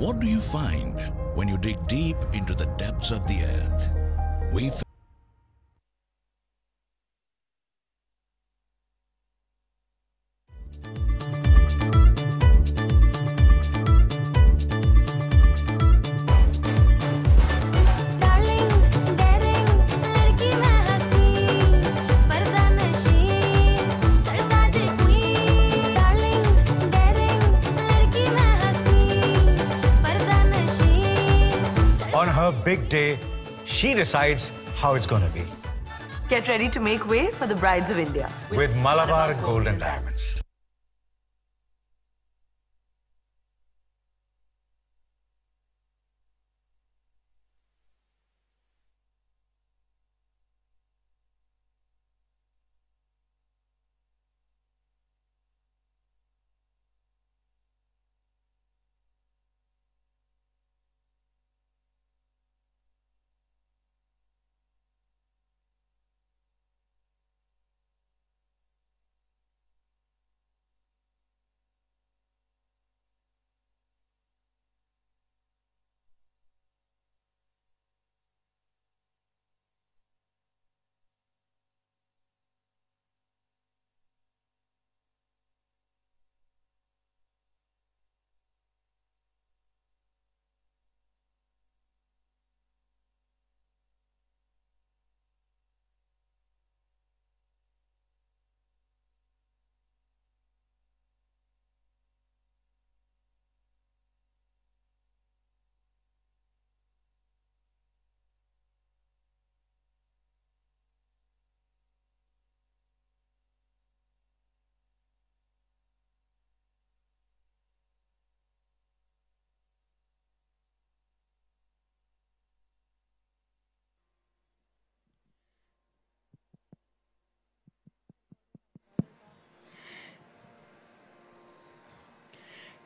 What do you find when you dig deep into the depths of the earth? We she decides how it's going to be Get ready to make way for the brides of India. with Malabar Golden Diamonds.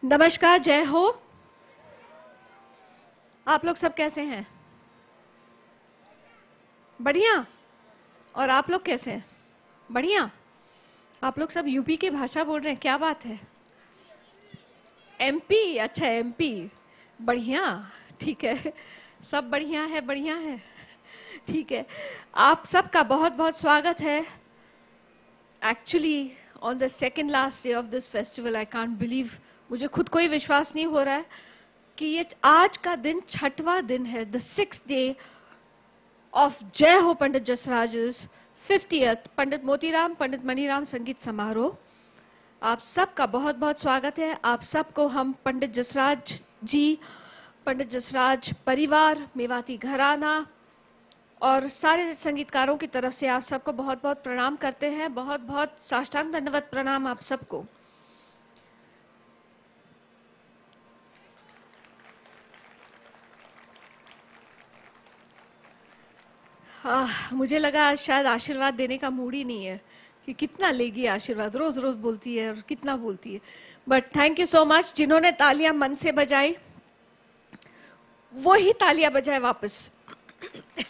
नमस्कार, जय हो। आप लोग सब कैसे हैं? बढ़िया। और आप लोग कैसे हैं? बढ़िया। आप लोग सब यूपी की भाषा बोल रहे हैं, क्या बात है? एमपी अच्छा एमपी बढ़िया, ठीक है। सब बढ़िया है बढ़िया है। ठीक है। आप सबका बहुत बहुत स्वागत है। Actually on the second last day of this festival I can't believe मुझे खुद को ही विश्वास नहीं हो रहा है कि ये आज का दिन छठवा दिन है द सिक्स डे ऑफ़ जय हो पंडित जसराज फिफ्टियथ पंडित मोतीराम, पंडित मनीराम संगीत समारोह। आप सबका बहुत बहुत स्वागत है। आप सबको हम पंडित जसराज जी, पंडित जसराज परिवार, मेवाती घराना और सारे संगीतकारों की तरफ़ से आप सबको बहुत बहुत प्रणाम करते हैं। बहुत बहुत साष्टांग दंडवत प्रणाम आप सबको। आह, मुझे लगा शायद आशीर्वाद देने का मूड ही नहीं है कि कितना लेगी आशीर्वाद रोज रोज बोलती है और कितना बोलती है। But thank you so much जिन्होंने तालियाँ मन से बजाई वो ही तालियाँ बजाए वापस।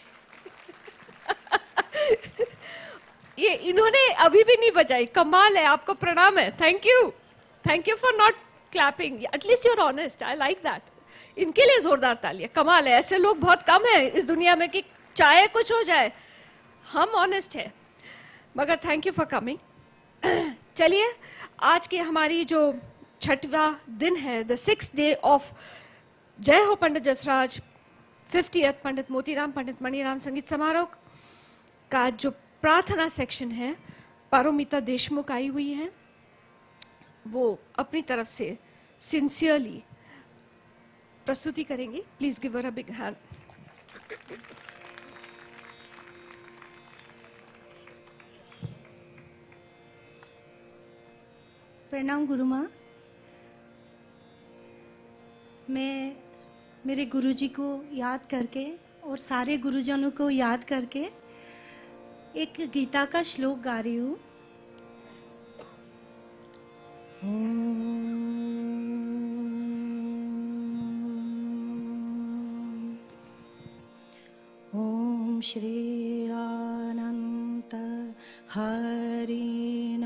ये इन्होंने अभी भी नहीं बजाई कमाल है आपको प्रणाम है। Thank you thank you for not clapping at least your honest I like that इनके लिए जोरदार तालियाँ कमाल है ऐसे लोग बहुत कम है इस दुनिया में कि चाहे कुछ हो जाए। हम ऑनेस्ट है। मगर थैंक यू फॉर कमिंग चलिए, आज की हमारी जो छठवा दिन है द सिक्स डे ऑफ़ जय हो पंडित जसराज फिफ्टी पंडित मोतीराम, पंडित मणिराम संगीत समारोह का जो प्रार्थना सेक्शन है, पारोमिता देशमुख आई हुई है। वो अपनी तरफ़ से सिंसियरली प्रस्तुति करेंगी। Please give a big hand प्रणाम गुरु माँ मैं मेरे गुरुजी को याद करके और सारे गुरुजनों को याद करके एक गीता का श्लोक गा रही हूँ। ॐ श्री अनन्त हरिनारायण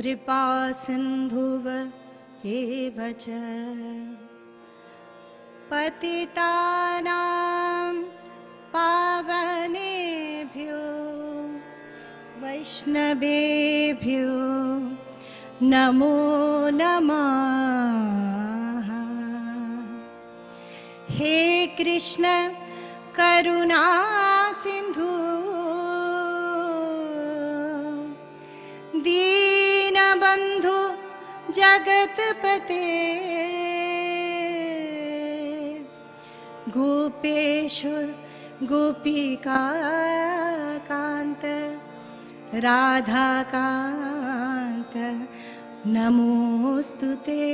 कृपा सिन्धुव एव च। पतितानां पावनेभ्यो वैष्णवेभ्यो नमो नमः। हे कृष्ण करुणा सिन्धु दीनबन्धु जगत्पते गोपेश्वर गोपिकान्त राधाकान्त नमोऽस्तु ते।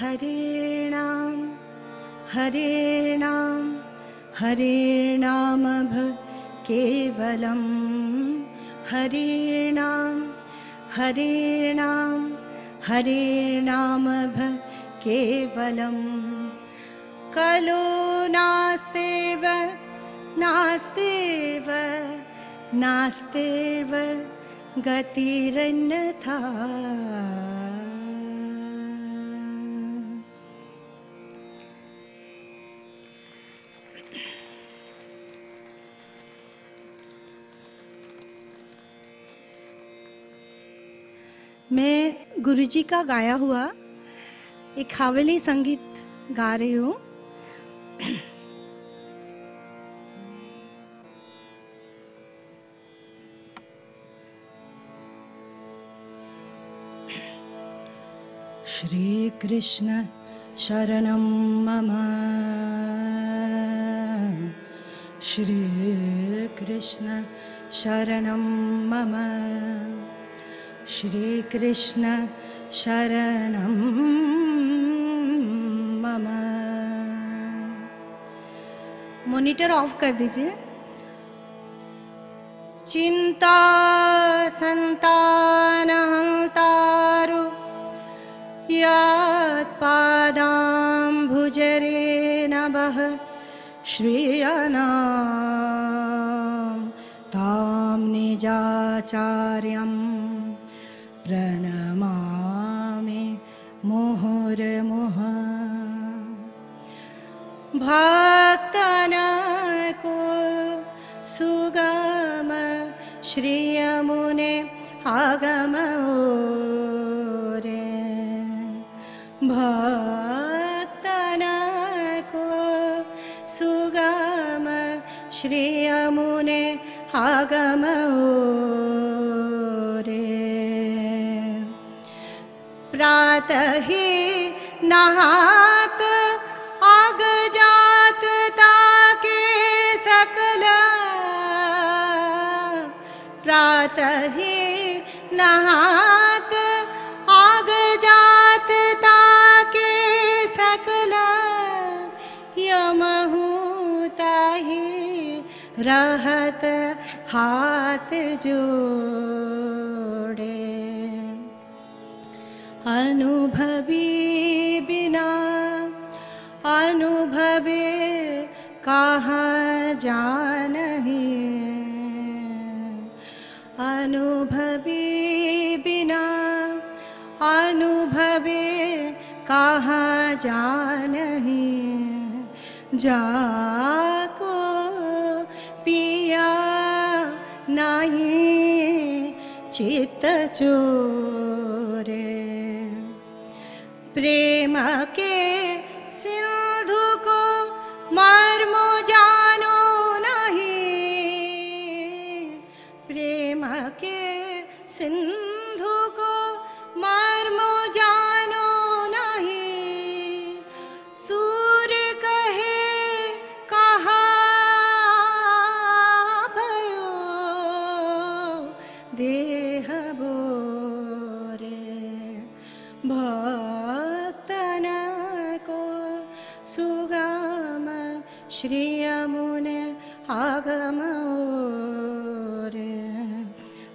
हरिणां हरिणां हरिणामभ केवलं हरिणां हरिणां हरिणामभ केवलं कलो नास्तेव नास्तेव नास्तेव गतिरन्यथा मैं गुरुजी का गाया हुआ एक हवेली संगीत गा रही हूँ। श्रीकृष्ण शरणं मम। श्रीकृष्ण शरणं मम। श्रीकृष्ण शरणं मम। मॉनिटर ऑफ़ कर दीजिए। चिंता संतानहंतारु यत्पादाम्भुजरे नभः श्रियणां तां निजाचार्यं भक्तनको सुगम श्रियमुने आगम रे। भक्तनको सुगम श्रियमुने आगम रे। प्रातः ही प्रातः ही नहात, आग जात ताके सकल यमहूताही रहत हाथ जोड़े। अनुभवी बिना, अनुभवे कहाँ जानही अनुभवी बिना, अनुभवे कहाँ जानही? जाको पिया नहीं चित्त चोरे। प्रेम के सिंधु को मर्मो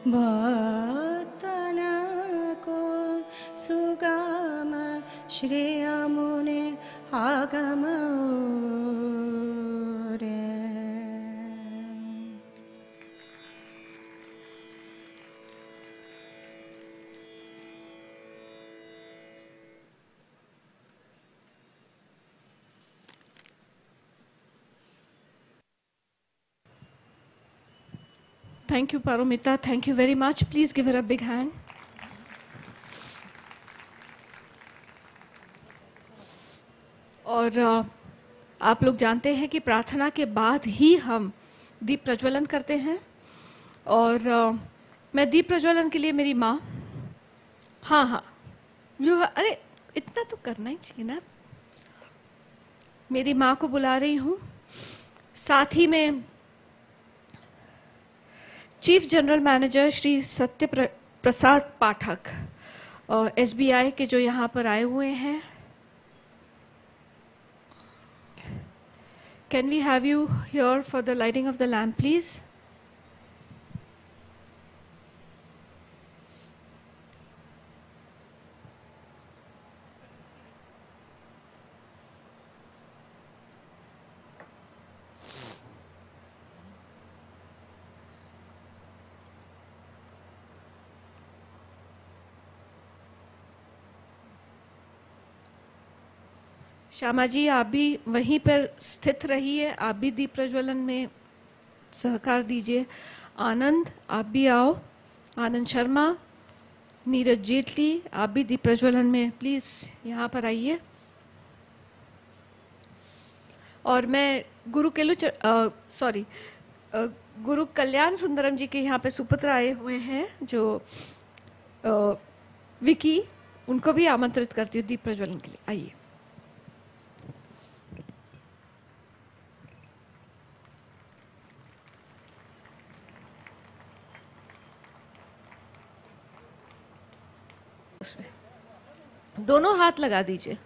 भो सुगम Shreya Thank you, Paromita. Thank you very much. Please give her a big hand. और आप लोग जानते हैं कि प्रार्थना के बाद ही हम दीप प्रज्वलन करते हैं और मैं दीप प्रज्वलन के लिए मेरी माँ हाँ हाँ यू अरे इतना तो करना ही चाहिए ना मेरी माँ को बुला रही हूँ साथ ही में चीफ जनरल मैनेजर श्री सत्य प्र, प्रसाद पाठक एसबीआई के जो यहाँ पर आए हुए हैं। Can we have you here for the lighting of the lamp please Shyama ji आप भी वहीं पर स्थित रहिए आप भी दीप प्रज्वलन में सहकार दीजिए। आनंद आप भी आओ। आनंद शर्मा नीरज जेटली आप भी दीप प्रज्वलन में प्लीज़ यहाँ पर आइए। और मैं गुरु केलु सॉरी गुरु कल्याण सुंदरम जी के यहाँ पे सुपुत्र आए हुए हैं जो अ, विकी उनको भी आमंत्रित करती हूँ दीप प्रज्वलन के लिए। आइए। दोनों हाथ लगा दीजिए।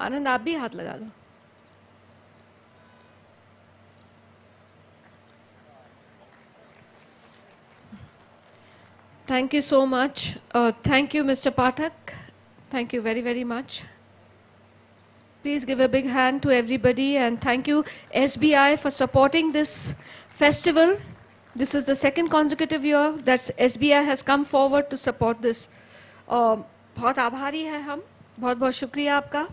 आनंद, आप भी हाथ लगा दो thank you so much thank you mister Pathak thank you very very much please give a big hand to everybody and thank you S B I for supporting this festival this is the second consecutive year that's I has come forward to support this बहुत आभारी है हम, बहुत बहुत शुक्रिया आपका।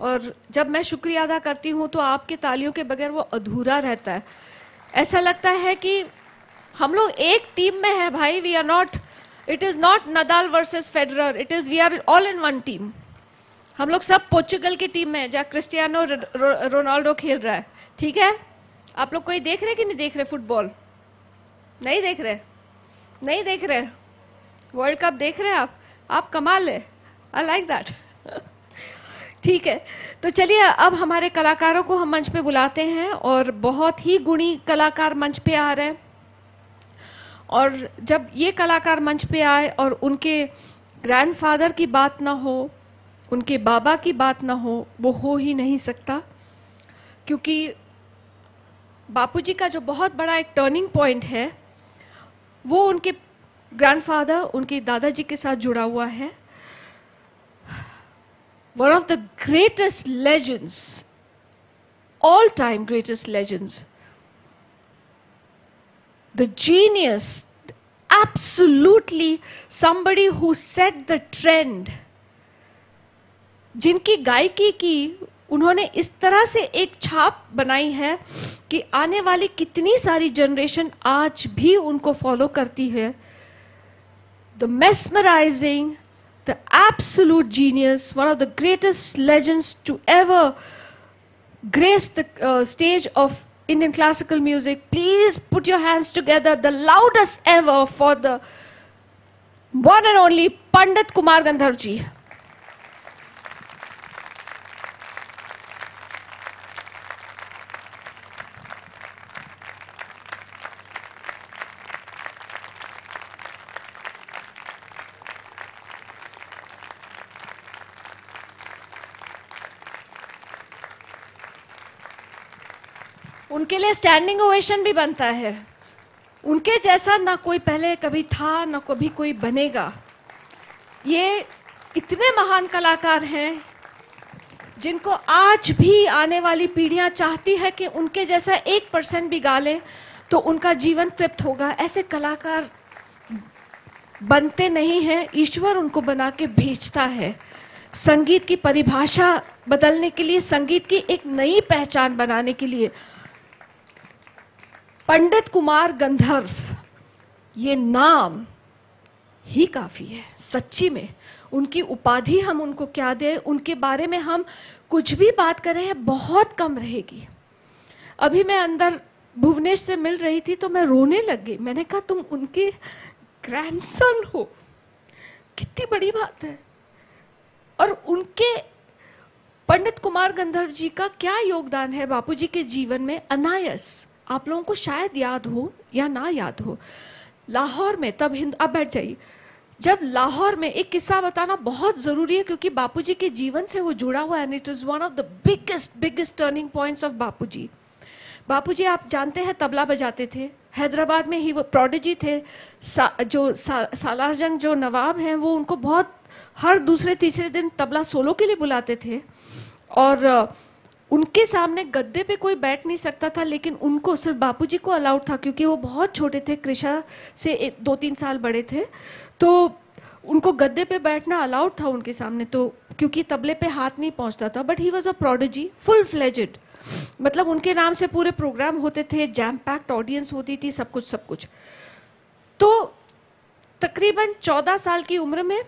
और जब मैं शुक्रिया अदा करती हूँ तो आपके तालियों के बगैर वो अधूरा रहता है। ऐसा लगता है कि हम लोग एक टीम में है भाई we are not it is not Nadal versus Federer it is we are all in one team हम लोग सब पोर्चुगल की टीम में जहाँ क्रिस्टियानो रोनाल्डो खेल रहा है। ठीक है? आप लोग कोई देख रहे कि नहीं देख रहे फुटबॉल नहीं देख रहे? नहीं देख रहे? वर्ल्ड कप देख रहे आप? आप कमाल है। आई लाइक दैट ठीक है। तो चलिए, अब हमारे कलाकारों को हम मंच पे बुलाते हैं और बहुत ही गुणी कलाकार मंच पे आ रहे हैं। और जब ये कलाकार मंच पे आए और उनके ग्रैंडफादर की बात ना हो, उनके बाबा की बात ना हो, वो हो ही नहीं सकता। क्योंकि बापूजी का जो बहुत बड़ा एक टर्निंग पॉइंट है, वो उनके ग्रैंडफादर उनके दादाजी के साथ जुड़ा हुआ है। One of the greatest legends all time greatest legends the genius absolutely somebody who set the trend जिनकी गायकी की उन्होंने इस तरह से एक छाप बनाई है कि आने वाली कितनी सारी जनरेशन आज भी उनको फॉलो करती है। The mesmerizing, the absolute genius, one of the greatest legends to ever grace the uh, stage of Indian classical music. Please put your hands together, the loudest ever for the one and only Pandit Kumar Gandharv उनके लिए standing ovation भी बनता है। उनके जैसा ना कोई पहले कभी था, ना कभी कोई बनेगा। ये इतने महान कलाकार हैं, जिनको आज भी आने वाली पीढ़ियाँ चाहती है कि उनके जैसा एक परसेंट भी गा लें तो उनका जीवन तृप्त होगा। ऐसे कलाकार बनते नहीं हैं, ईश्वर उनको बना के भेजता है। संगीत की परिभाषा बदलने के लिए, संगीत की एक नई पहचान बनाने के लिए पंडित कुमार गंधर्व, ये नाम ही काफ़ी है, सच्ची में। उनकी उपाधि हम उनको क्या दें? उनके बारे में हम कुछ भी बात करें है, बहुत कम रहेगी। अभी मैं अंदर भुवनेश से मिल रही थी तो मैं रोने लग गई। मैंने कहा, तुम उनके ग्रैंडसन हो। कितनी बड़ी बात है। और उनके पंडित कुमार गंधर्व जी का क्या योगदान है? बापूजी के जीवन में अनायस आप लोगों को शायद याद हो या ना याद हो लाहौर में तब हिंद अब बैठ जाइए। जब लाहौर में एक किस्सा बताना बहुत ज़रूरी है क्योंकि बापूजी के जीवन से वो जुड़ा हुआ है and it is one of the biggest biggest turning points of Bapuji. Bapuji आप जानते हैं तबला बजाते थे हैदराबाद में ही वो प्रोडिजी थे सा, जो सा, सालार जंग जो नवाब हैं वो उनको बहुत हर दूसरे तीसरे दिन तबला सोलो के लिए बुलाते थे। और उनके सामने गद्दे पे कोई बैठ नहीं सकता था लेकिन उनको सिर्फ़ बापूजी को अलाउड था क्योंकि वो बहुत छोटे थे कृषा से एक, दो तीन साल बड़े थे। तो उनको गद्दे पे बैठना अलाउड था उनके सामने तो क्योंकि तबले पे हाथ नहीं पहुँचता था। But he was a prodigy full fledged मतलब उनके नाम से पूरे प्रोग्राम होते थे जैम पैक्ड ऑडियंस होती थी सब कुछ सब कुछ। तो तकरीबन चौदह साल की उम्र में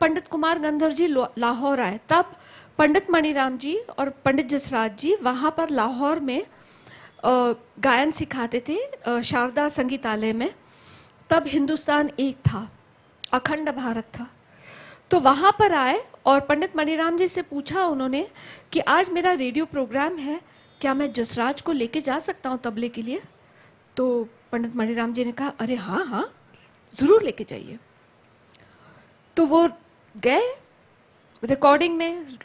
पंडित कुमार गंधर्व जी लाहौर आए। तब पंडित मणिराम जी और पंडित जसराज जी वहाँ पर लाहौर में गायन सिखाते थे शारदा संगीतालय में। तब हिंदुस्तान एक था, अखंड भारत था। तो वहाँ पर आए और पंडित मणिराम जी से पूछा उन्होंने कि आज मेरा रेडियो प्रोग्राम है, क्या मैं जसराज को लेके जा सकता हूँ तबले के लिए? तो पंडित मणिराम जी ने कहा, अरे हाँ हाँ ज़रूर लेके जाइए। तो वो गए रिकॉर्डिंग में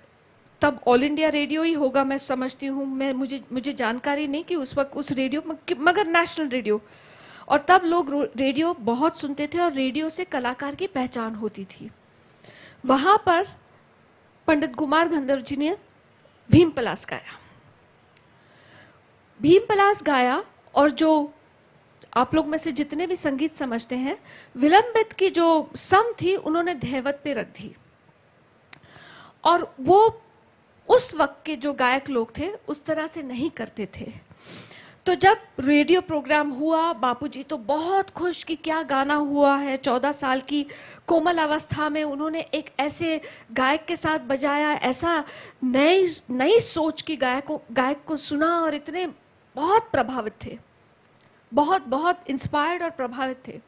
तब ऑल इंडिया रेडियो ही होगा, मैं समझती हूँ। मैं, मुझे मुझे जानकारी नहीं कि उस वक्त, उस रेडियो मगर नेशनल रेडियो और तब लोग रेडियो बहुत सुनते थे और रेडियो से कलाकार की पहचान होती थी। वहाँ पर पंडित कुमार गंधर्व जी ने भीम पलास गाया। भीम पलास गाया और जो आप लोग में से जितने भी संगीत समझते हैं, विलंबित की जो सम थी, उन्होंने धैवत पे रख दी। और वो उस वक्त के जो गायक लोग थे, उस तरह से नहीं करते थे। तो जब रेडियो प्रोग्राम हुआ, बापूजी तो बहुत खुश कि क्या गाना हुआ है। चौदह साल की कोमल अवस्था में उन्होंने एक ऐसे गायक के साथ बजाया, ऐसा नई नई सोच की गायकों, गायक को सुना और इतने बहुत प्रभावित थे। बहुत बहुत इंस्पायर्ड और प्रभावित थे।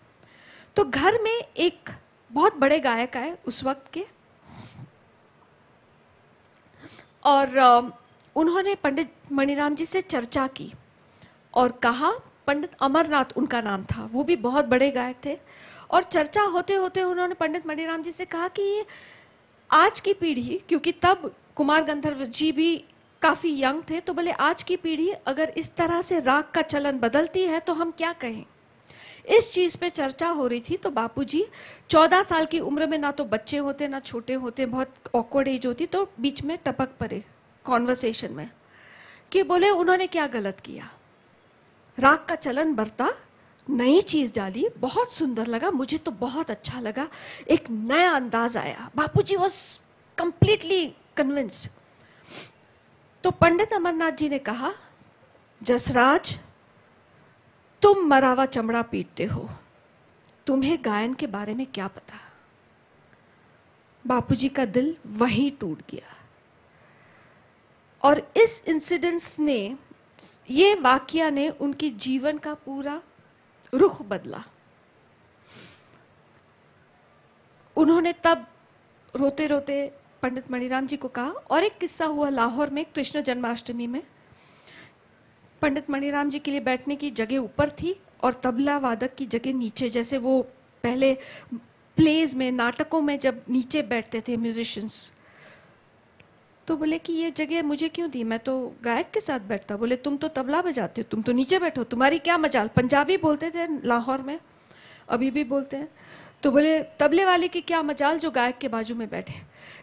तो घर में एक बहुत बड़े गायक आए उस वक्त के। और उन्होंने पंडित मणिराम जी से चर्चा की और कहा, पंडित अमरनाथ उनका नाम था, वो भी बहुत बड़े गायक थे। और चर्चा होते होते उन्होंने पंडित मणिराम जी से कहा कि ये आज की पीढ़ी, क्योंकि तब कुमार गंधर्व जी भी काफ़ी यंग थे तो बोले, आज की पीढ़ी अगर इस तरह से राग का चलन बदलती है तो हम क्या कहें? इस चीज़ पे चर्चा हो रही थी तो बापूजी, चौदह साल की उम्र में ना तो बच्चे होते, ना छोटे होते, बहुत ऑकवर्ड एज होती तो बीच में टपक पड़े कॉन्वर्सेशन में कि बोले, उन्होंने क्या गलत किया? राग का चलन बरता नई चीज़ डाली, बहुत सुंदर लगा, मुझे तो बहुत अच्छा लगा, एक नया अंदाज आया। बापूजी वॉज़ कंप्लीटली कन्विंस्ड तो पंडित अमरनाथ जी ने कहा, जसराज तुम मरावा चमड़ा पीटते हो। तुम्हें गायन के बारे में क्या पता? बापूजी का दिल वहीं टूट गया। और इस इंसिडेंस ने, ये वाकया ने उनके जीवन का पूरा रुख बदला। उन्होंने तब रोते रोते पंडित मणिराम जी को कहा, और एक किस्सा हुआ लाहौर में, कृष्ण जन्माष्टमी में। पंडित मणिराम जी के लिए बैठने की जगह ऊपर थी और तबला वादक की जगह नीचे, जैसे वो पहले प्लेज में, नाटकों में जब नीचे बैठते थे म्यूजिशियंस तो बोले कि ये जगह मुझे क्यों दी? मैं तो गायक के साथ बैठता। बोले, तुम तो तबला बजाते हो, तुम तो नीचे बैठो, तुम्हारी क्या मजाल? पंजाबी बोलते थे लाहौर में, अभी भी बोलते हैं। तो बोले, तबले वाले की क्या मजाल जो गायक के बाजू में बैठे?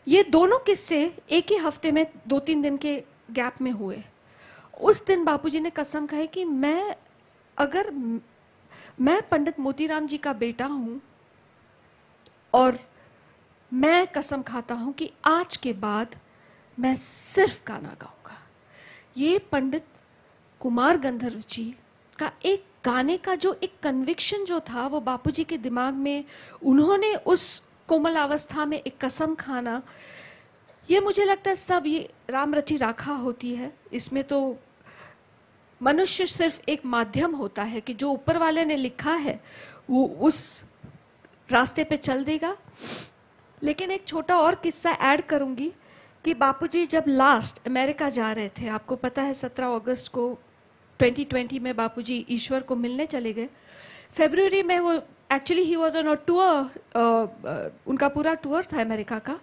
ये दोनों किस्से एक ही हफ़्ते में दो तीन दिन के गैप में हुए। उस दिन बापूजी ने कसम खाई कि मैं, अगर मैं पंडित मोतीराम जी का बेटा हूँ और मैं कसम खाता हूँ कि आज के बाद मैं सिर्फ़ गाना गाऊँगा। ये पंडित कुमार गंधर्व जी का एक गाने का जो एक कन्विक्शन जो था, वो बापूजी के दिमाग में, उन्होंने उस कोमल अवस्था में एक कसम खाना ये मुझे लगता है सब ये राम रची राखा होती है। इसमें तो मनुष्य सिर्फ़ एक माध्यम होता है कि जो ऊपर वाले ने लिखा है, वो उस रास्ते पे चल देगा। लेकिन एक छोटा और किस्सा ऐड करूँगी कि बापूजी जब लास्ट अमेरिका जा रहे थे, आपको पता है 17 अगस्त को 2020 में बापूजी ईश्वर को मिलने चले गए। फेब्रुवरी में वो actually he was on a tour उनका पूरा टूर था अमेरिका का।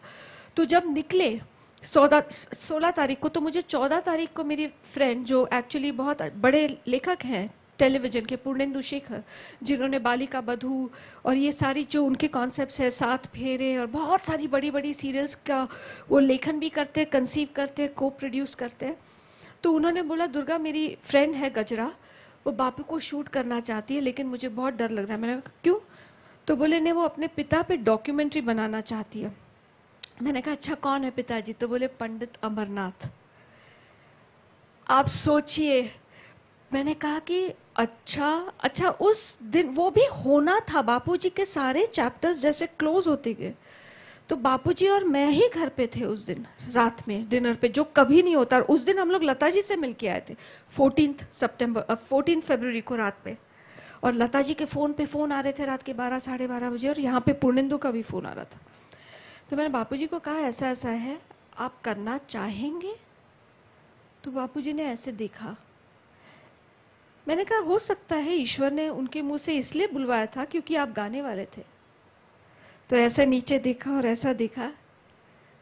तो जब निकले, चौदह, सोलह तारीख को तो मुझे चौदह तारीख को मेरी फ्रेंड जो एक्चुअली बहुत बड़े लेखक हैं टेलीविज़न के, पूर्णेंदु शेखर, जिन्होंने बालिका बधू और ये सारी जो उनके कॉन्सेप्ट्स है, सात फेरे और बहुत सारी बड़ी बड़ी सीरियल्स का वो लेखन भी करते हैं कंसीव करते हैं को प्रोड्यूस करते हैं। तो उन्होंने बोला, दुर्गा, मेरी फ्रेंड है गजरा, वो बापू को शूट करना चाहती है, लेकिन मुझे बहुत डर लग रहा है। मैंने कहा, क्यों? तो बोले ने वो अपने पिता पे डॉक्यूमेंट्री बनाना चाहती है। मैंने कहा अच्छा कौन है पिताजी? तो बोले, पंडित अमरनाथ. आप सोचिए, मैंने कहा कि अच्छा अच्छा उस दिन वो भी होना था, बापूजी के सारे चैप्टर्स जैसे क्लोज होते गए। तो बापूजी और मैं ही घर पे थे उस दिन, रात में डिनर पे, जो कभी नहीं होता। उस दिन हम लोग लता जी से मिल के आए थे फोर्टीन सितंबर फोर्टीन फरवरी को रात में और लता जी के फ़ोन पे फ़ोन आ रहे थे रात के बारह, साढ़े बारह बजे, और यहाँ पे पूर्णेंदु का भी फ़ोन आ रहा था। तो मैंने बापूजी को कहा ऐसा ऐसा है, आप करना चाहेंगे? तो बापूजी ने ऐसे देखा। मैंने कहा, हो सकता है ईश्वर ने उनके मुँह से इसलिए बुलवाया था क्योंकि आप गाने वाले थे। तो ऐसे नीचे देखा और ऐसा देखा,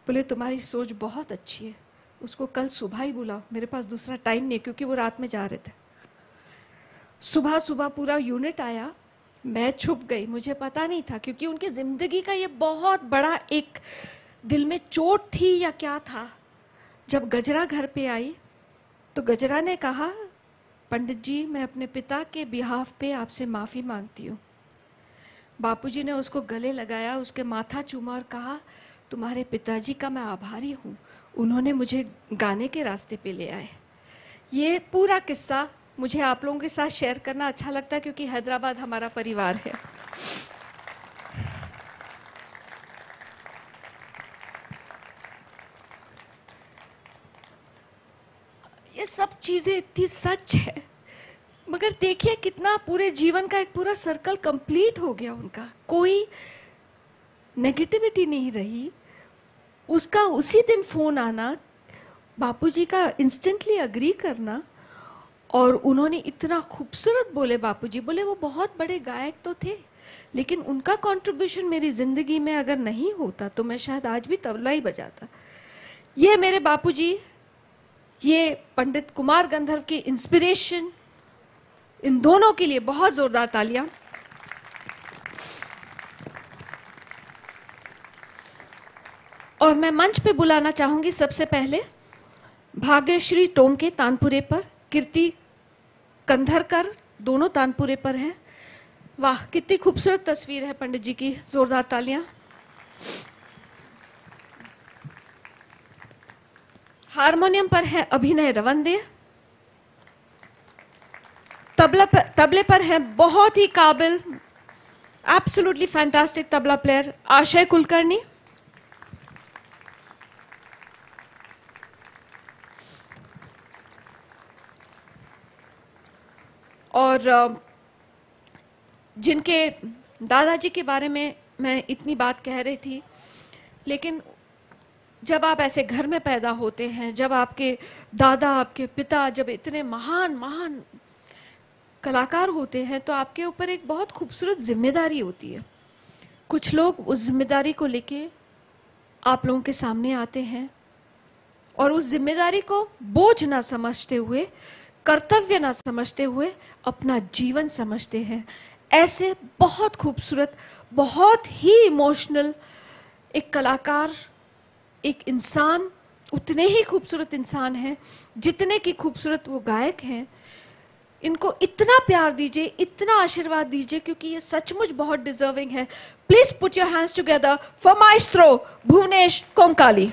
बोले, तुम्हारी सोच बहुत अच्छी है। उसको कल सुबह ही बुलाओ। मेरे पास दूसरा टाइम नहीं क्योंकि वो रात में जा रहे थे। सुबह सुबह पूरा यूनिट आया। मैं छुप गई, मुझे पता नहीं था, क्योंकि उनकी ज़िंदगी का ये बहुत बड़ा एक दिल में चोट थी या क्या था। जब गजरा घर पे आई तो गजरा ने कहा, पंडित जी, मैं अपने पिता के बिहाफ पे आपसे माफ़ी मांगती हूँ। बापूजी ने उसको गले लगाया, उसके माथा चूमा और कहा, तुम्हारे पिताजी का मैं आभारी हूँ। उन्होंने मुझे गाने के रास्ते पे ले आए। ये पूरा किस्सा मुझे आप लोगों के साथ शेयर करना अच्छा लगता है क्योंकि हैदराबाद हमारा परिवार है। ये सब चीज़ें इतनी सच है, मगर देखिए कितना पूरे जीवन का एक पूरा सर्कल कंप्लीट हो गया उनका। कोई नेगेटिविटी नहीं रही। उसका उसी दिन फ़ोन आना, बापूजी का इंस्टेंटली अग्री करना और उन्होंने इतना खूबसूरत बोले बापूजी। बोले, वो बहुत बड़े गायक तो थे, लेकिन उनका कंट्रीब्यूशन मेरी ज़िंदगी में अगर नहीं होता तो मैं शायद आज भी तबला ही बजाता। ये मेरे बापूजी, ये पंडित कुमार गंधर्व की इंस्पिरेशन इन दोनों के लिए बहुत जोरदार तालियाँ। और मैं मंच पे बुलाना चाहूँगी सबसे पहले भाग्यश्री टोंके तानपुरे पर, कीर्ति कंधरकर दोनों तानपुरे पर हैं। वाह, कितनी खूबसूरत तस्वीर है पंडित जी की, जोरदार तालियाँ। हारमोनियम पर है अभिनय रवंदे। तबला पर तबले पर है बहुत ही काबिल एब्सोल्युटली फैंटास्टिक तबला प्लेयर आशय कुलकर्णी। और, जिनके दादाजी के बारे में मैं इतनी बात कह रही थी, लेकिन जब आप ऐसे घर में पैदा होते हैं, जब आपके दादा, आपके पिता जब इतने महान महान कलाकार होते हैं तो आपके ऊपर एक बहुत खूबसूरत ज़िम्मेदारी होती है। कुछ लोग उस ज़िम्मेदारी को लेके आप लोगों के सामने आते हैं और उस ज़िम्मेदारी को बोझ ना समझते हुए कर्तव्य ना समझते हुए अपना जीवन समझते हैं। ऐसे बहुत खूबसूरत, बहुत ही इमोशनल एक कलाकार, एक इंसान, उतने ही खूबसूरत इंसान हैं, जितने की खूबसूरत वो गायक हैं। इनको इतना प्यार दीजिए, इतना आशीर्वाद दीजिए, क्योंकि ये सचमुच बहुत डिजर्विंग है। Please put your hands together for maestro Bhuvanesh Komkali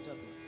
परत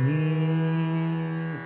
Mmm.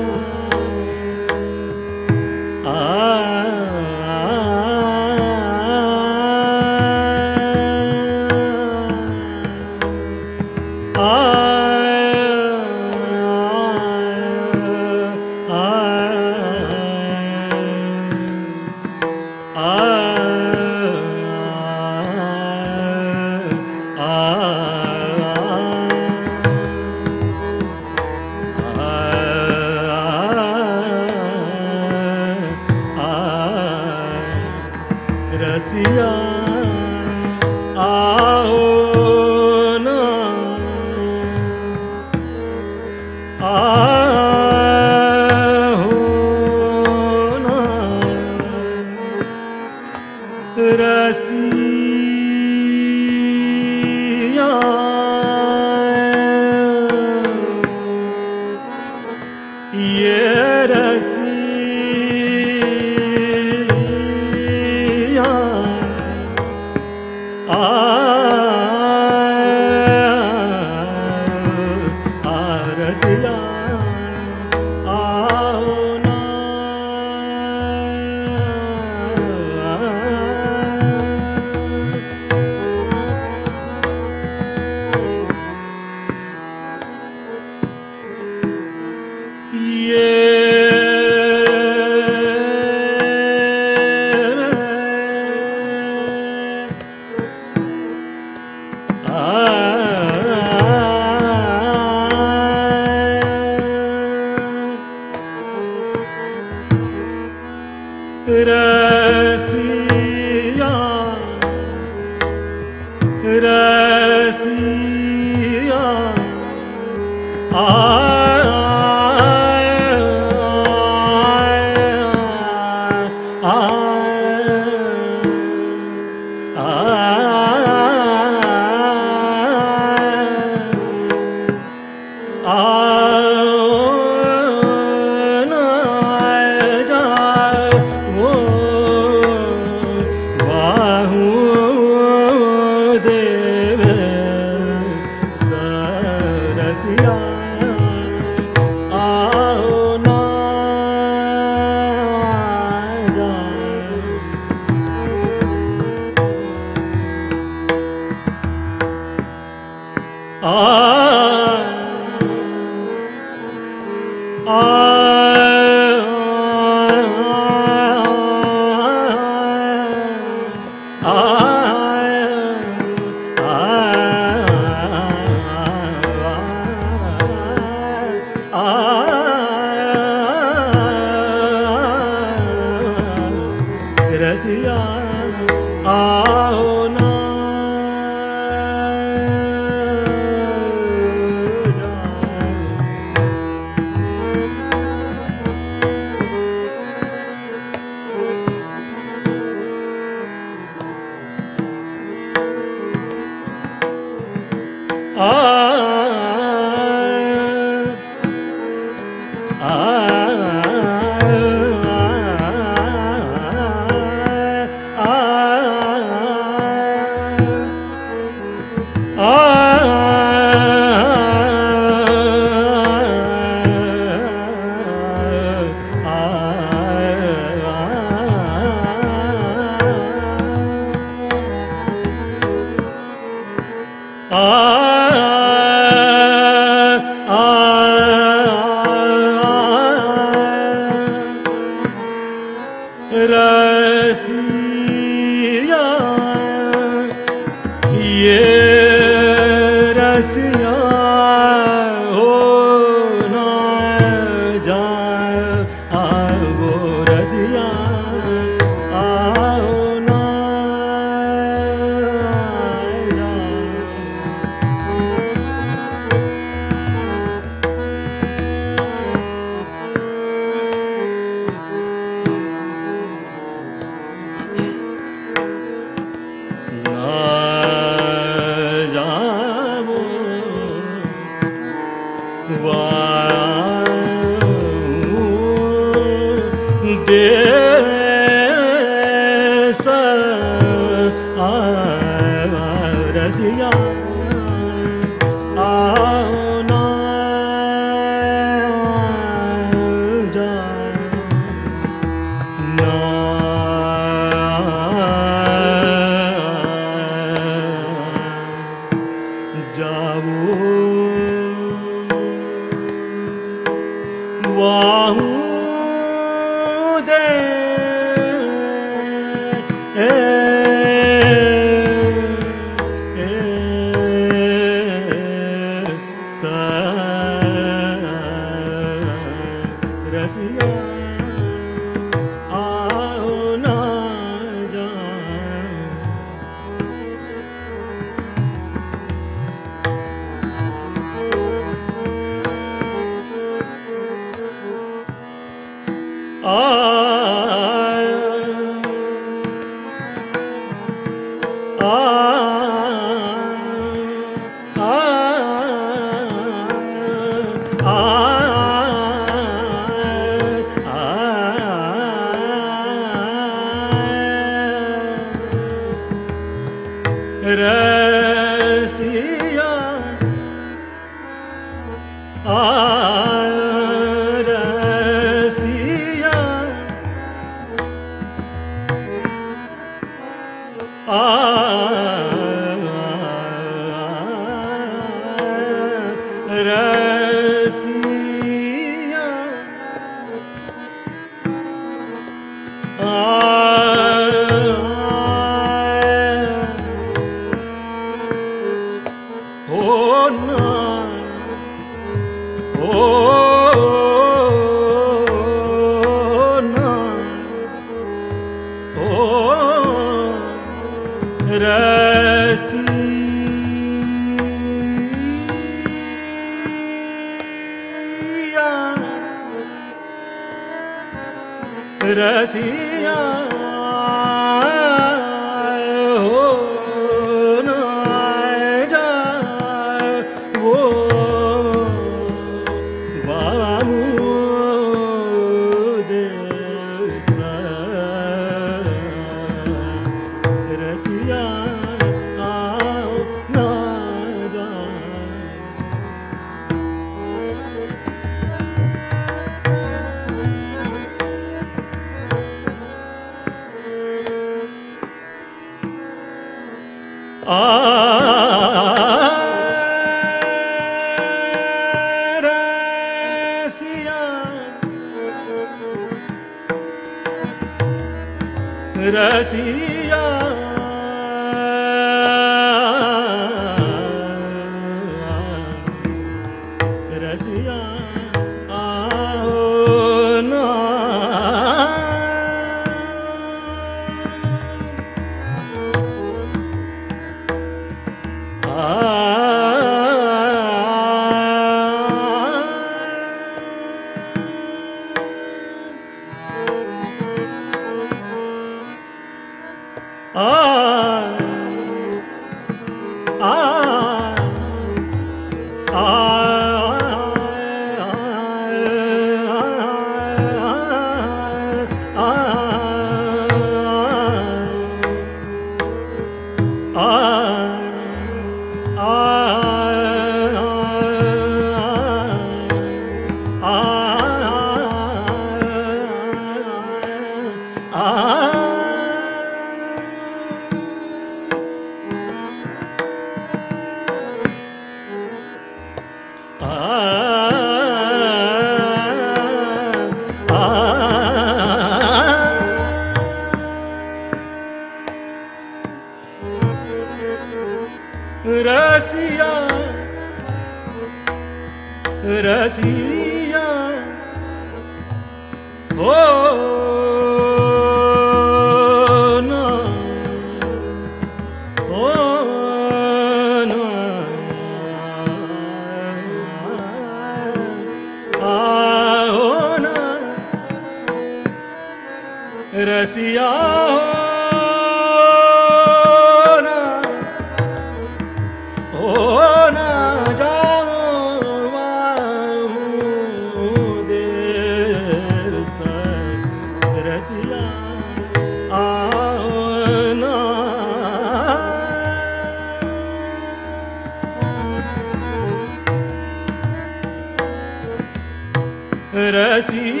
रसी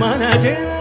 मन चिंता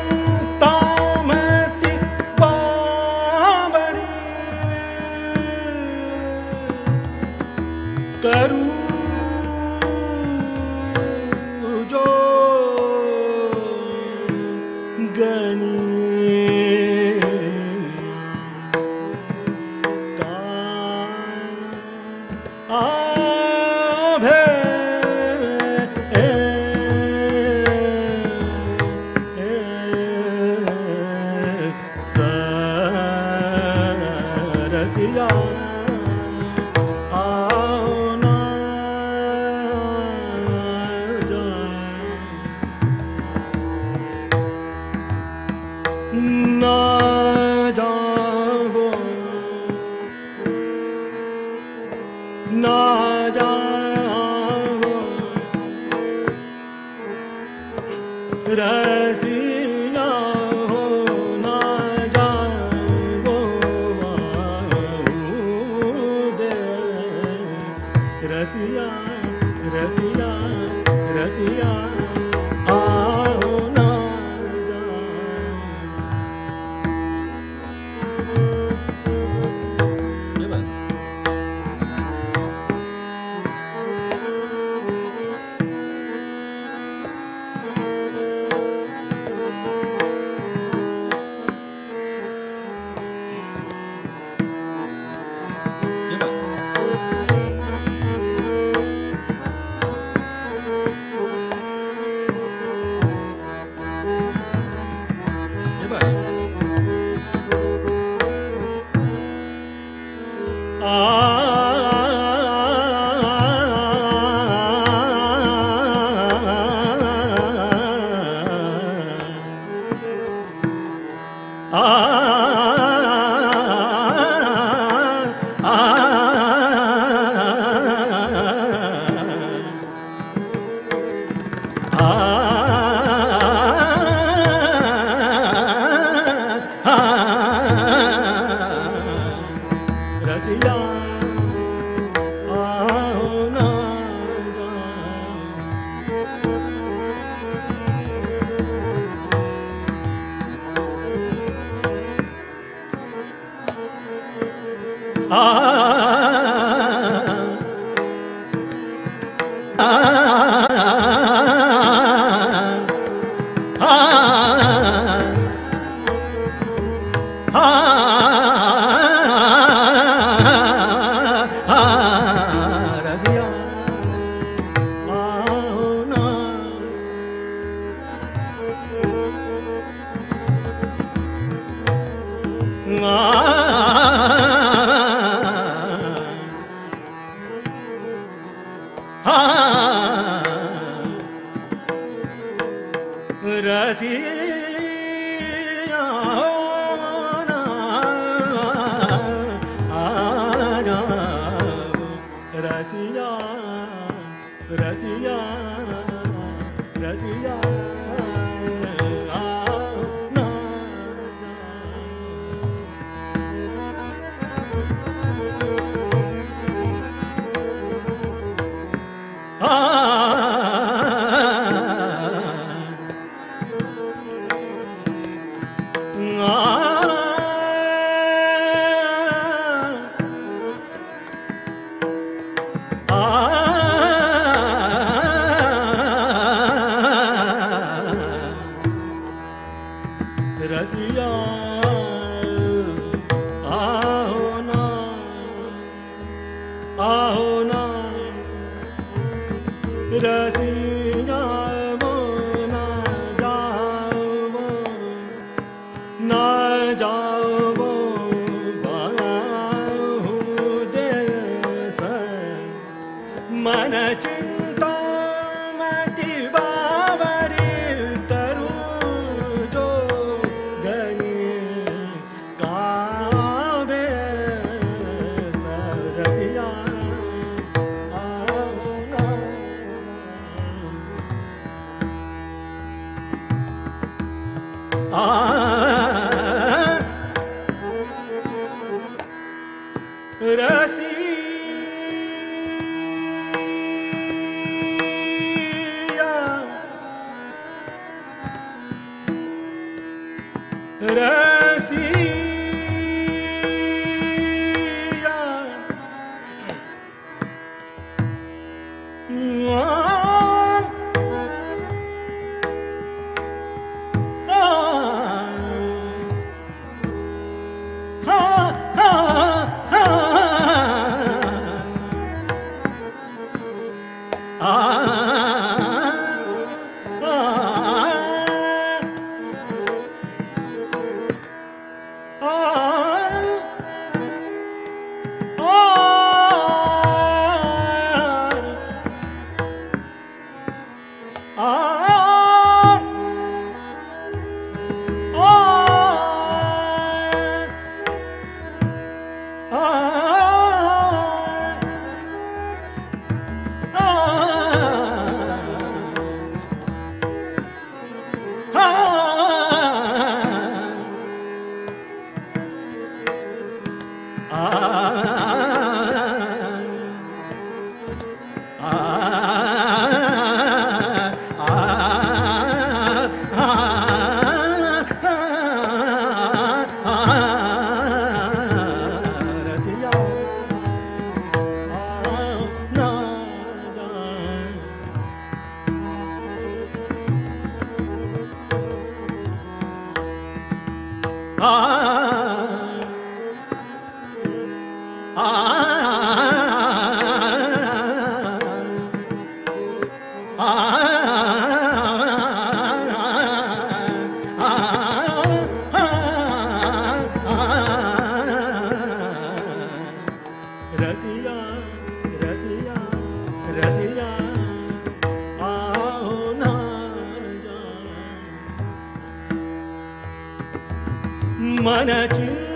मन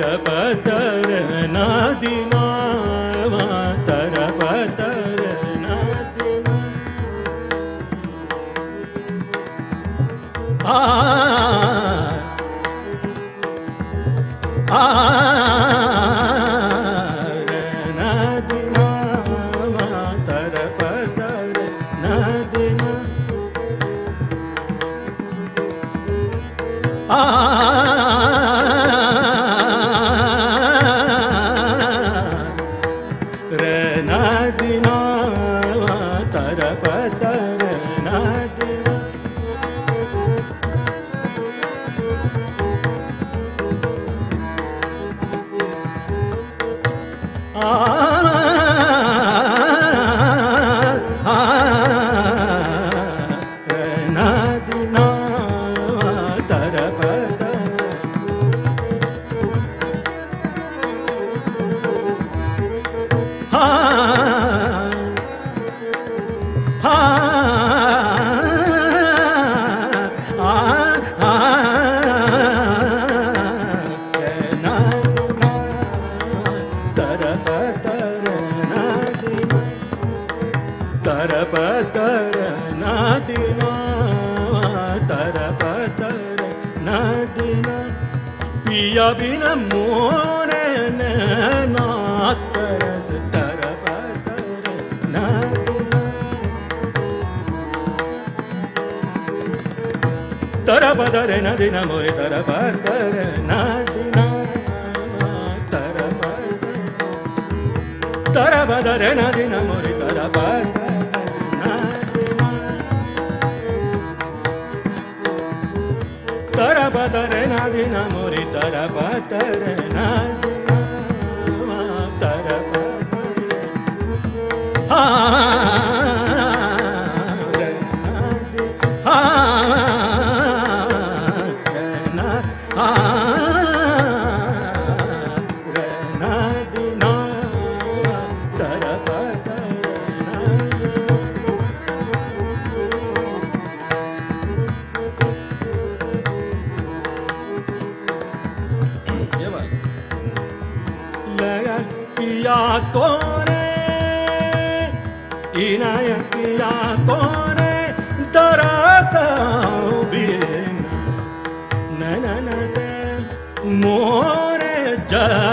பரபத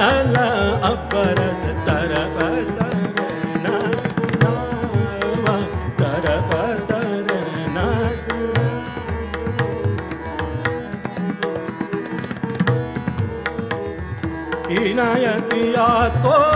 जल अपरस तरप तरप तर इनायतिया तोरे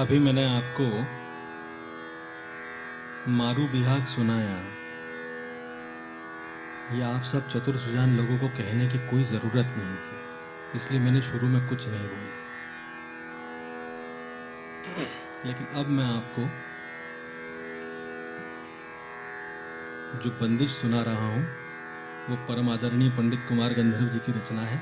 अभी मैंने आपको मारू बिहाग सुनाया। ये आप सब चतुर सुजान लोगों को कहने की कोई ज़रूरत नहीं थी, इसलिए मैंने शुरू में कुछ नहीं बोला। लेकिन अब मैं आपको जो बंदिश सुना रहा हूँ, वो परम आदरणीय पंडित कुमार गंधर्व जी की रचना है।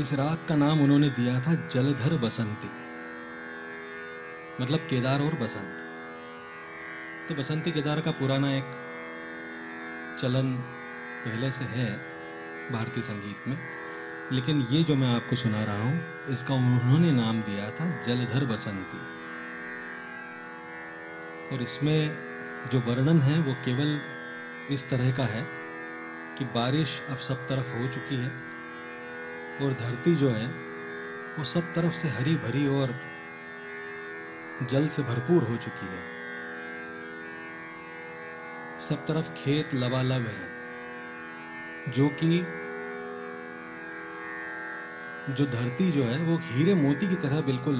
इस राग का नाम उन्होंने दिया था जलधर बसंती। मतलब केदार और बसंत। तो बसंती केदार का पुराना एक चलन पहले से है भारतीय संगीत में। लेकिन ये जो मैं आपको सुना रहा हूँ, इसका उन्होंने नाम दिया था जलधर बसंती। और इसमें जो वर्णन है, वो केवल इस तरह का है कि बारिश अब सब तरफ़ हो चुकी है। और धरती जो है, वो सब तरफ़ से हरी भरी और जल से भरपूर हो चुकी है। सब तरफ़ खेत लबालब है, जो कि, जो धरती जो है, वो हीरे मोती की तरह बिल्कुल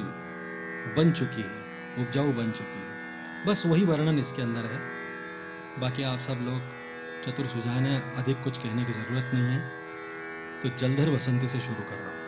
बन चुकी है, उपजाऊ बन चुकी है। बस वही वर्णन इसके अंदर है। बाकी आप सब लोग चतुर सुजान है, अधिक कुछ कहने की ज़रूरत नहीं है। तो जलधर बसंती से शुरू कर रहा हूँ।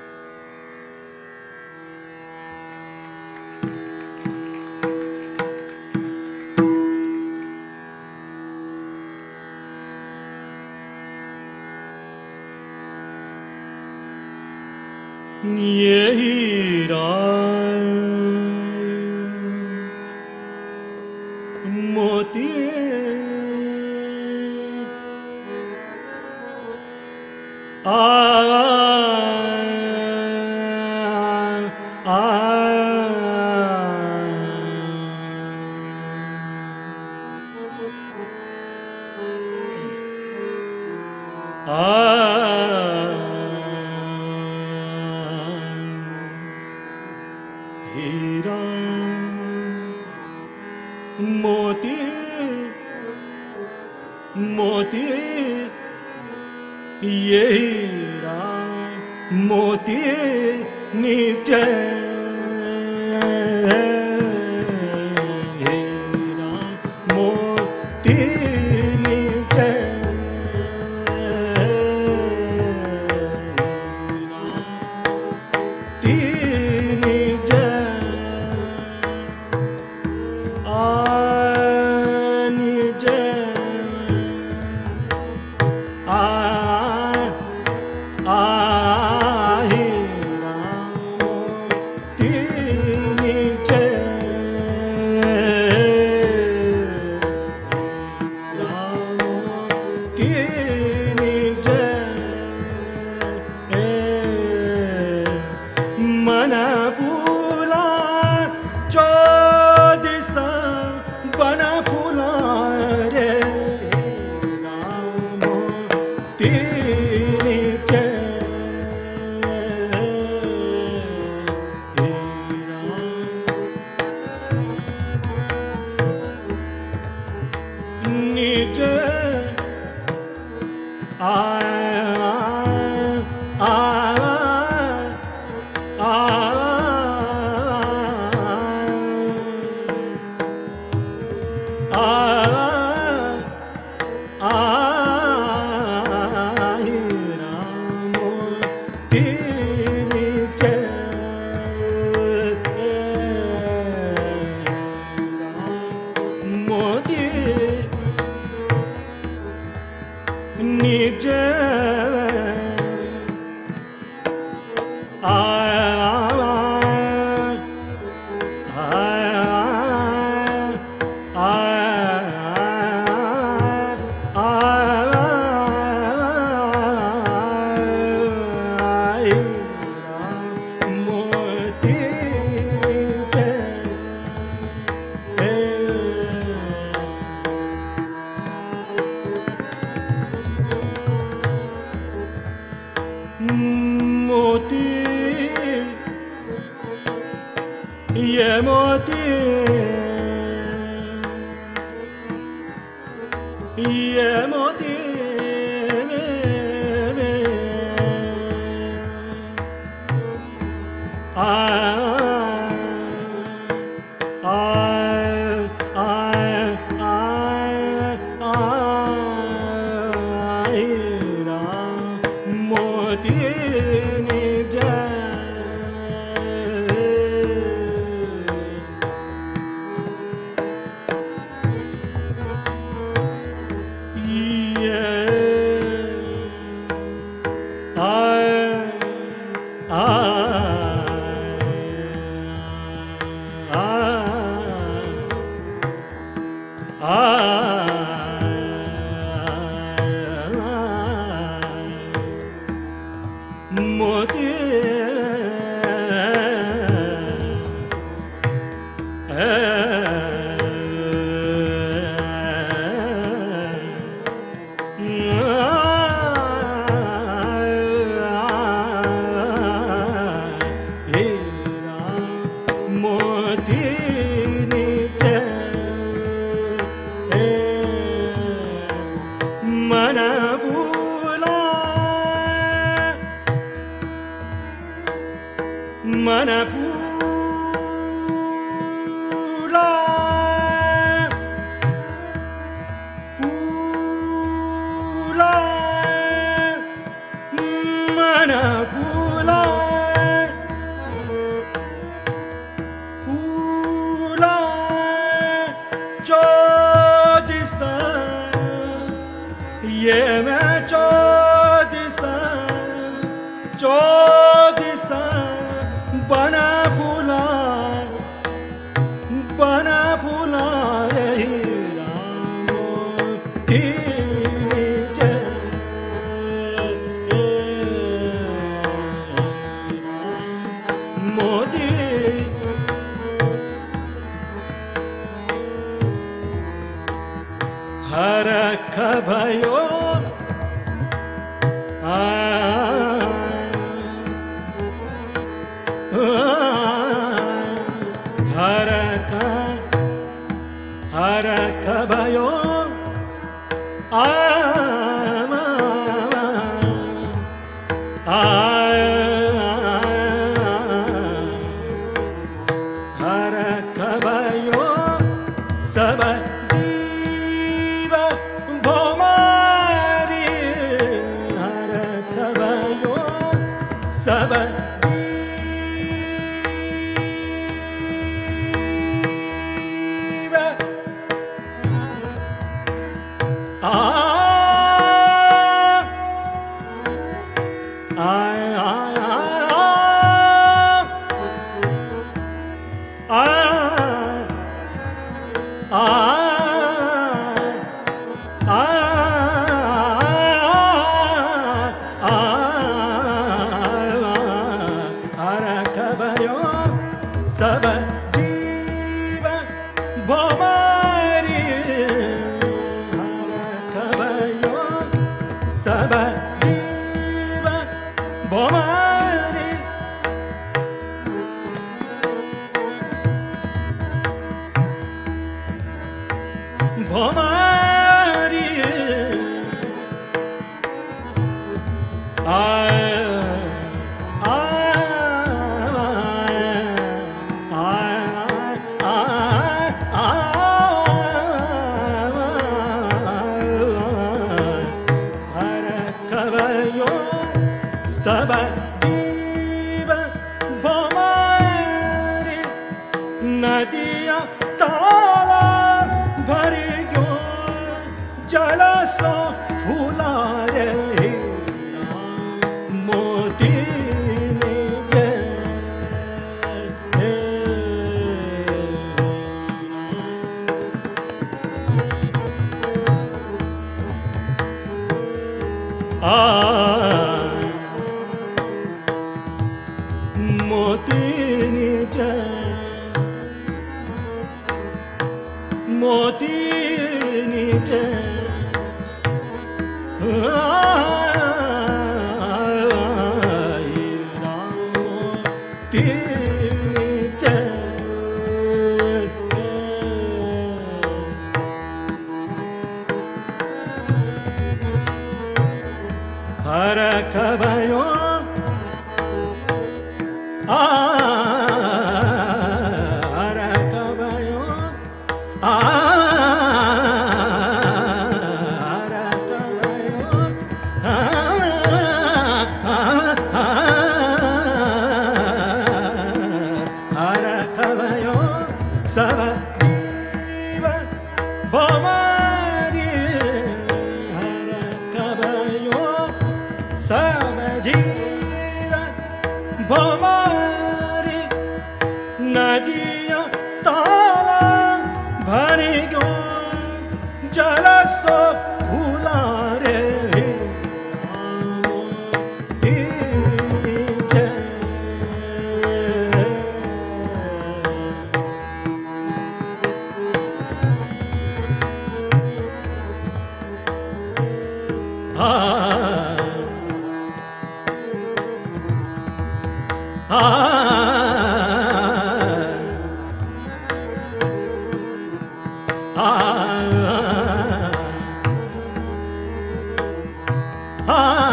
Ah.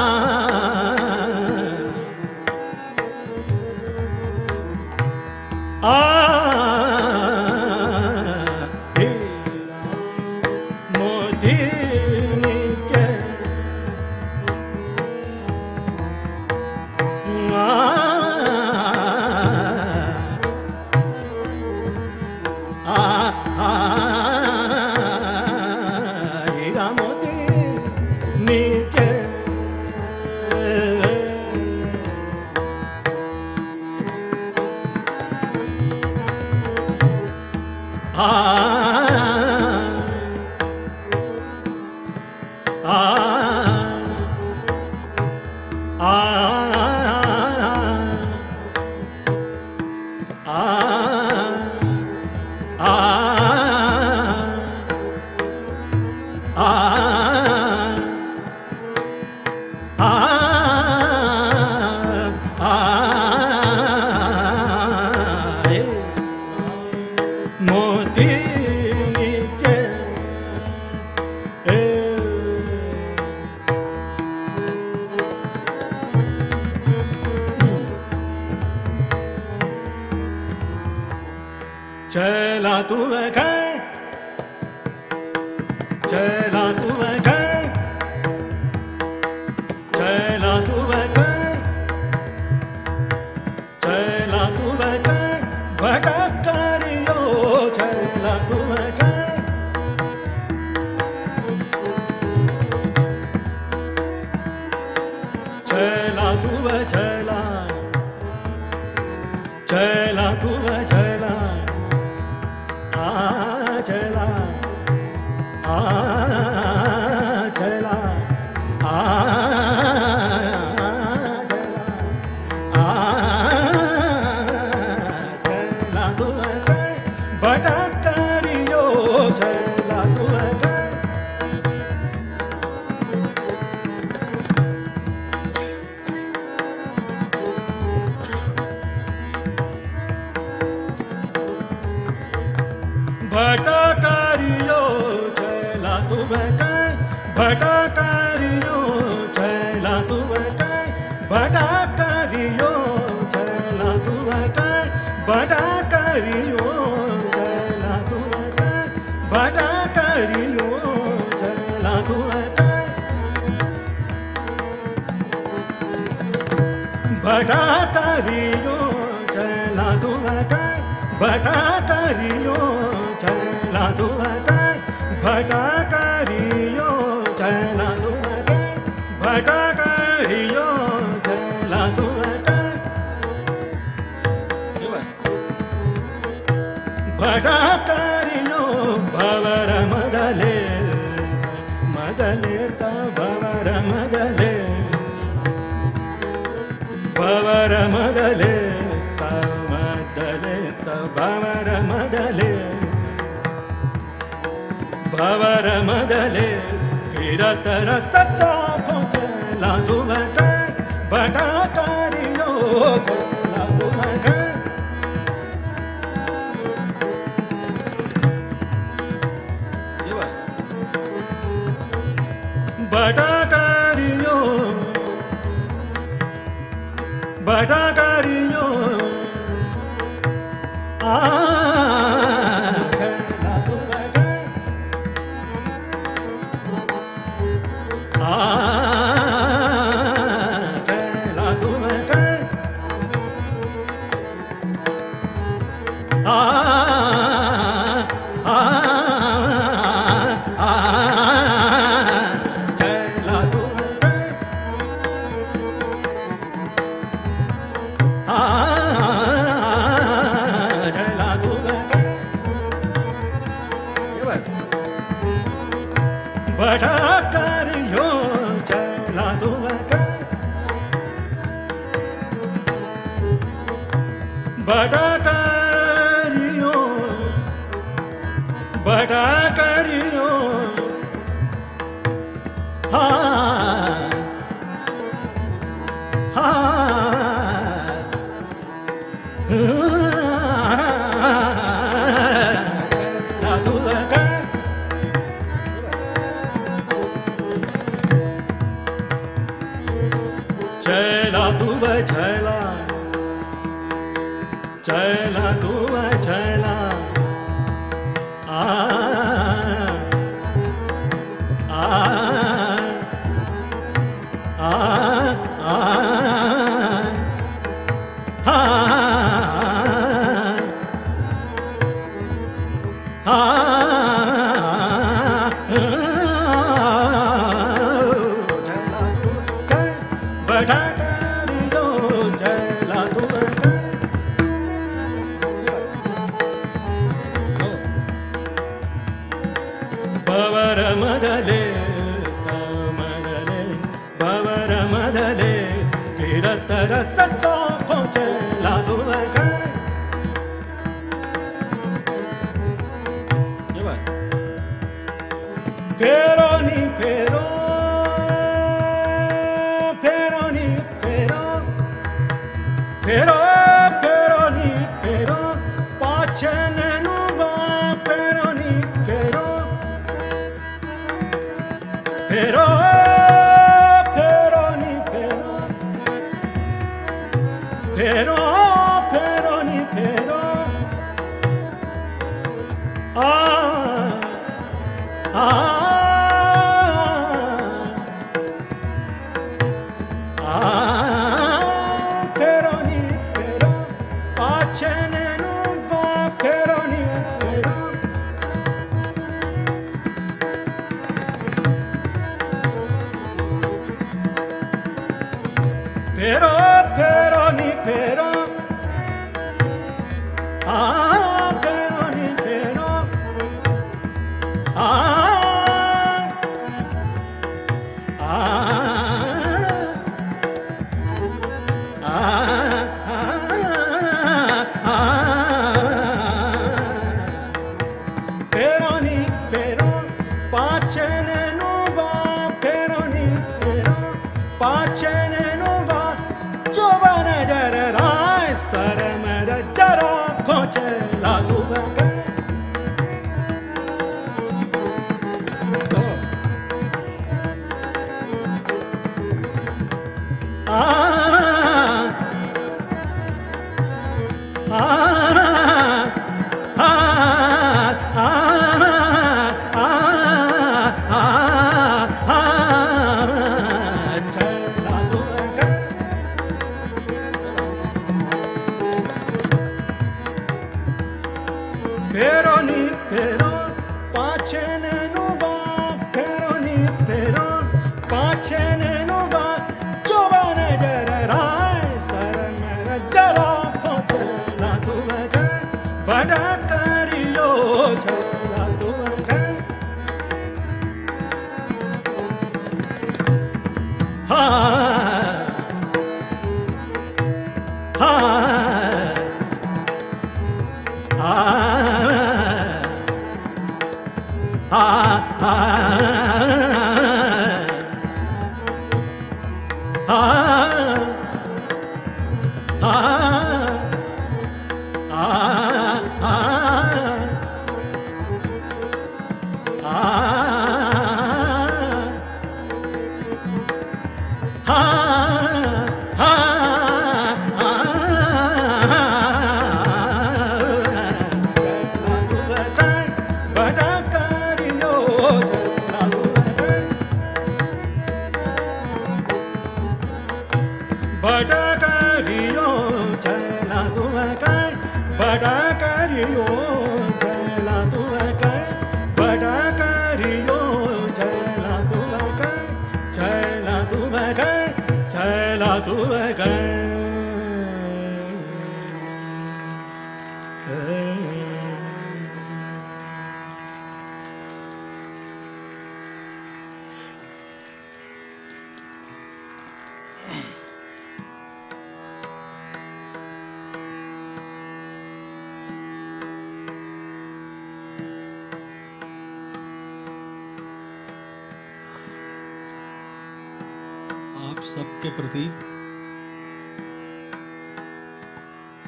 प्रति,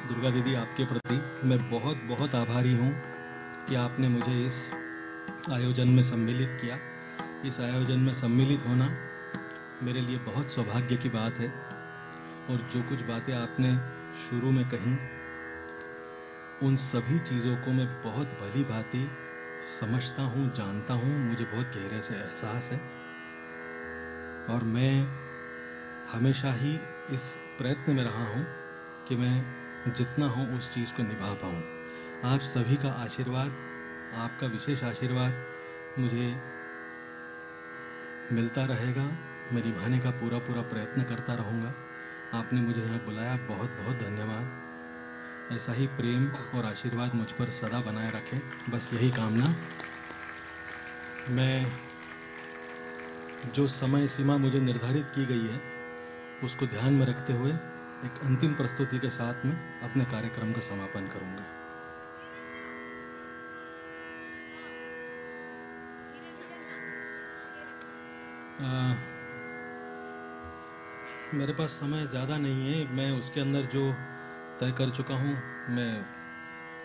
दुर्गा दीदी आपके प्रति मैं बहुत बहुत आभारी हूँ कि आपने मुझे इस आयोजन में सम्मिलित किया। इस आयोजन में सम्मिलित होना मेरे लिए बहुत सौभाग्य की बात है और जो कुछ बातें आपने शुरू में कही, उन सभी चीज़ों को मैं बहुत भली भांति समझता हूँ, जानता हूँ, मुझे बहुत गहरे से एहसास है। और मैं हमेशा ही इस प्रयत्न में रहा हूँ कि मैं जितना हूँ उस चीज़ को निभा पाऊँ। आप सभी का आशीर्वाद, आपका विशेष आशीर्वाद मुझे मिलता रहेगा, मैं निभाने का पूरा पूरा प्रयत्न करता रहूँगा। आपने मुझे यहाँ बुलाया बहुत बहुत धन्यवाद। ऐसा ही प्रेम और आशीर्वाद मुझ पर सदा बनाए रखें। बस यही कामना। मैं, जो समय सीमा मुझे निर्धारित की गई है उसको ध्यान में रखते हुए एक अंतिम प्रस्तुति के साथ में अपने कार्यक्रम का समापन करूँगा। आ, मेरे पास समय ज़्यादा नहीं है। मैं उसके अंदर जो तय कर चुका हूँ मैं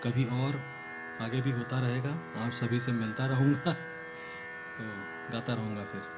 कभी और आगे भी होता रहेगा। आप सभी से मिलता रहूँगा। तो गाता रहूँगा फिर।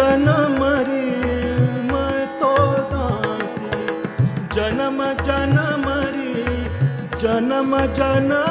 जन्म रे मैं तो दासी। जन्म जन्म रे जन्म जन्म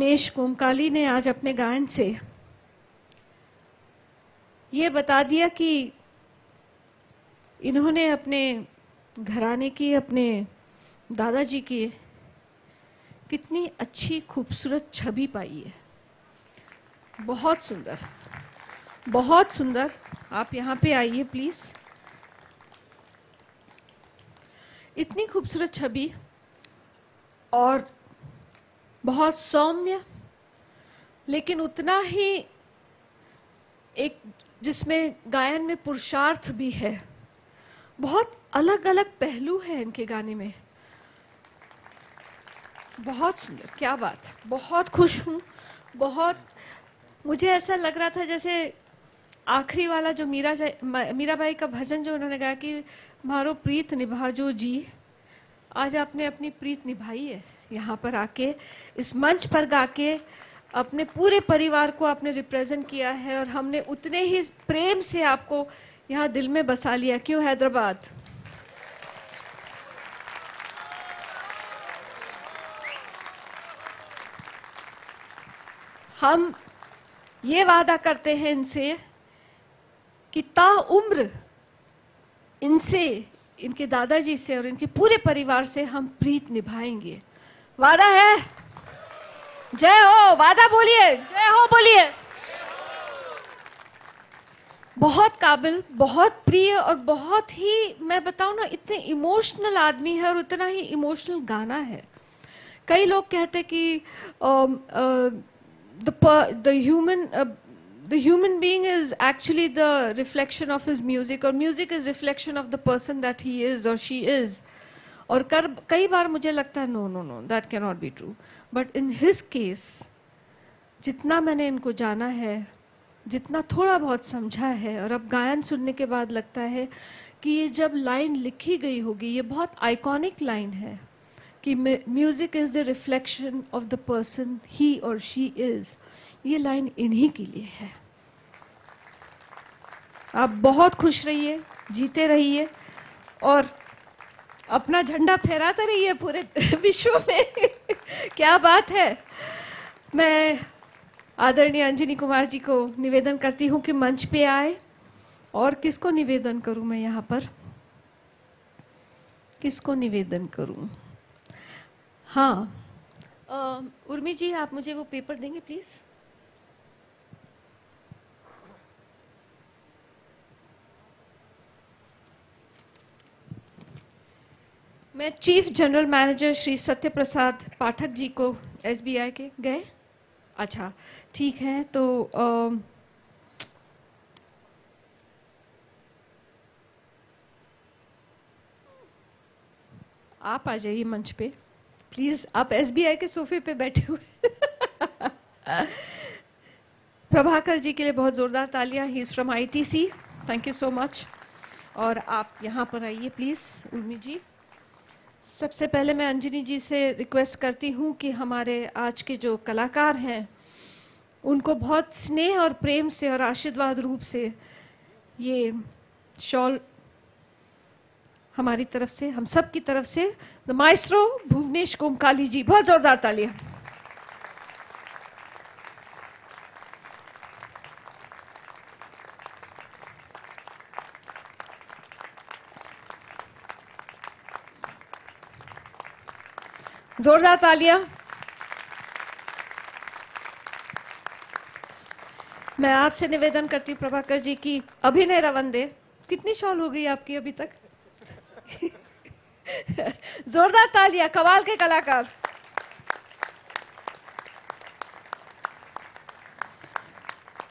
भुवनेश कोमकाली ने आज अपने गायन से ये बता दिया कि इन्होंने अपने घराने की, अपने दादाजी की कितनी अच्छी, खूबसूरत छवि पाई है। बहुत सुंदर बहुत सुंदर। आप यहाँ पे आइए प्लीज़। इतनी खूबसूरत छवि और बहुत सौम्य, लेकिन उतना ही एक जिसमें गायन में पुरुषार्थ भी है। बहुत अलग अलग पहलू है इनके गाने में। बहुत सुंदर, क्या बात। बहुत खुश हूँ, बहुत, मुझे ऐसा लग रहा था जैसे आखिरी वाला जो मीरा मीराबाई का भजन जो उन्होंने गाया कि, मारो प्रीत निभाजो जी, आज आपने अपनी प्रीत निभाई है। यहाँ पर आके, इस मंच पर गा के अपने पूरे परिवार को आपने रिप्रेजेंट किया है और हमने उतने ही प्रेम से आपको यहाँ दिल में बसा लिया। क्यों हैदराबाद? हम ये वादा करते हैं इनसे कि ता उम्र इनसे, इनके दादाजी से और इनके पूरे परिवार से हम प्रीत निभाएँगे। वादा है। जय हो, वादा बोलिए, जय हो बोलिए। बहुत काबिल, बहुत प्रिय और बहुत ही, मैं बताऊ ना, इतने इमोशनल आदमी है और इतना ही इमोशनल गाना है। कई लोग कहते कि the the human being is actually the reflection of his music और music is reflection of the person that he is और शी इज़ और कर, कई बार मुझे लगता है no no no that can not be true but in his case जितना मैंने इनको जाना है, जितना थोड़ा बहुत समझा है, और अब गायन सुनने के बाद लगता है कि ये जब लाइन लिखी गई होगी, ये बहुत आइकॉनिक लाइन है कि music is the reflection of the person he और शी इज़ ये लाइन इन्हीं के लिए है। आप बहुत खुश रहिए, जीते रहिए, और अपना झंडा फहराते रहिए पूरे विश्व में। क्या बात है। मैं आदरणीय अंजनी कुमार जी को निवेदन करती हूँ कि मंच पे आए। और किसको निवेदन करूँ मैं यहाँ पर? किसको निवेदन करूँ? हाँ। उर्मी जी, आप मुझे वो पेपर देंगे, प्लीज़? मैं चीफ जनरल मैनेजर श्री सत्य प्रसाद पाठक जी को एसबीआई के गए। अच्छा ठीक है तो अम, आप आ जाइए मंच पे। प्लीज़ आप एसबीआई के सोफे पे बैठे हुए। प्रभाकर जी के लिए बहुत जोरदार तालियाँ। He is from ITC thank you so much और आप यहाँ पर आइए प्लीज़ उर्मी जी। सबसे पहले मैं अंजनी जी से रिक्वेस्ट करती हूँ कि हमारे आज के जो कलाकार हैं, उनको बहुत स्नेह और प्रेम से और आशीर्वाद रूप से ये शॉल हमारी तरफ़ से, हम सब की तरफ़ से द माइस्ट्रो भुवनेश कोमकाली जी, बहुत जोरदार तालियाँ। जोरदार तालियाँ। मैं आपसे निवेदन करती हूँ, प्रभाकर जी, की अभिनय रवंदे, कितनी शॉल हो गई आपकी अभी तक? जोरदार तालियाँ, कमाल के कलाकार।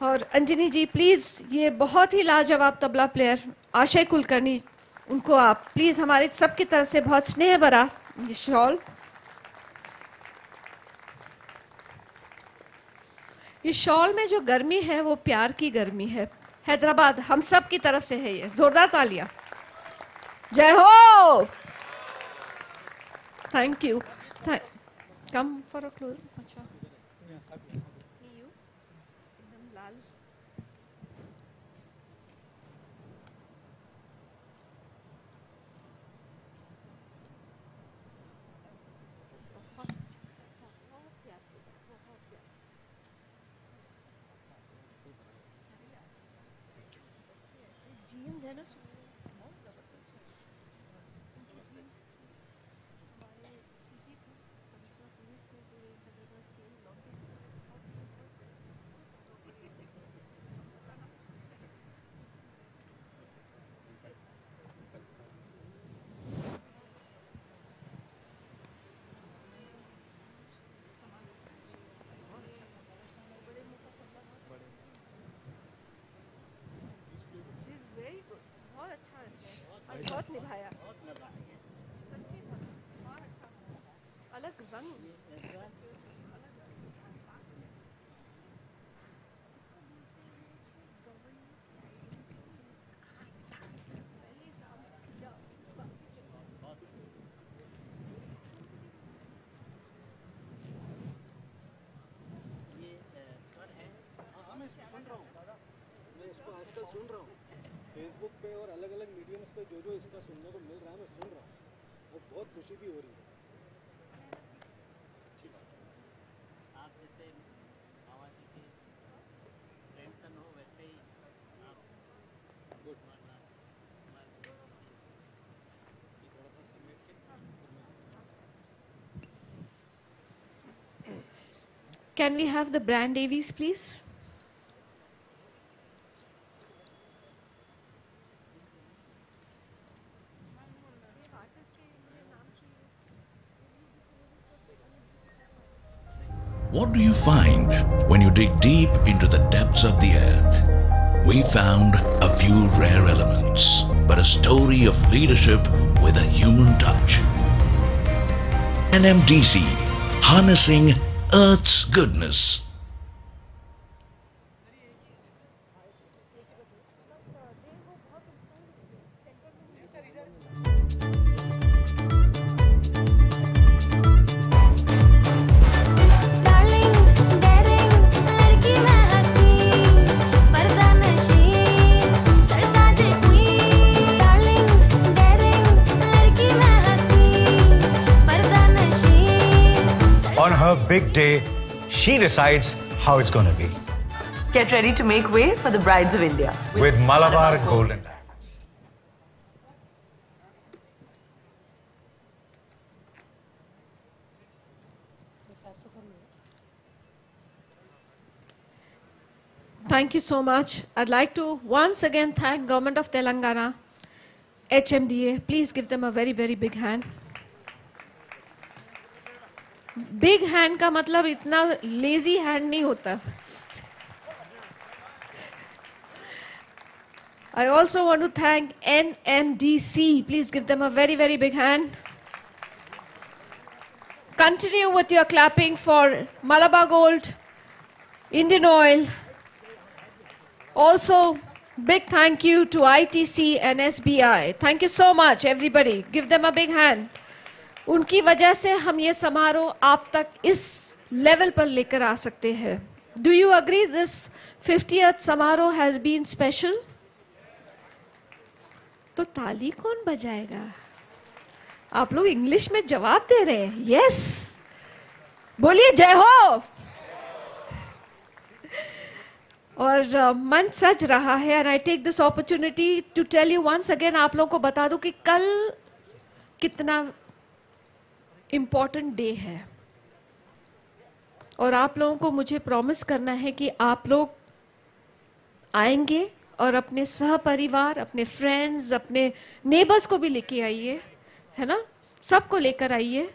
और अंजनी जी प्लीज़ ये बहुत ही लाजवाब तबला प्लेयर आशय कुलकर्णी, उनको आप प्लीज़ हमारे सबकी तरफ़ से बहुत स्नेह भरा ये शॉल इस शॉल में जो गर्मी है, वो प्यार की गर्मी है। हैदराबाद, हम सब की तरफ़ से है ये। जोरदार तालिया। जय हो! Thank you come for a close genes है बहुत निभाया। अच्छा अलग रंग। इसको आजकल सुन रहा हूँ। फेसबुक पे और अलग अलग मीडियम्स पे जो जो इसका सुनने को मिल रहा है मैं सुन रहा हूँ। और बहुत खुशी भी हो रही है। आप जैसे बाबा जी के ग्रैंडसन हो वैसे ही आप good Can we have the brand AVs, please? Find when you dig deep into the depths of the earth? We found a few rare elements, but a story of leadership with a human touch. NMDC, harnessing Earth's goodness. She decides how it's going to be Get ready to make way for the brides of India. with Malabar Golden Diamonds. Thank you so much. I'd like to once again thank Government of Telangana, HMDA. Please give them a very, very big hand. Big hand का मतलब इतना lazy hand नहीं होता I also want to thank NMDC. Please give them a very, very big hand. Continue with your clapping for Malabar Gold, Indian Oil. Also, big thank you to ITC and SBI. Thank you so much, everybody. Give them a big hand. उनकी वजह से हम ये समारोह आप तक इस level पर लेकर आ सकते हैं। Do you agree this fiftieth समारोह हैज़ बीन स्पेशल तो ताली कौन बजाएगा? आप लोग इंग्लिश में जवाब दे रहे हैं। यस बोलिए, जय हो। और मंच सज रहा है and I take this opportunity to tell you once again आप लोगों को बता दूँ कि कल कितना इम्पोर्टेंट डे है। और आप लोगों को मुझे प्रॉमिस करना है कि आप लोग आएँगे और अपने सह परिवार अपने फ्रेंड्स अपने नेबर्स को भी लेके आइए, है ना? सबको लेकर आइए।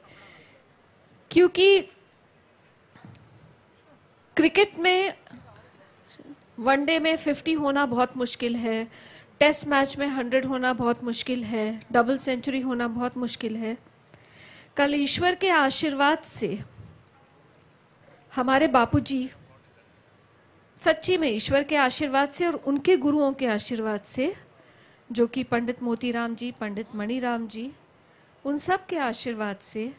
क्योंकि क्रिकेट में वनडे में 50 होना बहुत मुश्किल है। टेस्ट मैच में 100 होना बहुत मुश्किल है। डबल सेंचुरी होना बहुत मुश्किल है। कल ईश्वर के आशीर्वाद से हमारे बापूजी सच्ची में ईश्वर के आशीर्वाद से और उनके गुरुओं के आशीर्वाद से, जो कि पंडित मोतीराम जी, पंडित मणिराम जी, उन सब के आशीर्वाद से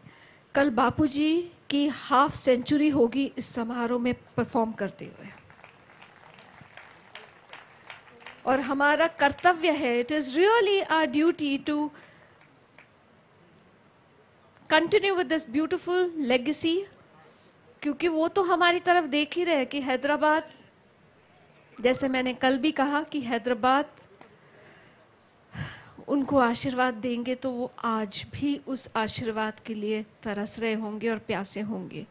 कल बापूजी की हाफ़ सेंचुरी होगी इस समारोह में परफॉर्म करते हुए। और हमारा कर्तव्य है it is really our duty to continue with this beautiful legacy क्योंकि वो तो हमारी तरफ़ देख ही रहे कि हैदराबाद, जैसे मैंने कल भी कहा कि हैदराबाद उनको आशीर्वाद देंगे तो वो आज भी उस आशीर्वाद के लिए तरस रहे होंगे और प्यासे होंगे।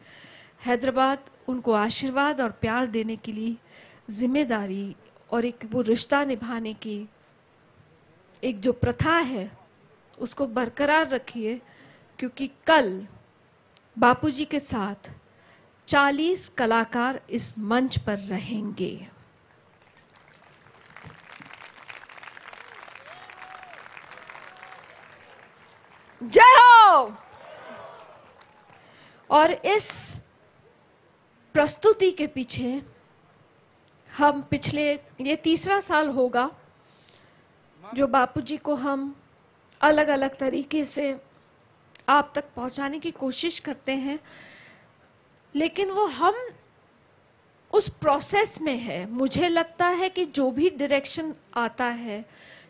हैदराबाद उनको आशीर्वाद और प्यार देने के लिए ज़िम्मेदारी और एक वो रिश्ता निभाने की एक जो प्रथा है, उसको बरकरार रखिए। क्योंकि कल बापूजी के साथ 40 कलाकार इस मंच पर रहेंगे। जय हो! और इस प्रस्तुति के पीछे हम पिछले, ये तीसरा साल होगा जो बापूजी को हम अलग अलग तरीके से आप तक पहुँचाने की कोशिश करते हैं, लेकिन वो हम उस प्रोसेस में है। मुझे लगता है कि जो भी डायरेक्शन आता है,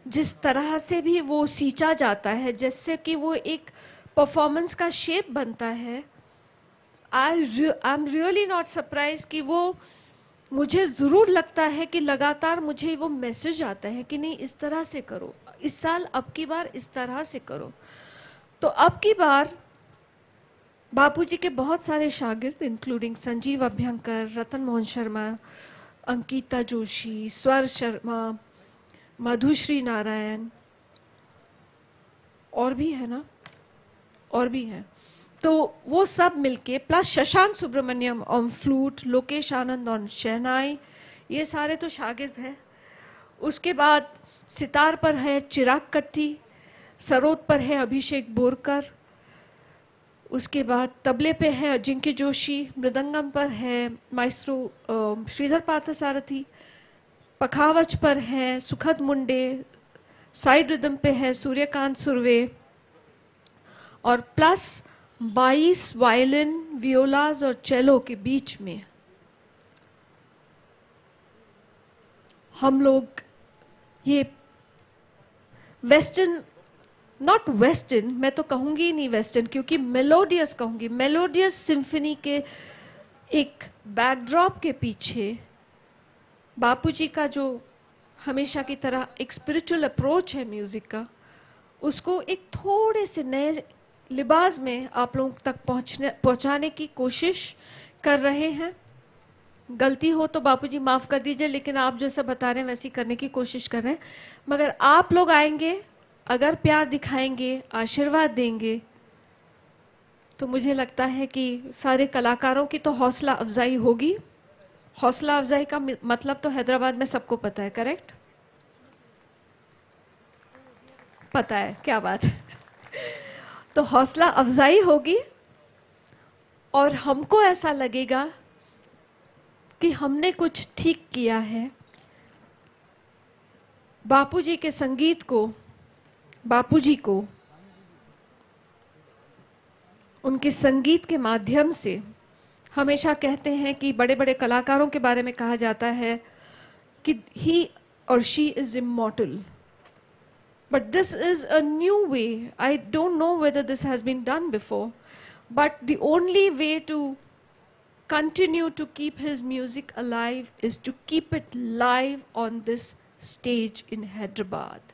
जिस तरह से भी वो सींचा जाता है, जिससे कि वो एक परफॉर्मेंस का शेप बनता है I I am really not surprise कि वो मुझे ज़रूर लगता है कि लगातार मुझे वो मैसेज आता है कि नहीं, इस तरह से करो, इस साल अब की बार इस तरह से करो। तो अब की बार बापूजी के बहुत सारे शागिर्द इंक्लूडिंग संजीव अभ्यंकर, रतन मोहन शर्मा, अंकिता जोशी, स्वर शर्मा, मधुश्री नारायण, और भी है ना? और भी है। तो वो सब मिलके plus Shashank Subramaniam on flute Lokesh Anand on shehnai, ये सारे तो शागिर्द हैं। उसके बाद सितार पर है चिराग कट्टी सरोद पर है अभिषेक बोरकर। उसके बाद तबले पे है अजिंक्य जोशी, मृदंगम पर है माइस्ट्रो श्रीधर पार्थसारथी पखावच पर है सुखद मुंडे साइड रिदम पे है सूर्यकांत सुरवे और प्लस 22 वायलिन, वियोलाज और चेलो के बीच में हम लोग ये वेस्टर्न नॉट वेस्टर्न मैं तो कहूँगी नहीं वेस्टर्न क्योंकि मेलोडियस कहूँगी। मेलोडियस सिम्फनी के एक बैकड्रॉप के पीछे बापूजी का जो हमेशा की तरह एक स्पिरिचुअल अप्रोच है म्यूज़िक का, उसको एक थोड़े से नए लिबास में आप लोगों तक पहुँचने, पहुँचाने की कोशिश कर रहे हैं। गलती हो तो बापूजी माफ़ कर दीजिए, लेकिन आप जैसा बता रहे हैं वैसी करने की कोशिश कर रहे हैं। मगर आप लोग आएँगे अगर प्यार दिखाएँगे, आशीर्वाद देंगे तो मुझे लगता है कि सारे कलाकारों की तो हौसला अफजाई होगी। हौसला अफजाई का मतलब तो हैदराबाद में सबको पता है करेक्ट पता है, क्या बात तो हौसला अफजाई होगी और हमको ऐसा लगेगा कि हमने कुछ ठीक किया है। बापूजी के संगीत को बापूजी को उनके संगीत के माध्यम से हमेशा कहते हैं कि बड़े बड़े कलाकारों के बारे में कहा जाता है कि ही और she is immortal but this is a new way I don't know whether this has been done before but the only way to continue to keep his music alive is to keep it live on this stage in Hyderabad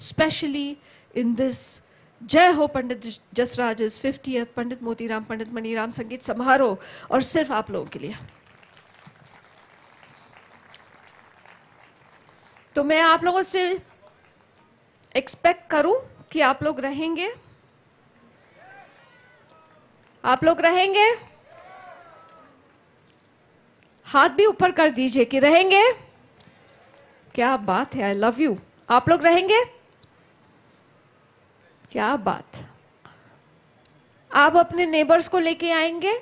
especially in this जय हो पंडित जस- जसराज's 50th पंडित मोतीराम पंडित मनीराम संगीत समारोह और सिर्फ़ आप लोगों के लिए तो मैं आप लोगों से एक्सपेक्ट करूँ कि आप लोग रहेंगे? आप लोग रहेंगे? हाथ भी ऊपर कर दीजिए कि रहेंगे। क्या बात है आई लव यू आप लोग रहेंगे? क्या बात? आप अपने नेबर्स को लेके आएँगे?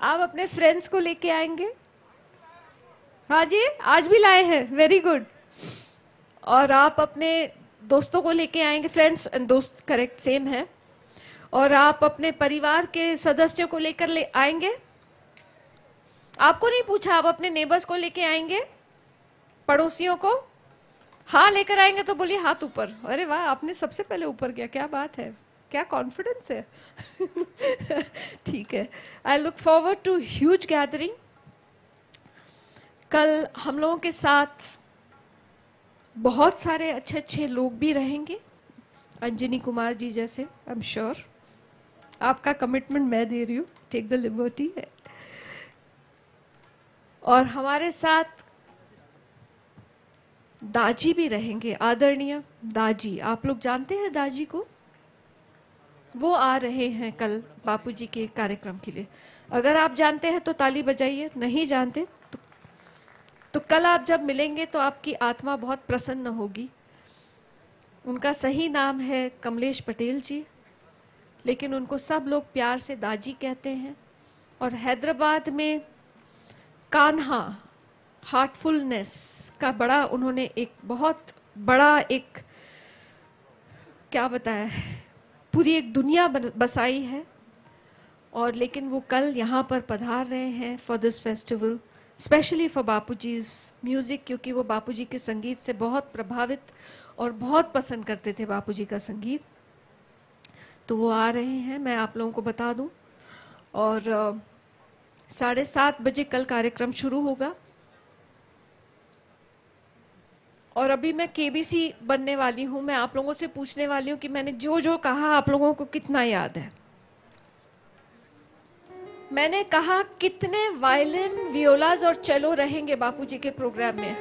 आप अपने फ्रेंड्स को लेके आएँगे? हाँ जी, आज भी लाए हैं वेरी गुड और आप अपने दोस्तों को लेके आएँगे फ्रेंड्स एंड दोस्त करेक्ट सेम है. और आप अपने परिवार के सदस्यों को लेकर ले आएँगे? आपको नहीं पूछा आप अपने नेबर्स को लेके आएँगे? पड़ोसियों को? हाँ लेकर आएँगे तो बोलिए हाथ ऊपर। अरे वाह, आपने सबसे पहले ऊपर किया, क्या बात है? क्या कॉन्फिडेंस है? ठीक है। I look forward to huge gathering कल हम लोगों के साथ बहुत सारे अच्छे अच्छे लोग भी रहेंगे, अंजनी कुमार जी जैसे आई एम श्योर आपका कमिटमेंट मैं दे रही हूँ। टेक द लिबर्टी है और हमारे साथ दाजी भी रहेंगे आदरणीय दाजी। आप लोग जानते हैं दाजी को? वो आ रहे हैं कल बापूजी के कार्यक्रम के लिए। अगर आप जानते हैं तो ताली बजाइए नहीं जानते तो, तो कल आप जब मिलेंगे तो आपकी आत्मा बहुत प्रसन्न होगी। उनका सही नाम है कमलेश पटेल जी लेकिन उनको सब लोग प्यार से दाजी कहते हैं। और हैदराबाद में कान्हा हार्टफुलनेस का बड़ा उन्होंने एक बहुत बड़ा एक, क्या बताया पूरी एक दुनिया बसाई है। और लेकिन वो कल यहाँ पर पधार रहे हैं for this festival specially for Bapuji's music क्योंकि वो बापूजी के संगीत से बहुत प्रभावित और बहुत पसंद करते थे बापूजी का संगीत। तो वो आ रहे हैं, मैं आप लोगों को बता दूँ। और, साढ़े सात बजे कल कार्यक्रम शुरू होगा। और अभी मैं केबीसी बनने वाली हूँ, मैं आप लोगों से पूछने वाली हूँ कि मैंने जो जो कहा आप लोगों को कितना याद है। मैंने कहा, कितने वायलिन, वियोलाज और चेलो रहेंगे बापूजी के प्रोग्राम में।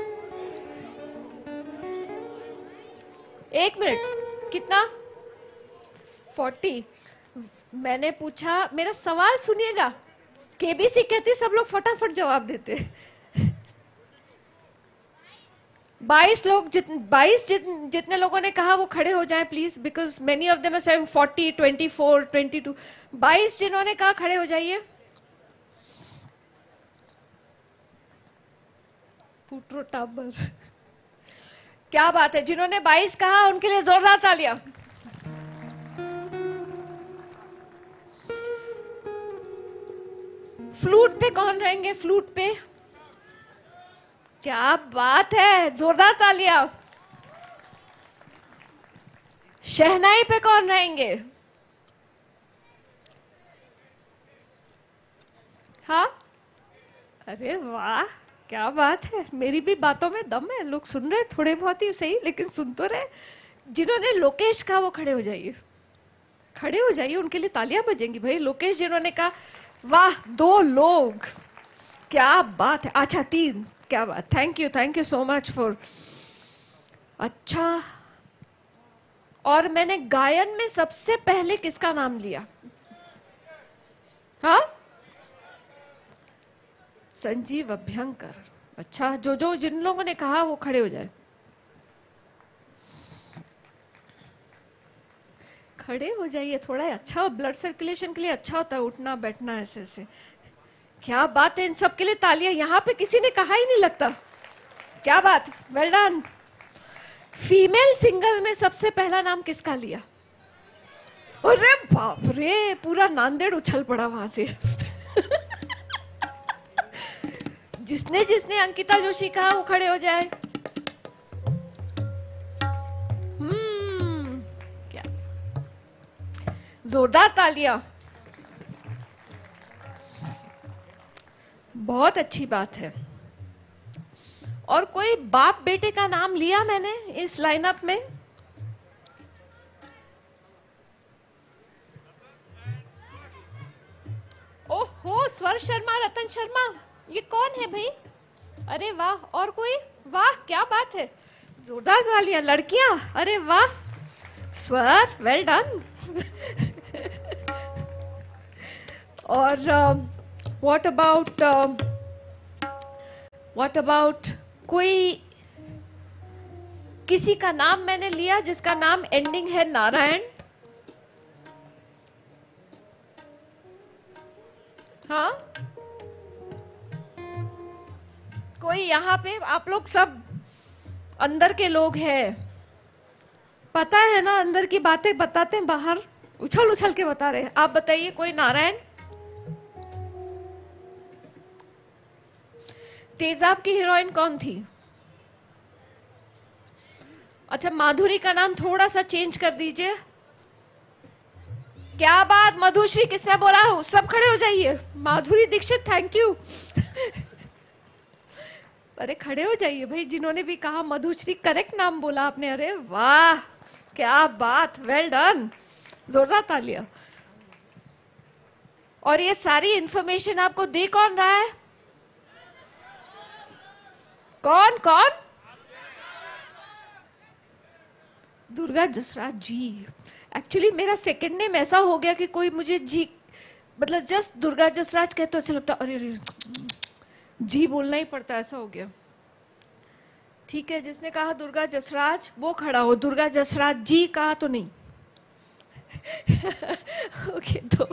एक मिनट, कितना? फोर्टी। मैंने पूछा, मेरा सवाल सुनिएगा। केबीसी कहती, सब लोग फटाफट जवाब देते बाईस लोग जित बाईस जित, जितने लोगों ने कहा वो खड़े हो जाएँ please because many of them are seven forty twenty four twenty two बाईस जिन्होंने कहा खड़े हो जाइए। टाबर। क्या बात है जिन्होंने 22 कहा उनके लिए जोरदार तालियाँ। फ्लूट पे कौन रहेंगे? फ्लूट पे क्या बात है, जोरदार तालियाँ शहनाई पे कौन रहेंगे? हाँ? अरे वाह, क्या बात है। मेरी भी बातों में दम है, लोग सुन रहे थोड़े बहुत ही सही, लेकिन सुन तो रहे जिन्होंने लोकेश कहा, वो खड़े हो जाइए। खड़े हो जाइए, उनके लिए तालियाँ बजेंगी भाई। लोकेश जिन्होंने कहा, वाह, दो लोग, क्या बात है। अच्छा तीन। क्या बात। Thank you thank you so much for अच्छा। और मैंने गायन में सबसे पहले किसका नाम लिया? हाँ? संजीव अभ्यंकर। अच्छा जो जो जिन लोगों ने कहा वो खड़े हो जाए। खड़े हो जाइए, थोड़ा अच्छा ब्लड सर्कुलेशन के लिए अच्छा होता है, उठना, बैठना ऐसे ऐसे। क्या बात है इन सबके लिए तालियाँ? यहाँ पे किसी ने कहा ही नहीं लगता। क्या बात? वेल डन फीमेल सिंगर में सबसे पहला नाम किसका लिया? अरे बाप रे, पूरा नांदेड़ उछल पड़ा वहाँ से। जिसने जिसने अंकिता जोशी कहा वो खड़े हो जाए। हम्म क्या? जोरदार तालियाँ। बहुत अच्छी बात है। और कोई बाप बेटे का नाम लिया मैंने इस लाइनअप में? ओहो, स्वर शर्मा, रतन शर्मा, ये कौन है भाई? अरे वाह, और कोई? वाह, क्या बात है। जोरदार तालियाँ लड़कियाँ, अरे वाह। स्वर वेल डन और व्हाट अबाउट व्हाट अबाउट कोई किसी का नाम मैंने लिया जिसका नाम एंडिंग है नारायण? हाँ? कोई यहाँ पे, आप लोग सब अंदर के लोग हैं। पता है ना, अंदर की बातें बताते हैं, बाहर उछल उछल के बता रहे हैं। आप बताइए, कोई नारायण? तेजाब की हीरोइन कौन थी? अच्छा माधुरी का नाम थोड़ा सा चेंज कर दीजिए। क्या बात, मधुश्री किसने बोला? सब खड़े हो जाइए। माधुरी दीक्षित थैंक यू अरे, खड़े हो जाइए भाई, जिन्होंने भी कहा मधुश्री करेक्ट नाम बोला आपने। अरे वाह, क्या बात वेल डन जोरदार तालियाँ। और ये सारी इंफॉर्मेशन आपको दे कौन रहा है? कौन कौन? दुर्गा जसराज जी। एक्चुअली मेरा सेकंड नेम ऐसा हो गया कि कोई मुझे जी मतलब जस्ट दुर्गा जसराज कहते तो ऐसा लगता अरे अरे, जी बोलना ही पड़ता ऐसा हो गया। ठीक है, जिसने कहा दुर्गा जसराज, वो खड़ा हो। दुर्गा जसराज जी कहा तो नहीं। ओके तो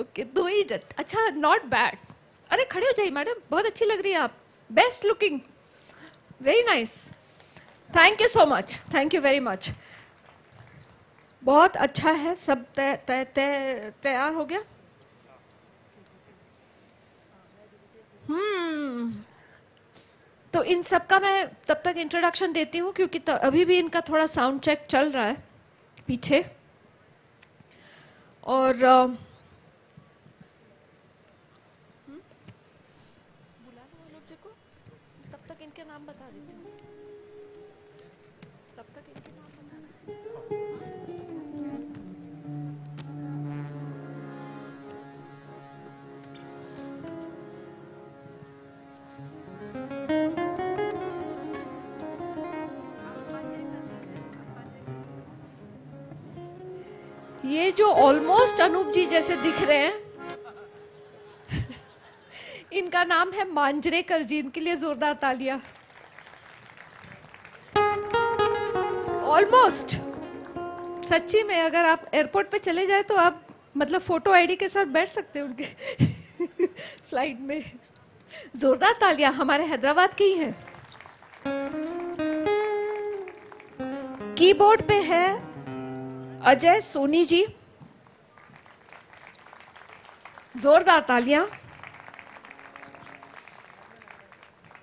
ओके, दो ही जत अच्छा नॉट बैड अरे, खड़े हो जाइए, मैडम, बहुत अच्छी लग रही है आप। Best looking very nice thank you so much thank you very much बहुत अच्छा है सब तय तय तय तैयार हो गया? हम्म। hmm. तो इन सब का मैं तब तक इंट्रोडक्शन देती हूँ क्योंकि त, अभी भी इनका थोड़ा साउंड चेक चल रहा है पीछे। और अ, जो ऑलमोस्ट अनूप जी जैसे दिख रहे हैं, इनका नाम है मांजरेकर जी, इनके लिए जोरदार तालियाँ। ऑलमोस्ट सच्ची में अगर आप एयरपोर्ट पे चले जाए तो आप मतलब फ़ोटो आईडी के साथ बैठ सकते हैं उनके फ़्लाइट में। जोरदार तालियाँ, हमारे हैदराबाद की हैं कीबोर्ड पे है अजय सोनी जी। जोरदार तालियाँ।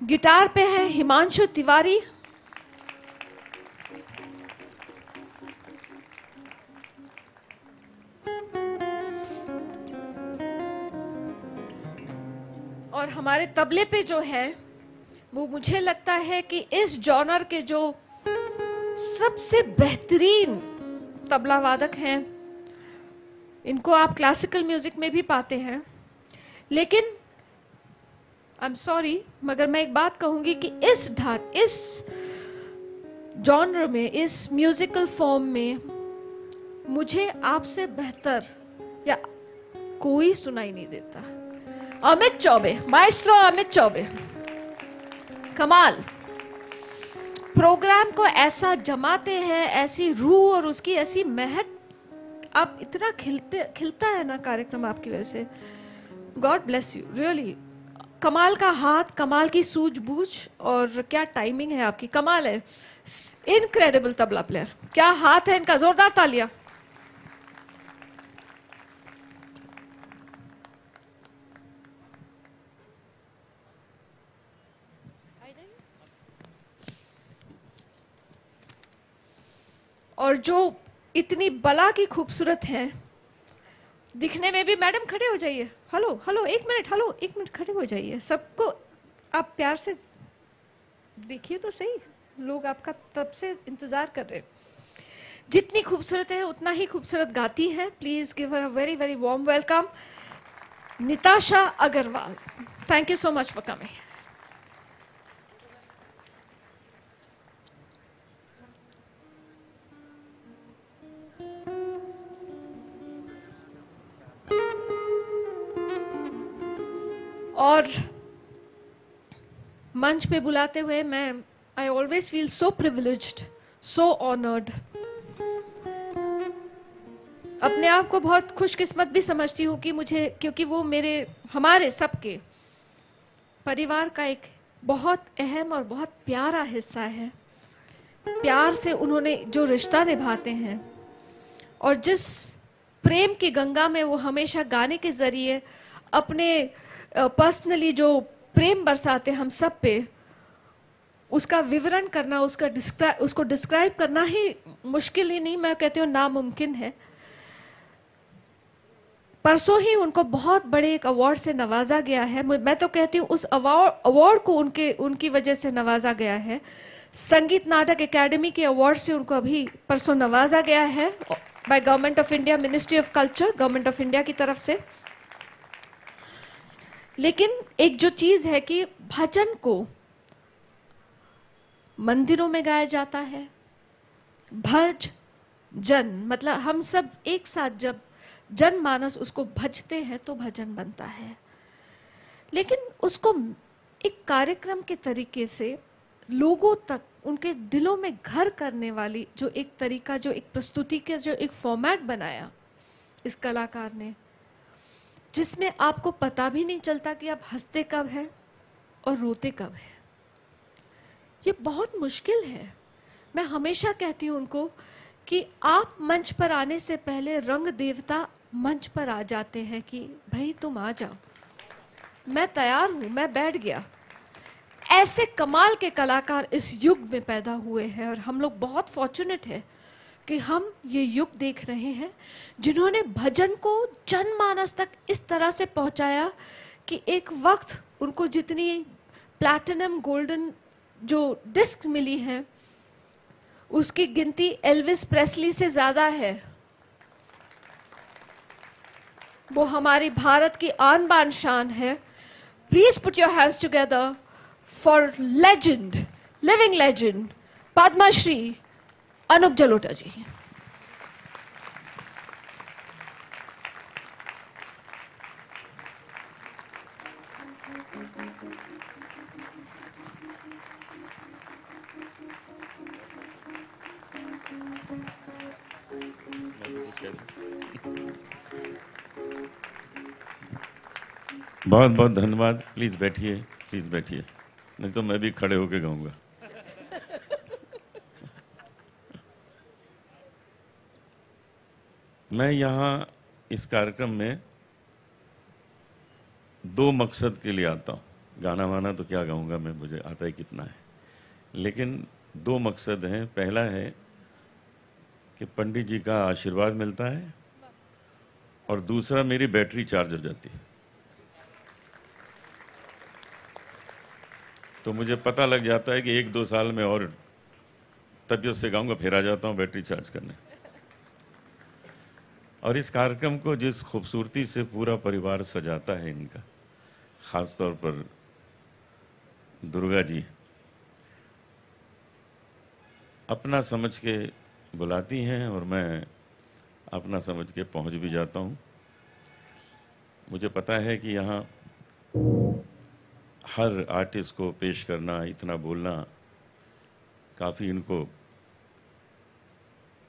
गिटार पे है हिमांशु तिवारी। और हमारे तबले पे जो है, वो मुझे लगता है कि इस जॉनर के जो सबसे बेहतरीन तबला वादक हैं इनको आप क्लासिकल म्यूज़िक में भी पाते हैं। लेकिन आई एम सॉरी मगर मैं एक बात कहूँगी कि इस ढात इस जॉनर में, इस म्यूजिकल फॉर्म में मुझे आपसे बेहतर या कोई सुनाई नहीं देता। अमित चौबे माइस्ट्रो अमित चौबे। कमाल। प्रोग्राम को ऐसा जमाते हैं, ऐसी रूह और उसकी ऐसी महक आप इतना खिलते, खिलता है ना कार्यक्रम आपकी वजह से। गॉड ब्लेस यू रियली कमाल का हाथ, कमाल की सूझबूझ और क्या टाइमिंग है आपकी। कमाल है। इनक्रेडिबल तबला प्लेयर क्या हाथ है इनका? जोरदार तालिया। और जो इतनी बला की खूबसूरत है। दिखने में भी मैडम खड़े हो जाइए। हेलो हेलो, एक मिनट, हेलो, एक मिनट खड़े हो जाइए। सबको आप प्यार से देखिए तो सही। लोग आपका तब से इंतज़ार कर रहे हैं। जितनी खूबसूरत है, उतना ही खूबसूरत गाती है। Please give her a very very warm welcome Nitasha Agarwal. Thank you so much for coming और मंच पे बुलाते हुए मैं I always feel so privileged so honoured अपने आप को बहुत खुशकिस्मत भी समझती हूँ कि मुझे, क्योंकि वो मेरे, हमारे सबके परिवार का एक बहुत अहम और बहुत प्यारा हिस्सा है। प्यार से उन्होंने जो रिश्ता निभाते हैं और जिस प्रेम की गंगा में वो हमेशा गाने के ज़रिए अपने पर्सनली जो प्रेम बरसाते हम सब पे, उसका विवरण करना, उसका डिस्क्राइब उसको डिस्क्राइब करना ही मुश्किल ही नहीं, मैं कहती हूँ नामुमकिन है। परसों ही उनको बहुत बड़े एक अवार्ड से नवाजा गया है। मैं तो कहती हूँ उस अवार्ड अवार्ड को उनके, उनकी वजह से नवाजा गया है। संगीत नाटक एकेडमी के अवार्ड से उनको अभी परसों नवाजा गया है by government of India ministry of culture government of India की तरफ़ से। लेकिन एक जो चीज़ है कि भजन को मंदिरों में गाया जाता है। भज, जन मतलब हम सब एक साथ जब जनमानस उसको भजते हैं तो भजन बनता है। लेकिन उसको एक कार्यक्रम के तरीके से लोगों तक, उनके दिलों में घर करने वाली जो एक तरीका, जो एक प्रस्तुति का, जो एक फॉर्मेट बनाया इस कलाकार ने जिसमें आपको पता भी नहीं चलता कि आप हँसते कब हैं और रोते कब हैं। ये बहुत मुश्किल है। मैं हमेशा कहती हूँ उनको कि आप मंच पर आने से पहले रंग देवता मंच पर आ जाते हैं कि, भाई, तुम आ जाओ। मैं तैयार हूँ, मैं बैठ गया। ऐसे कमाल के कलाकार इस युग में पैदा हुए हैं और हम लोग बहुत फॉर्चुनेट है। कि हम ये युग देख रहे हैं, जिन्होंने भजन को जनमानस तक इस तरह से पहुँचाया कि एक वक्त उनको जितनी प्लैटिनम गोल्डन जो डिस्क मिली हैं, उसकी गिनती एल्विस प्रेस्ली से ज़्यादा है। वो हमारी भारत की आन बान शान है। Please put your hands together for legend living legend Padmashri Anup Jalota ji. बहुत बहुत धन्यवाद। प्लीज़ बैठिए प्लीज़ बैठिए। नहीं तो मैं भी खड़े होके गाऊँगा। मैं यहाँ इस कार्यक्रम में दो मकसद के लिए आता हूँ। गाना वाना तो क्या गाऊँगा मैं, मुझे आता ही कितना है। लेकिन दो मकसद हैं। पहला है कि पंडित जी का आशीर्वाद मिलता है और दूसरा, मेरी बैटरी चार्ज हो जाती है। तो मुझे पता लग जाता है कि एक दो साल में और तबीयत से गाऊँगा, फिर आ जाता हूँ बैटरी चार्ज करने। और इस कार्यक्रम को जिस खूबसूरती से पूरा परिवार सजाता है इनका खास तौर पर दुर्गा जी, अपना समझ के बुलाती हैं और मैं अपना समझ के पहुँच भी जाता हूँ। मुझे पता है कि यहाँ हर आर्टिस्ट को पेश करना, इतना बोलना काफ़ी इनको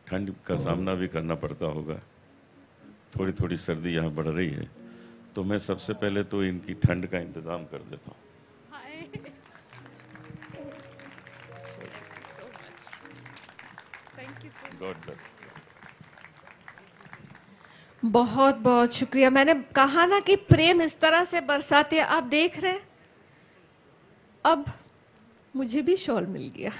ठंड का सामना भी करना पड़ता होगा। थोड़ी थोड़ी सर्दी यहाँ बढ़ रही है तो मैं सबसे पहले तो इनकी ठंड का इंतज़ाम कर देता हूँ। गॉड बहुत बहुत शुक्रिया। मैंने कहा ना कि प्रेम इस तरह से बरसाते हैं, आप देख रहे हैं? अब मुझे भी शॉल मिल गया।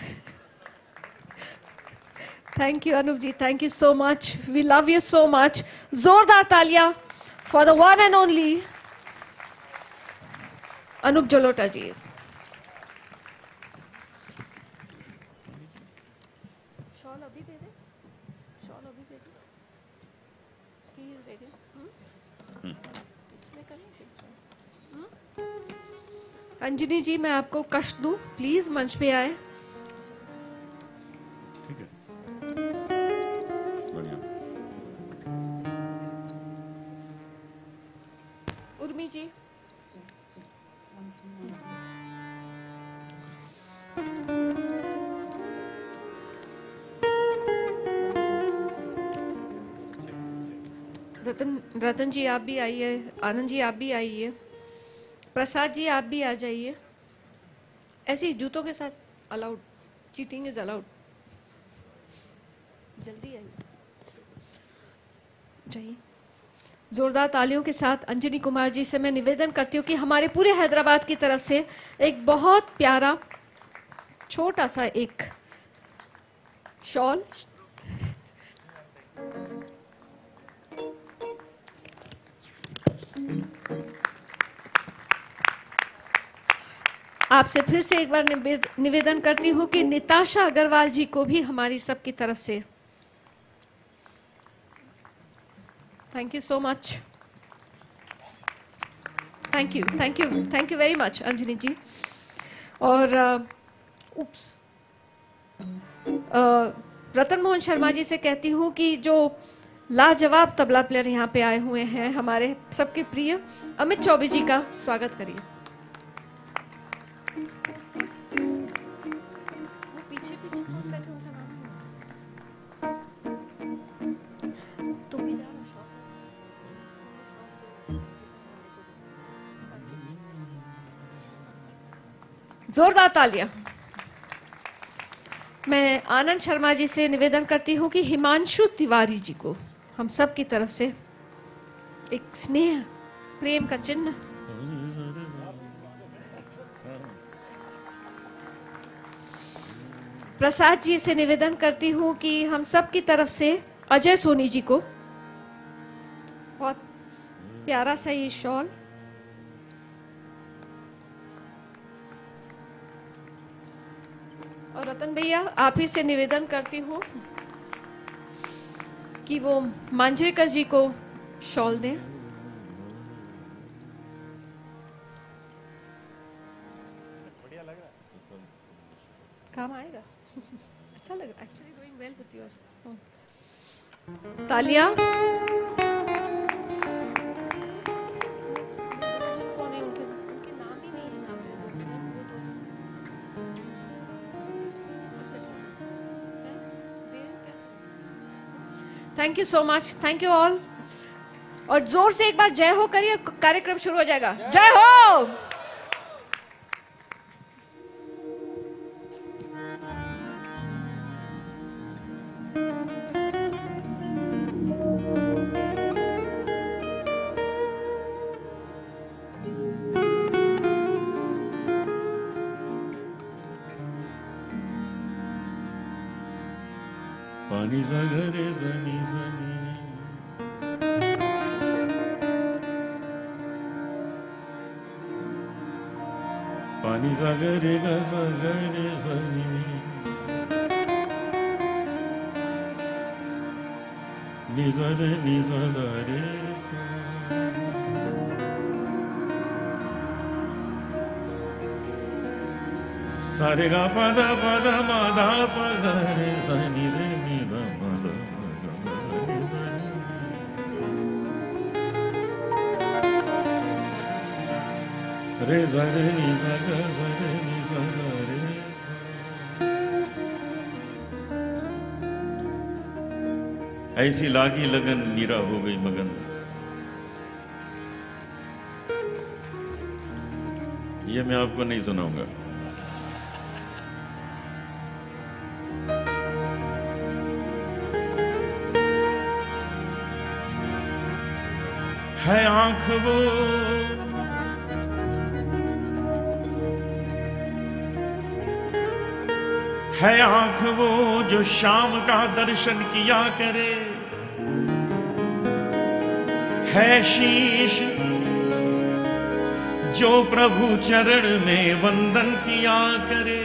Thank you Anup ji thank you so much we love you so much जोरदार तालियाँ for the one and only Anup Jalota ji. Shawl अभी दे is ready. Hmm? इसमें करेंगे? Hmm? अंजनी जी मैं आपको कष्ट दूँ प्लीज़ मंच पे आए रतन जी, आप भी आइए। आनंद जी, आप भी आइए। प्रसाद जी, आप भी आ जाइए। ऐसे ही जूतों के साथ अलाउड चीटिंग इज़ अलाउड जल्दी आइए। जाइए। जोरदार तालियों के साथ अंजनी कुमार जी से मैं निवेदन करती हूँ कि हमारे पूरे हैदराबाद की तरफ़ से एक बहुत प्यारा, छोटा सा एक शॉल आपसे फिर से एक बार निवेद, निवेदन करती हूँ कि निताशा अग्रवाल जी को भी हमारी सबकी तरफ़ से। Thank you so much thank you thank you thank you very much Anjani ji और उप्स रतन मोहन शर्मा जी से कहती हूँ कि जो लाजवाब तबला प्लेयर यहाँ पे आए हुए हैं हमारे सबके प्रिय अमित चौबे जी का स्वागत करिए। जोरदार तालियाँ। मैं आनंद शर्मा जी से निवेदन करती हूँ कि हिमांशु तिवारी जी को हम सब की तरफ़ से एक स्नेह, प्रेम का चिन्ह। प्रसाद जी से निवेदन करती हूँ कि हम सब की तरफ़ से अजय सोनी जी को बहुत प्यारा सा ये शॉल और रतन भैया आप ही से निवेदन करती हूँ कि वो मांजरेकर जी को शॉल दें। काम आएगा। अच्छा लग रहा है। एक्चुअली डूइंग वेल योर्स तालियाँ। Thank you so much thank you all और ज़ोर से एक बार जय हो करिए, कार्यक्रम शुरू हो जाएगा। जय हो! sagari ga sagari sani nizare nizadare sa sare ga pada pada ma da pa ga re sani re ni da ma da re sa re ni sa ga sa ऐसी लागी लगन मीरा हो गई मगन। ये मैं आपको नहीं सुनाऊँगा। है आँख वो है आँख वो जो शाम का दर्शन किया करे। है शीश जो प्रभु चरण में वंदन किया करे।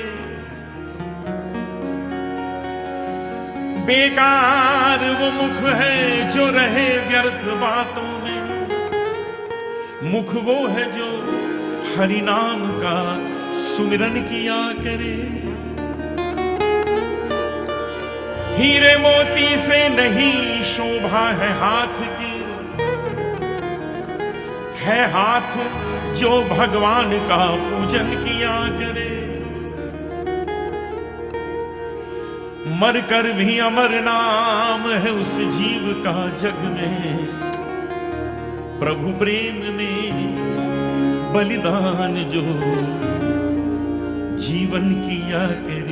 बेकार वो मुख है जो रहे व्यर्थ बातों में। मुख वो है जो हरि नाम का सुमिरन किया करे। हीरे मोती से नहीं शोभा है हाथ की। है हाथ जो भगवान का पूजन किया करे। मर कर भी अमर नाम है उस जीव का जग में। प्रभु प्रेम में बलिदान जो जीवन किया करे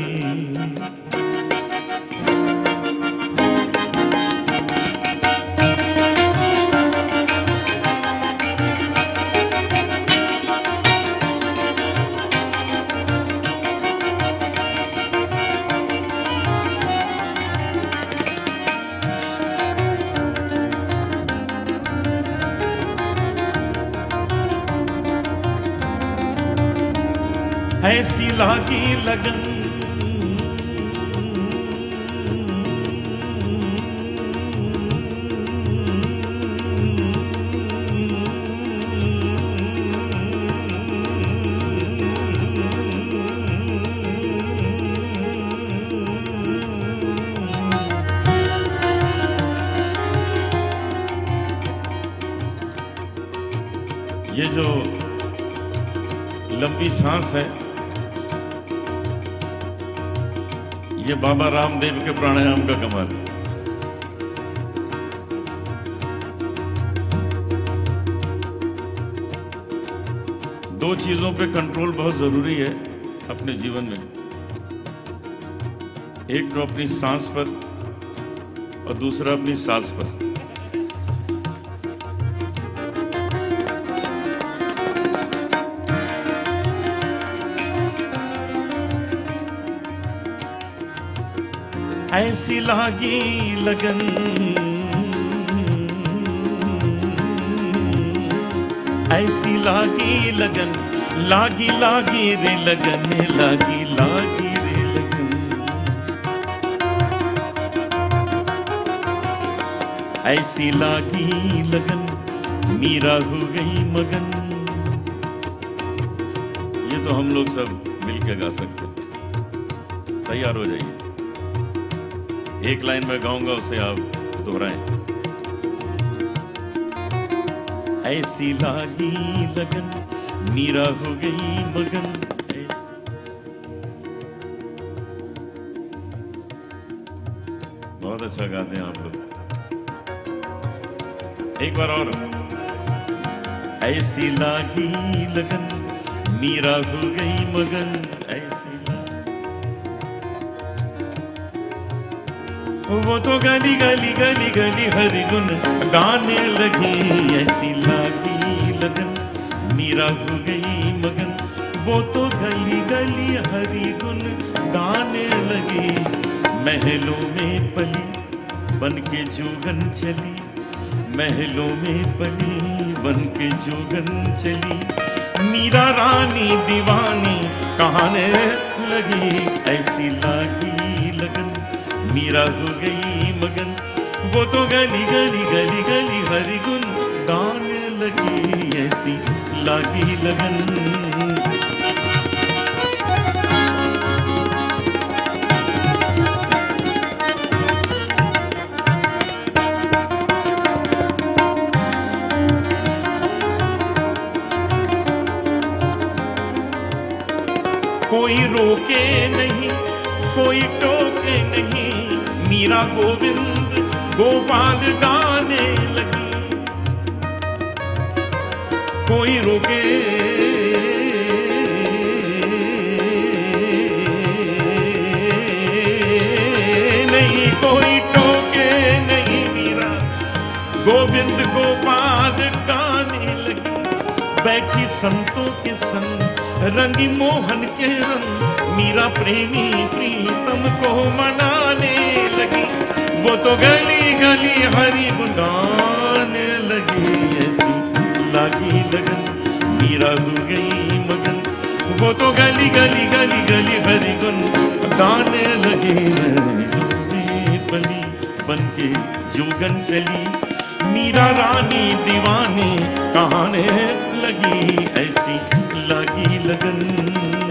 लागी बाबा रामदेव के प्राणायाम का कमाल। दो चीज़ों पे कंट्रोल बहुत ज़रूरी है अपने जीवन में। एक तो अपनी सांस पर और दूसरा अपनी सांस पर। ऐसी लागी लगन। ऐसी लागी लगन, लागी लागी रे लगन, लागी लागी रे लगन। ऐसी लागी लगन, मीरा हो गई मगन। ये तो हम लोग सब मिलकर गा सकते। तैयार हो जाइए। एक लाइन में गाऊँगा, उसे आप दोहराएँ। ऐसी लागी लगन, मीरा हो गई मगन बहुत अच्छा गाते हैं आप लोग। एक बार और। ऐसी लागी लगन, मीरा हो गई मगन वो तो गली गली गली गली हरि गुन गाने लगी, ऐसी लागी लगन। मीरा हो गई मगन, वो तो गली गली हरि गुन गाने लगी। महलों में पली बन के जोगन चली। महलों में पली बन के जोगन चली। मीरा रानी दीवानी, कहाने लगी, ऐसी लागी लगन। मीरा हो गई मगन। वो तो गली गली गली गली हरि गुन गाने लगी ऐसी लागी लगन। कोई रोके नहीं, कोई टोके नहीं। मीरा गोविंद, गोपाल गाने लगी। कोई रोके। नहीं, कोई टोके नहीं मीरा। गोविंद, गोपाल गाने लगी। बैठी संतों के संग, रंगी मोहन के रंग। मीरा प्रेमी प्रीतम को मनाने लगी। वो तो गली गली हरी गाने लगी ऐसी लागी लगन। मीरा हो गई मगन। वो तो गली गली गली गली हरी गुन गाने लगे पली बन के जोगन चली मीरा रानी दीवानी कहाने लगी ऐसी लागी लगन।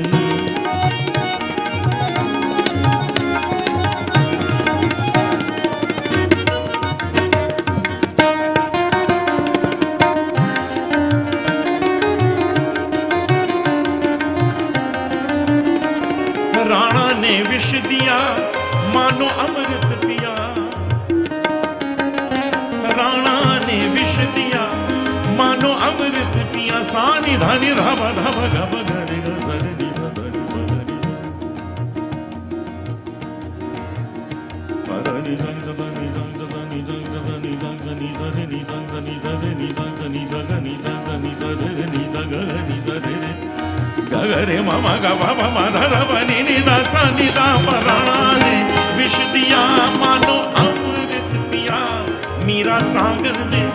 में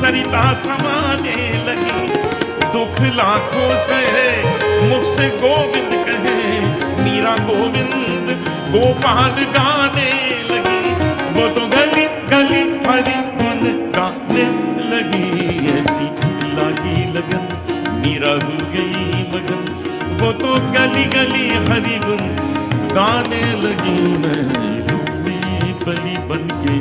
सरिता समाने लगी। दुख लाखों से मुख से गोविंद कहे। मीरा गोविंद गोपाल गाने लगी। वो तो गली गली हरि गुन गाने लगी। ऐसी लागी लगन, मीरा हो गई मगन। वो तो गली गली हरि गुन गाने लगी। मैं में पली बन के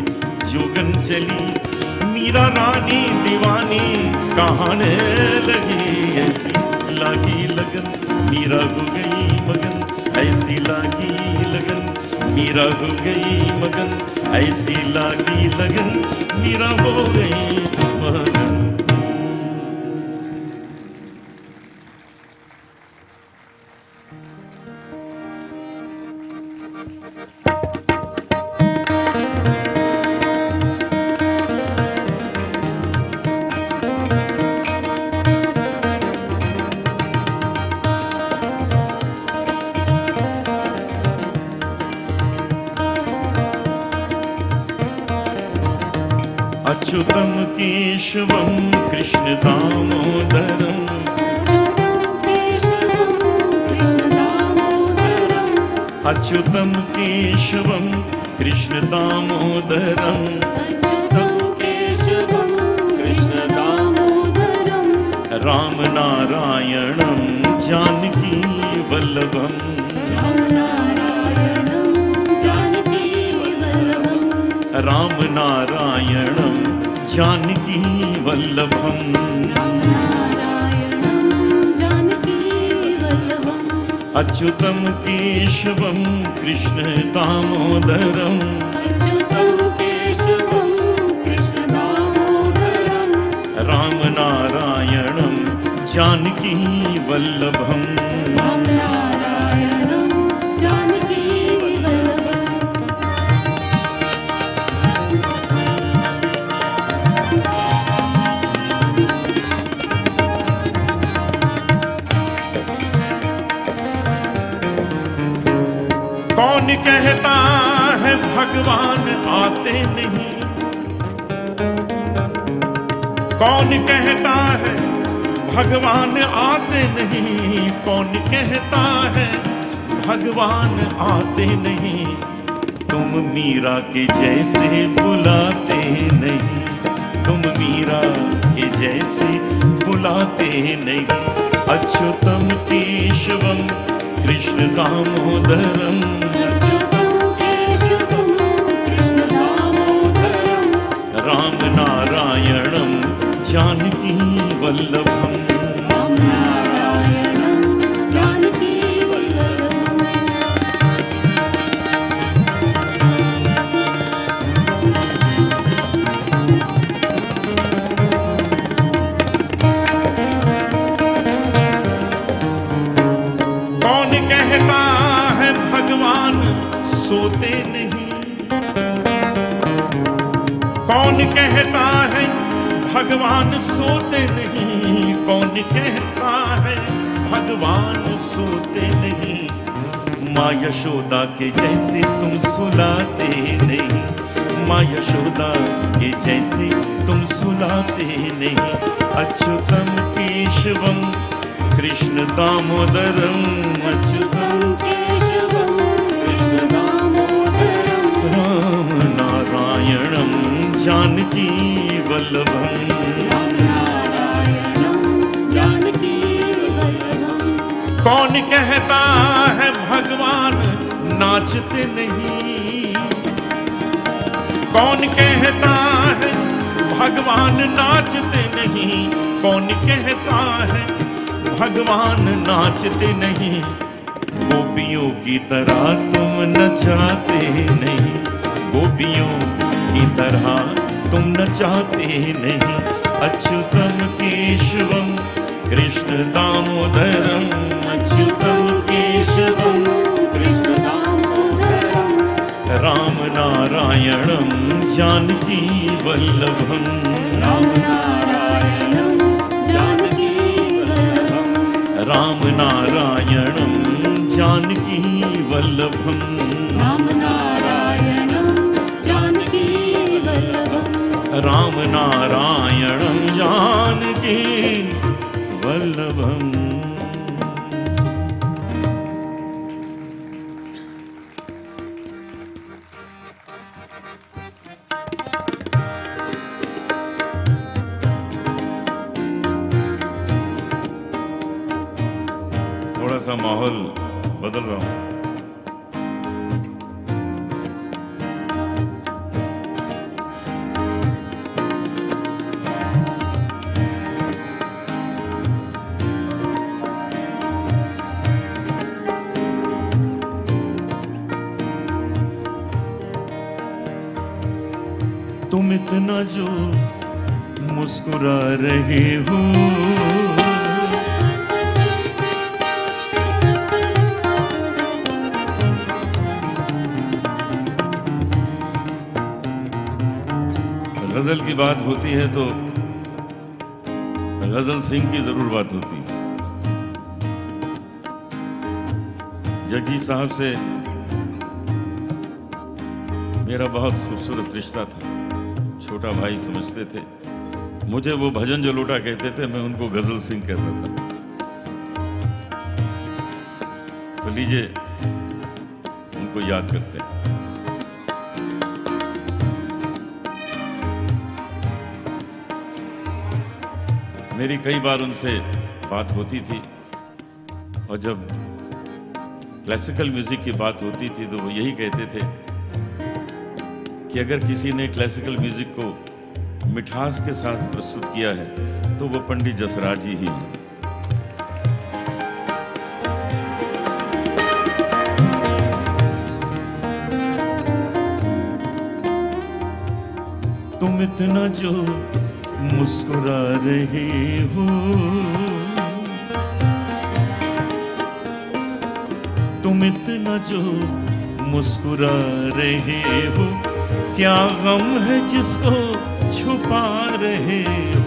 जोगन चली। मीरा रानी दीवानी, कहाने लगी ऐसी लागी लगन। मीरा हो गई मगन, ऐसी लागी लगन। मीरा हो गई मगन, ऐसी लागी लगन। मीरा हो गई मगन। भगवान सोते नहीं। कौन कहता है भगवान सोते नहीं। माँ यशोदा के जैसे तुम सुलाते नहीं। माँ यशोदा के जैसे तुम सुलाते नहीं। अच्युतम केशवम कृष्ण दामोदरम। अच्युतम केशवं कृष्ण दामोदरं राम नारायणम जानकी वल्लभम। कौन कहता है भगवान नाचते नहीं? कौन कहता है भगवान नाचते नहीं? कौन कहता है भगवान नाचते नहीं? गोपियों की तरह तुम नचाते नहीं। गोपियों की तरह तुम नचाते नहीं। अच्युतम केशवम कृष्ण दामोदरम अच्युतम केशवम कृष्ण दामोदरं राम नारायणम जानकी वल्लभम। राम नारायणं जानकी वल्लभम्। राम नारायणम जानकी वल्लभम। होती है तो गज़ल सिंह की ज़रूर बात होती है। जगी साहब से मेरा बहुत खूबसूरत रिश्ता था। छोटा भाई समझते थे। मुझे वो भजन जो लोटा कहते थे, मैं उनको गज़ल सिंह कहता था। तो लीजिए, उनको याद करते हैं। मेरी कई बार उनसे बात होती थी और जब क्लासिकल म्यूज़िक की बात होती थी तो वो यही कहते थे कि अगर किसी ने क्लासिकल म्यूज़िक को मिठास के साथ प्रस्तुत किया है तो वो पंडित जसराज जी ही हैं। तुम इतना जो मुस्कुरा रहे हो। तुम इतना जो मुस्कुरा रहे हो, क्या गम है जिसको छुपा रहे हो?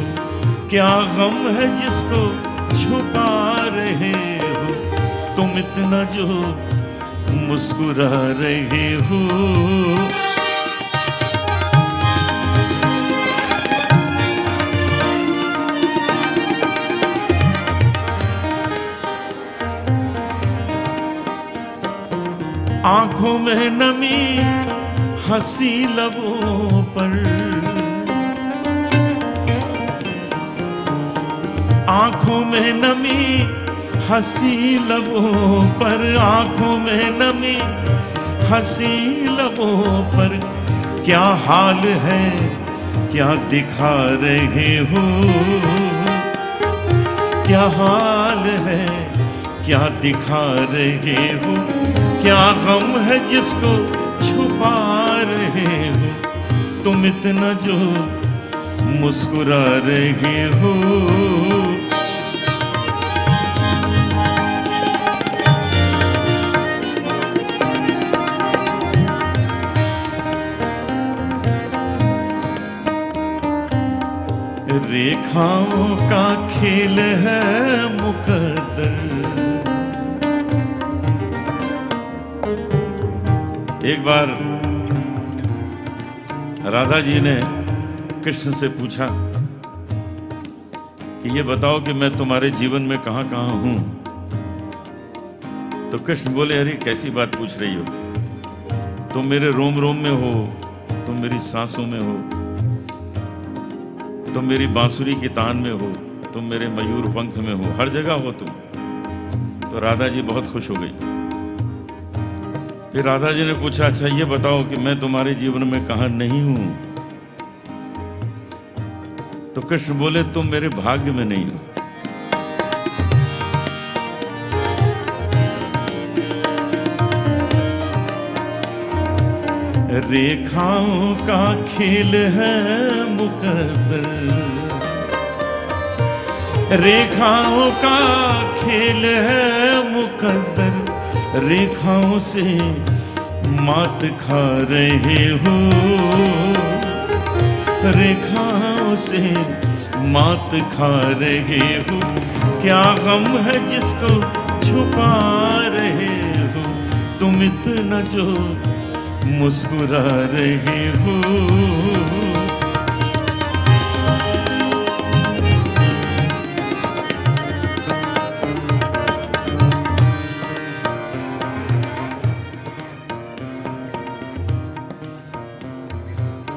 क्या गम है जिसको छुपा रहे हो? तुम इतना जो मुस्कुरा रहे हो। आँखों में नमी, हँसी लबों पर। आँखों में नमी, हँसी लबों पर। आँखों में नमी, हँसी लबों पर। क्या हाल है, क्या दिखा रहे हो? क्या हाल है, क्या दिखा रहे हो? क्या गम है जिसको छुपा रहे हो? तुम इतना जो मुस्कुरा रहे हो। रेखाओं का खेल है मुकद्दर बार राधा जी ने कृष्ण से पूछा कि ये बताओ कि मैं तुम्हारे जीवन में कहाँ कहाँ हूँ? तो कृष्ण बोले, अरे, कैसी बात पूछ रही हो? तुम मेरे रोम रोम में हो, तुम मेरी सांसों में हो, तुम मेरी बांसुरी की तान में हो, तुम मेरे मयूर पंख में हो, हर जगह हो तुम। तो राधा जी बहुत खुश हो गई। फिर राधा जी ने पूछा अच्छा ये बताओ कि मैं तुम्हारे जीवन में कहा नहीं हूँ? तो कृष्ण बोले, तुम मेरे भाग्य में नहीं हो। रेखाओं का खेल है मुकद्दर रेखाओं का खेल है मुकद्दर रेखाओं से मात खा रहे हो। रेखाओं से मात खा रहे हो। क्या गम है जिसको छुपा रहे हो? तुम इतना जो मुस्कुरा रहे हो।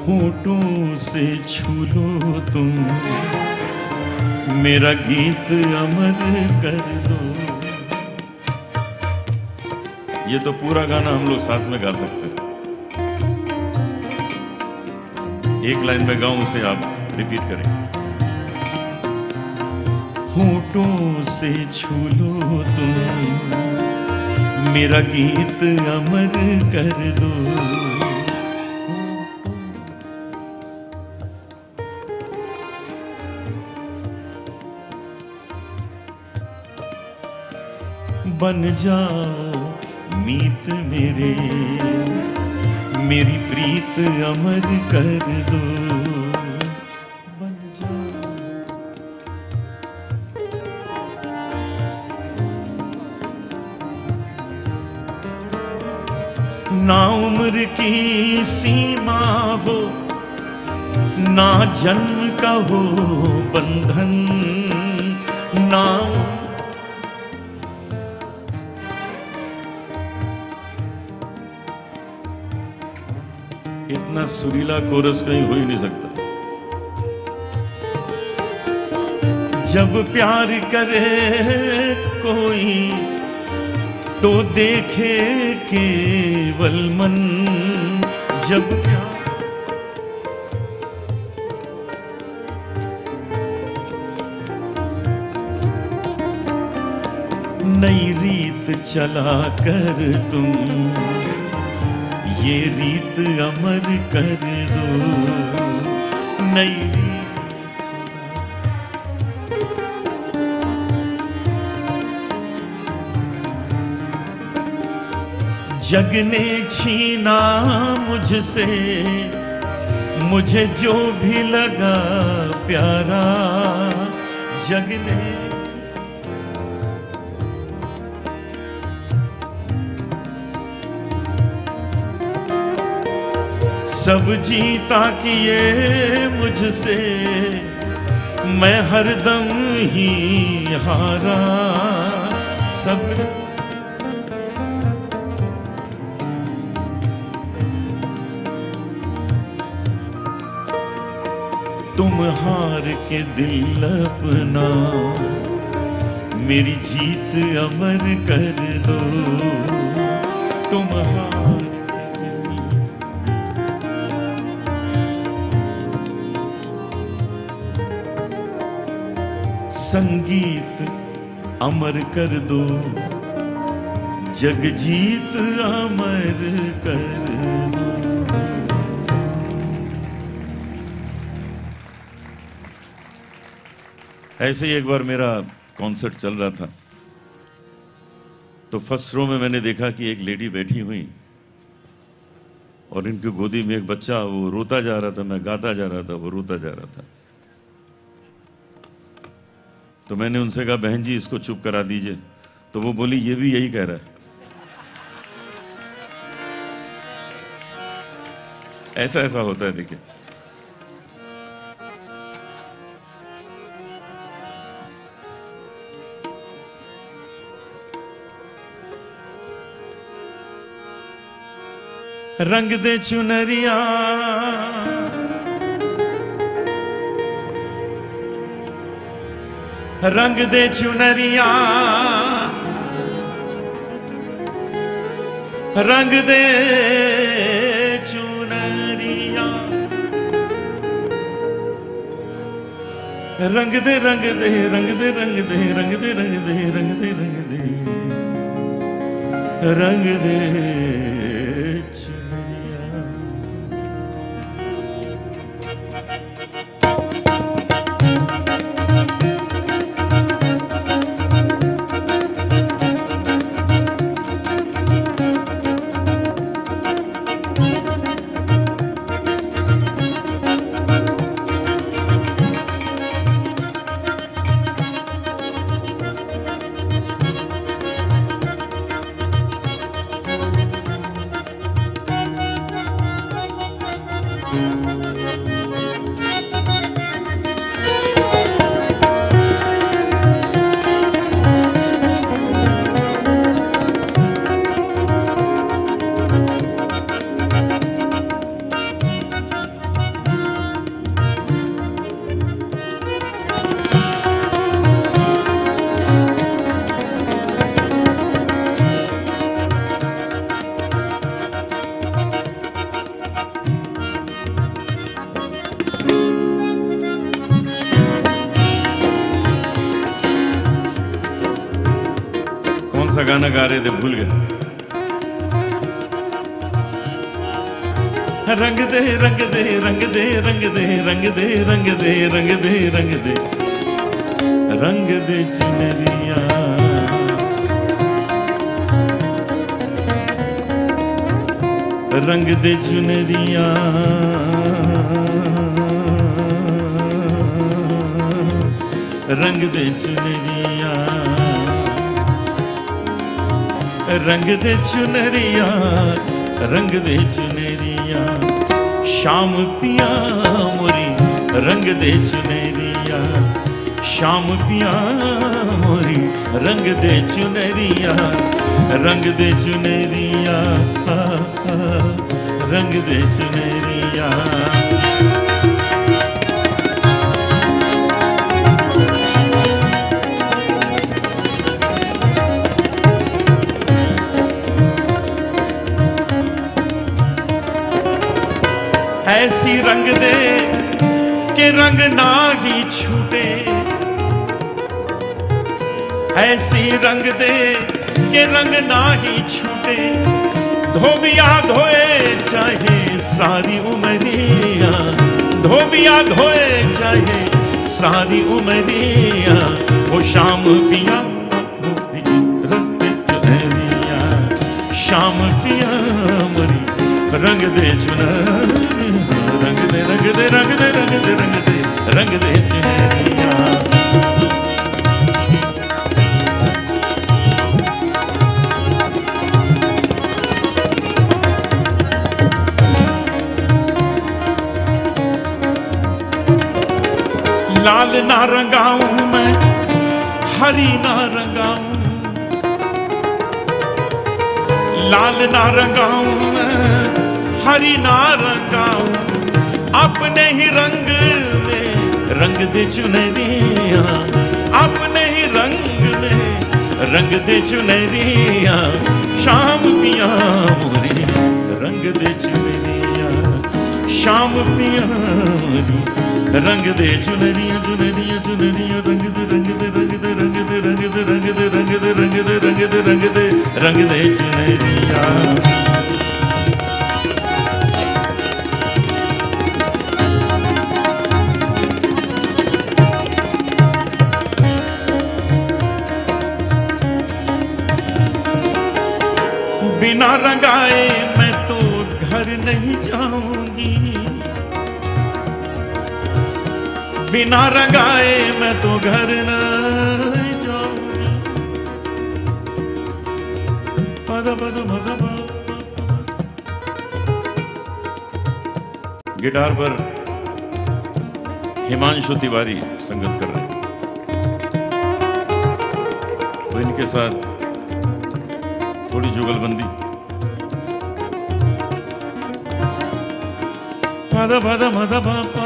होठों से छू लो तुम। मेरा गीत अमर कर दो। ये तो पूरा गाना हम लोग साथ में गा सकते हैं। एक लाइन में गाऊं उसे आप रिपीट करें। होठों से छू लो तुम। मेरा गीत अमर कर दो। बन जाओ मीत मेरे। मेरी प्रीत अमर कर दो। बन ना उम्र की सीमा हो, ना जन्म का हो बंधन। सुरीला कोरस कहीं हो ही नहीं सकता। जब प्यार करे कोई तो देखे केवल मन। जब प्यार नई रीत चला कर तुम ये रीत अमर कर दो। नई रीत। जग ने छीना मुझसे, मुझे जो भी लगा प्यारा। जग ने सब जीता किए मुझसे, मैं हरदम ही हारा। सब तुम हार के दिल अपना, मेरी जीत अमर कर दो। तुम हार संगीत अमर कर दो। जगजीत अमर कर दो। ऐसे ही एक बार मेरा कॉन्सर्ट चल रहा था। तो फ़र्स्ट रो में मैंने देखा कि एक लेडी बैठी हुई। और इनकी गोदी में एक बच्चा, वो रोता जा रहा था, मैं गाता जा रहा था, वो रोता जा रहा था। तो मैंने उनसे कहा, बहन जी, इसको चुप करा दीजिए। तो वो बोली, ये भी यही कह रहा है। ऐसा ऐसा होता है, देखिए। रंग दे चुनरिया रंग दे चुनरिया। रंग दे चुनरिया। रंग दे रंग दे रंग दे रंग दे रंग दे रंग दे रंग दे रंग दे। रंग दे। रहे थे भूल गए। रंग दे रंग दे रंग दे रंग दे रंग दे रंग दे रंग दे रंग दे। रंग दे चुनरिया। रंग दे चुनरिया। रंग दे चुनरिया। रंग दे चुनरिया, रंग दे चुनरिया। शाम पिया मोरी, रंग दे चुनरिया। शाम पिया मोरी, रंग दे चुनरिया। रंग दे चुनरिया, रंग दे चुनरिया। रंग दे के रंग ना ही छूटे। ऐसी रंग दे के रंग ना ही छूटे। धोबिया धोए चाहे सारी उमरिया। धोबिया धोए चाहे सारी उमरिया। वो शाम पिया शाम पिया, मरी रंग दे चुना रंग दे रंग दे रंग दे रंग दे रंग दे रंग दे लाल ना रंगाऊं मैं, हरी ना रंगाऊं। लाल ना रंगाऊं मैं, हरी ना रंगाऊं। अपने ही रंग में रंग दे चुनरिया अपने ही रंग में रंग दे चुनरिया शाम पिया मोरी रंग दे चुनरिया शाम पिया रंग दे चुनरिया चुनरिया चुनरिया रंग दे रंग दे रंग दे रंग दे रंग दे रंग दे रंग दे रंग दे रंग दे रंग दे रंग दे चुनरिया बिना रंगाए मैं तो घर जाऊँगी पद पद पद पद गिटार पर हिमांशु तिवारी संगत कर रहे हैं। तो इनके साथ थोड़ी जुगलबंदी। पद पद मद प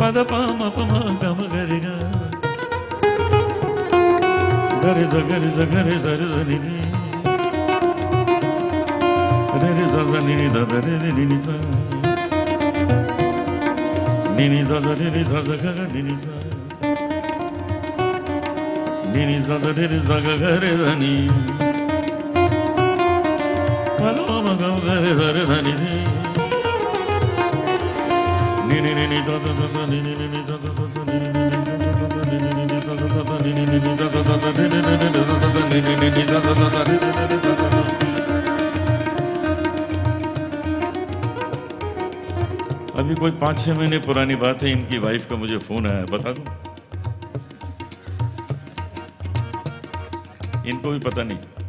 पद प म प म ग म ग रे ग ग रे ज ग रे ज ग रे ज रे ज नि ri रे रे ज ज नि नि द द रे रे अभी कोई पाँच छः महीने पुरानी बात है, इनकी वाइफ का मुझे फ़ोन आया, बता दूँ? इनको भी पता नहीं।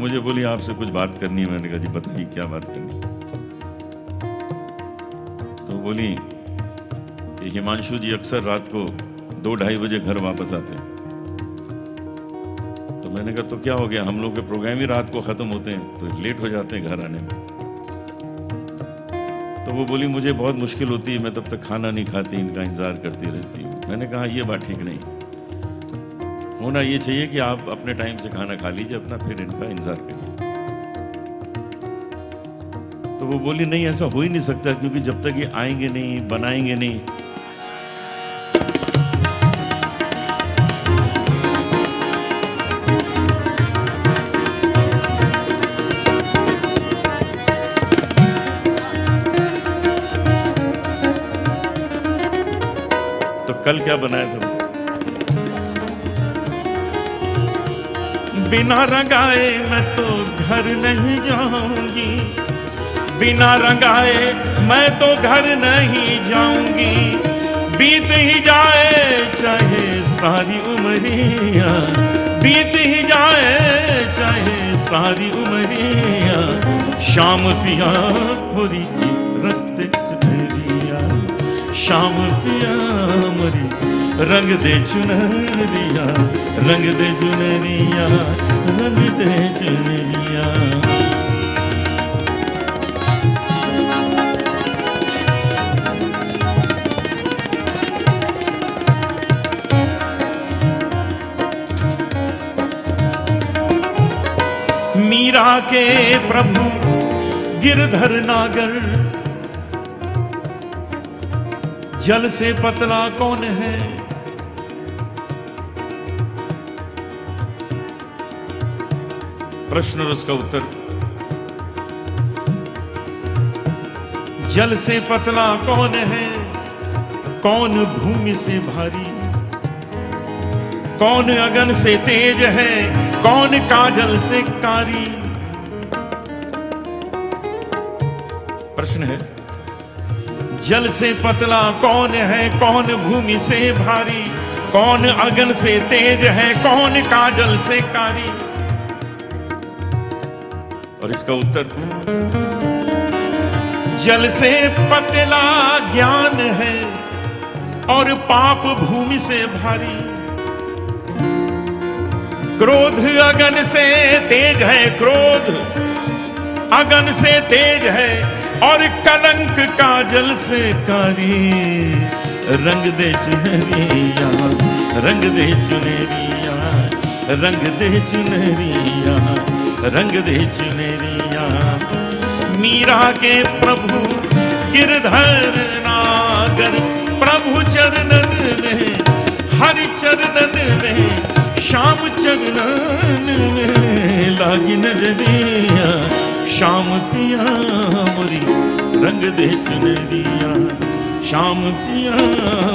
मुझे बोली आपसे कुछ बात करनी है। मैंने कहा, जी बताइए क्या बात करनी है? तो बोली कि हिमांशु जी अक्सर रात को दो ढाई बजे घर वापस आते हैं। तो मैंने कहा तो क्या हो गया? हम लोग के प्रोग्राम ही रात को ख़त्म होते हैं तो लेट हो जाते हैं घर आने में। तो वो बोली, मुझे बहुत मुश्किल होती है, मैं तब तक खाना नहीं खाती, इनका इंतज़ार करती रहती हूँ। मैंने कहा, ये बात ठीक नहीं होना ये चाहिए कि आप अपने टाइम से खाना खा लीजिए, अपना फिर इनका इंतज़ार करिए। तो वो बोली, नहीं, ऐसा हो ही नहीं सकता, क्योंकि जब तक ये आएँगे नहीं, बनाएँगे नहीं। तो कल क्या बनाया था? बिना रंगाए मैं तो घर नहीं जाऊँगी। बिना रंगाए मैं तो घर नहीं जाऊँगी। बीत ही जाए चाहे सारी उमरिया। बीत ही जाए चाहे सारी उमरिया। शाम पिया मोरी रक्त चुनरिया शाम पिया रंग दे चुनरिया, रंग दे चुनरिया, रंग दे चुनरिया। मीरा के प्रभु, गिरधर नागर। जल से पतला कौन है? प्रश्न और उसका उत्तर। जल से पतला कौन है? कौन भूमि से भारी? कौन अगन से तेज है? कौन काजल से कारी? प्रश्न है, जल से पतला कौन है? कौन भूमि से भारी? कौन अगन से तेज है? कौन काजल से कारी? इसका उत्तर। जल से पतला ज्ञान है और पाप भूमि से भारी। क्रोध अगन से तेज है क्रोध, अगन से तेज है और कलंक का जल से कारी। रंग दे चुनरिया रंग दे चुनरिया रंग दे चुनरिया रंग दे चुनरिया मीरा के प्रभु गिरधर नागर, प्रभु चरणन में हरि चरणन में, श्याम चरणन में लागी नज़रिया, श्याम पिया मोरी, रंग दे चुनरिया, श्याम पिया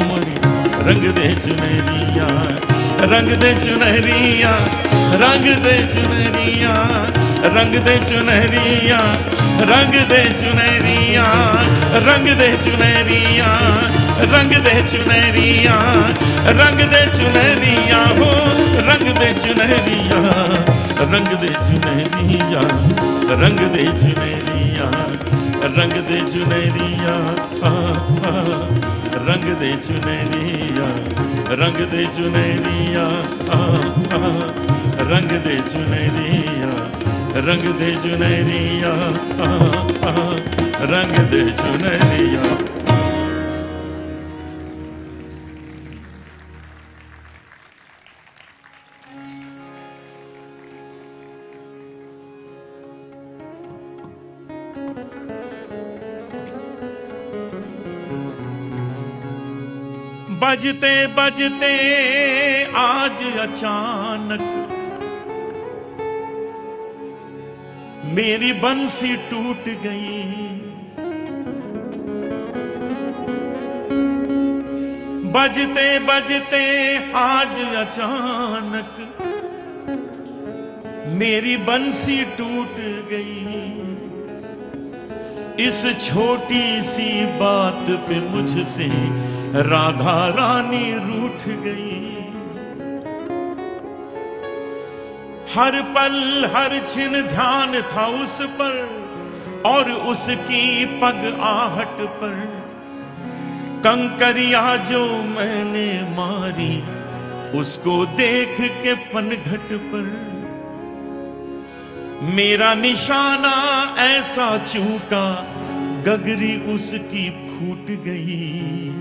मोरी, रंग दे चुनरिया, रंग दे चुनरिया, रंग दे चुनरिया, रंग दे चुनरिया। रंग दे चुनरिया रंग दे चुनरिया रंग दे चुनरिया रंग दे चुनरिया हो रंग दे चुनरिया रंग दे चुनरिया रंग दे चुनरिया रंग दे चुनरिया रंग दे चुनरिया रंग दे चुनरिया रंग दे चुनरिया रंग दे चुनरिया रंग दे चुनरिया। बजते बजते आज अचानक मेरी बंसी टूट गई। बजते बजते आज अचानक मेरी बंसी टूट गई। इस छोटी सी बात पे मुझसे राधा रानी रूठ गई। हर पल, हर छिन ध्यान था उस पर और उसकी पग आहट पर। कंकरिया जो मैंने मारी, उसको देख के पनघट पर। मेरा निशाना ऐसा चूका, गगरी उसकी फूट गई।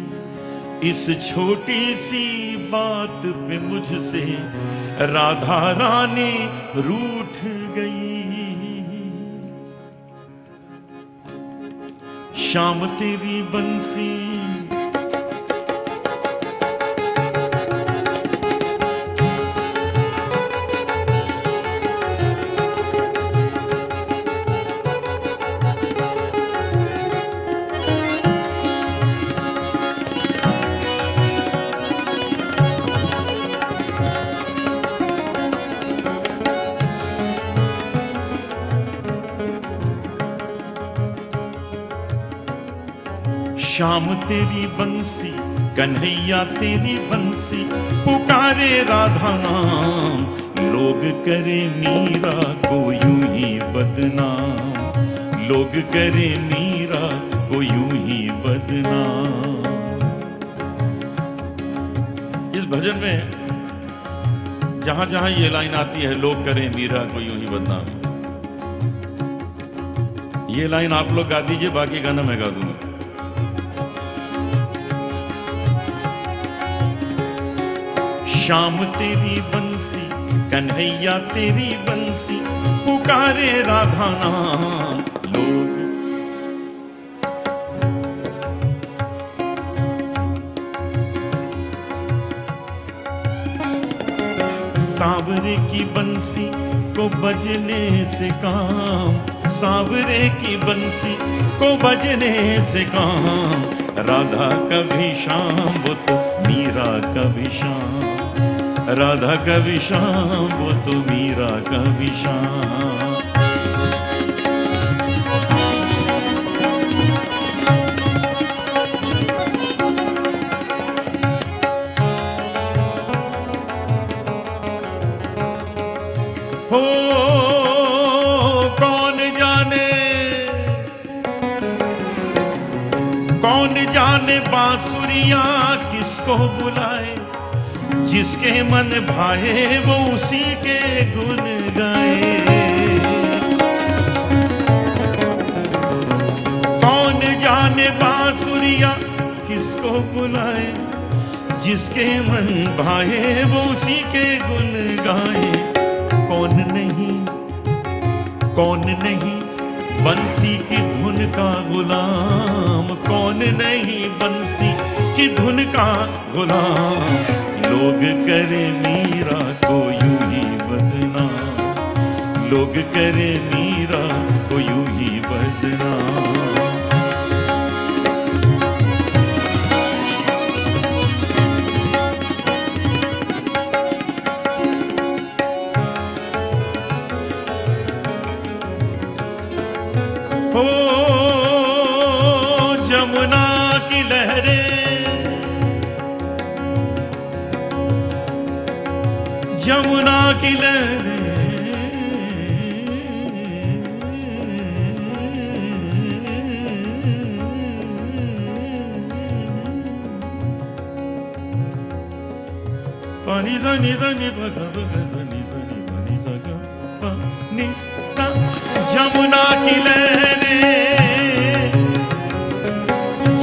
इस छोटी सी बात पे मुझसे राधा रानी रूठ गई। शाम तेरी बंसी शाम तेरी बंसी, कन्हैया तेरी बंसी, पुकारे राधा नाम, लोग करे मीरा को यूँ ही बदनाम। लोग करे मीरा को यूँ ही बदनाम। इस भजन में जहाँ जहाँ ये लाइन आती है, लोग करें मीरा को यूँ ही बदनाम। ये लाइन आप लोग गा दीजिए, बाकी गाना मैं गा दूँगा। शाम तेरी बंसी, कन्हैया तेरी बंसी, पुकारे राधा नाम लोग। सांवरे की बंसी को बजने से काम, सांवरे की बंसी को बजने से काम। राधा कभी शाम, वो तो मीरा कभी शाम। राधा कभी शाम वो तो मीरा हो कौन जाने? बांसुरिया किसको बुलाए जिसके मन भाए वो उसी के गुन गाए। कौन जाने बांसुरिया किसको बुलाए? जिसके मन भाए वो उसी के गुन गाए। कौन नहीं कौन नहीं बंसी की धुन का गुलाम? कौन नहीं बंसी की धुन का गुलाम? लोग करे मीरा को यू ही बदना लोग करे मीरा को यू ही बदनाम। पानी सा नी सा नी प ग प ग सा नी सा नी प नी सा ग प नी सा जमुना की लहरें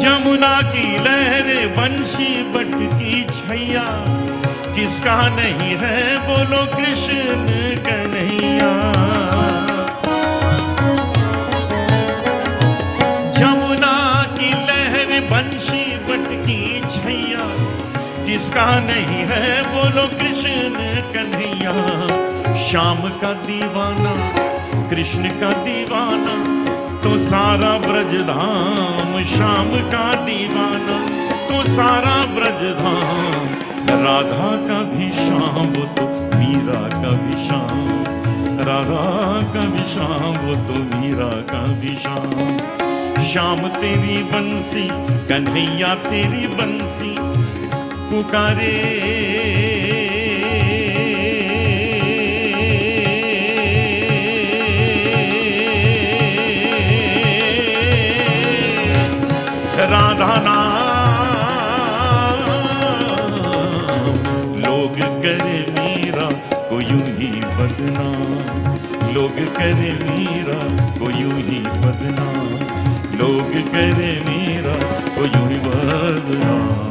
जमुना की लहरें, बंशी बट की छैया। किसका नहीं है, बोलो कृष्ण कन्हैया। जमुना की लहर बंशी बट की छैया। किसका नहीं है, बोलो कृष्ण कन्हैया। श्याम का दीवाना, कृष्ण का दीवाना तो सारा ब्रजधाम श्याम का दीवाना तो सारा ब्रजधाम राधा का भी शाम वो तो मीरा का भी श्याम राधा का भी श्याम वो तो मीरा का भी श्याम श्याम तेरी बंसी, कन्हैया तेरी बंसी, पुकारे। राधा नाम करे मीरा को यूँ ही बदनाम। लोग करे मीरा को यूँ ही बदनाम। लोग करे मीरा को यूँ ही बदनाम।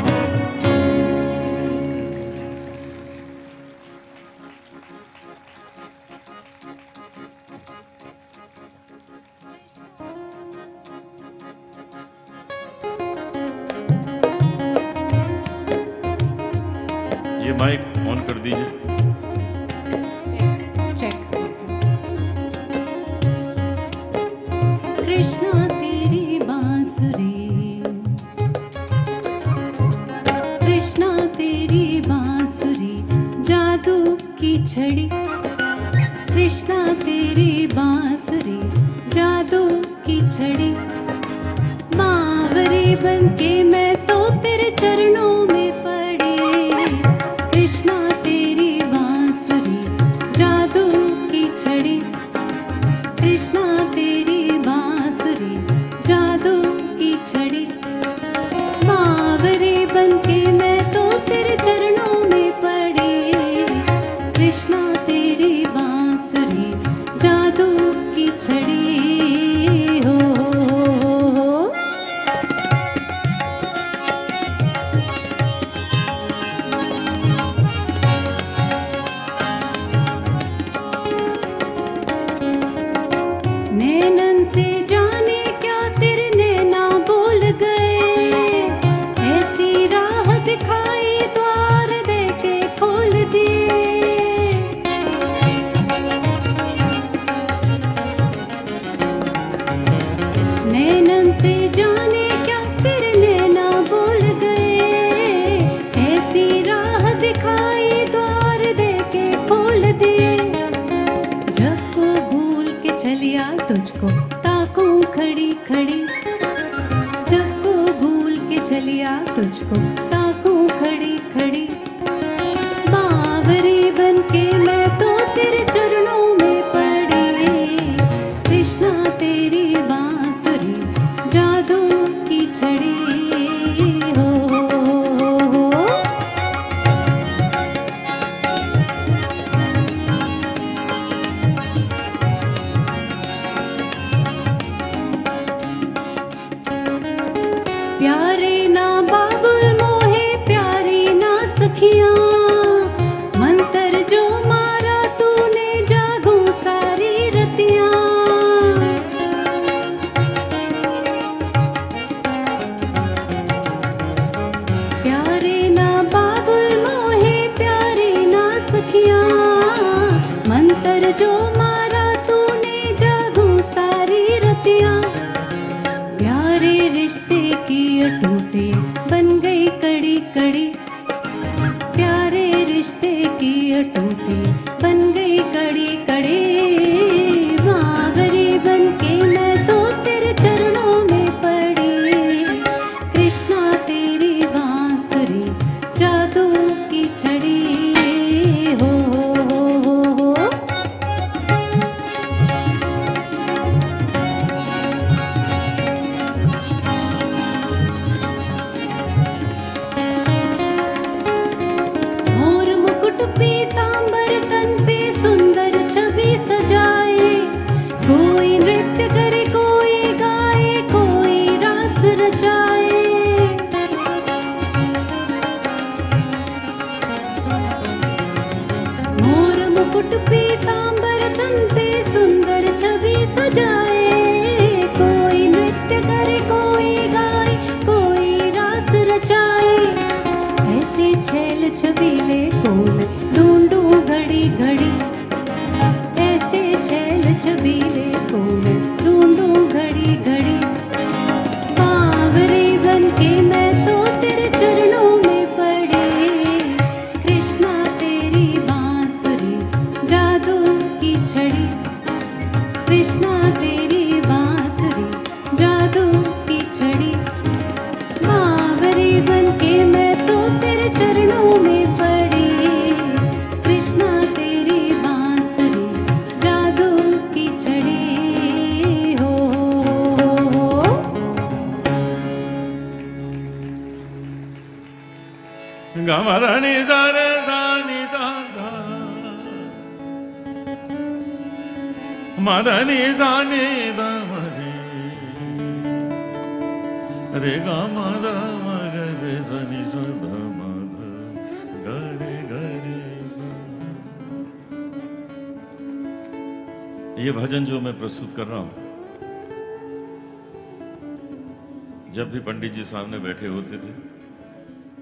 सामने बैठे होते थे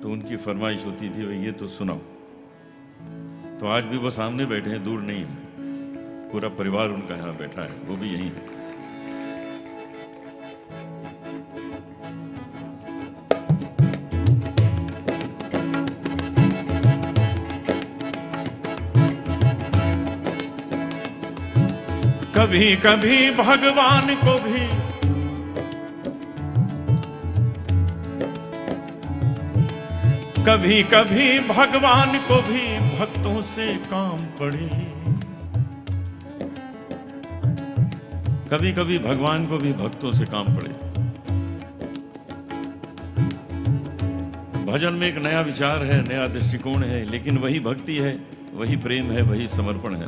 तो उनकी फरमाइश होती थी ये तो सुनाओ। तो आज भी वो सामने बैठे हैं, दूर नहीं है। पूरा परिवार उनका यहाँ बैठा है, वो भी यहीं है। कभी कभी भगवान को भी कभी कभी भगवान को भी भक्तों से काम पड़े। कभी कभी भगवान को भी भक्तों से काम पड़े। भजन में एक नया विचार है, नया दृष्टिकोण है, लेकिन वही भक्ति है, वही प्रेम है, वही समर्पण है।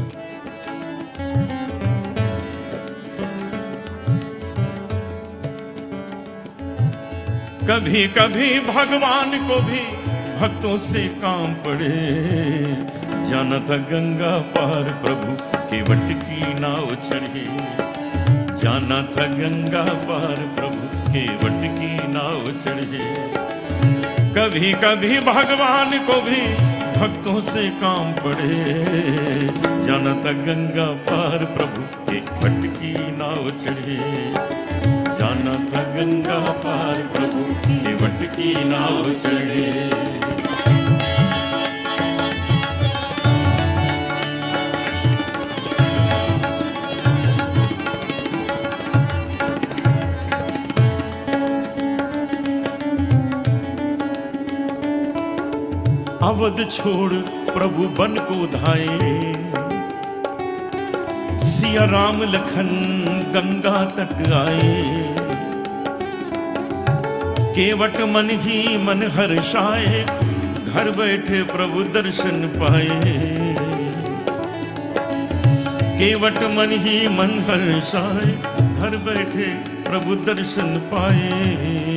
कभी कभी भगवान को भी भक्तों से काम पड़े। जाना था गंगा पार प्रभु केवट की नाव चढ़े। जाना था गंगा पार प्रभु केवट की नाव चढ़े। कभी कभी भगवान को भी भक्तों से काम पड़े। जाना था गंगा पार प्रभु केवट की नाव चढ़े। छोड़ प्रभु बन को धाए। सिया राम लखन गंगा तट आए। केवट मन ही मन हर्षाए घर बैठे प्रभु दर्शन पाए। केवट मन ही मन हर्षाए घर बैठे प्रभु दर्शन पाए।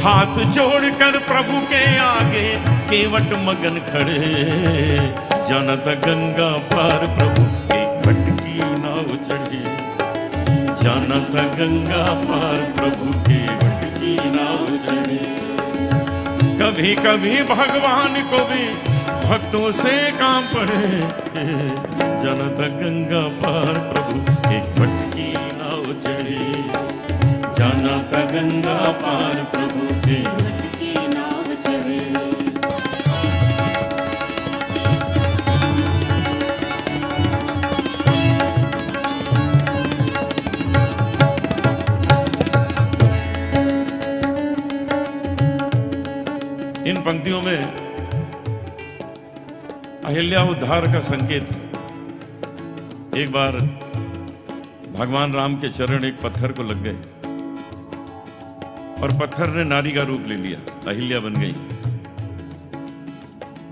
हाथ जोड़कर प्रभु के आगे केवट मगन खड़े। जानत गंगा पार प्रभु केवट की नाव चढ़े। जानत गंगा पार प्रभु केवट की नाव चढ़े। कभी कभी भगवान को भी भक्तों से काम पड़े। जानत गंगा पार प्रभु केवट की नाव चढ़े। जाना था गंगा पार प्रभु के की इन पंक्तियों में अहिल्या उद्धार का संकेत है। एक बार भगवान राम के चरण एक पत्थर को लग गए। और पत्थर ने नारी का रूप ले लिया। अहिल्या बन गई।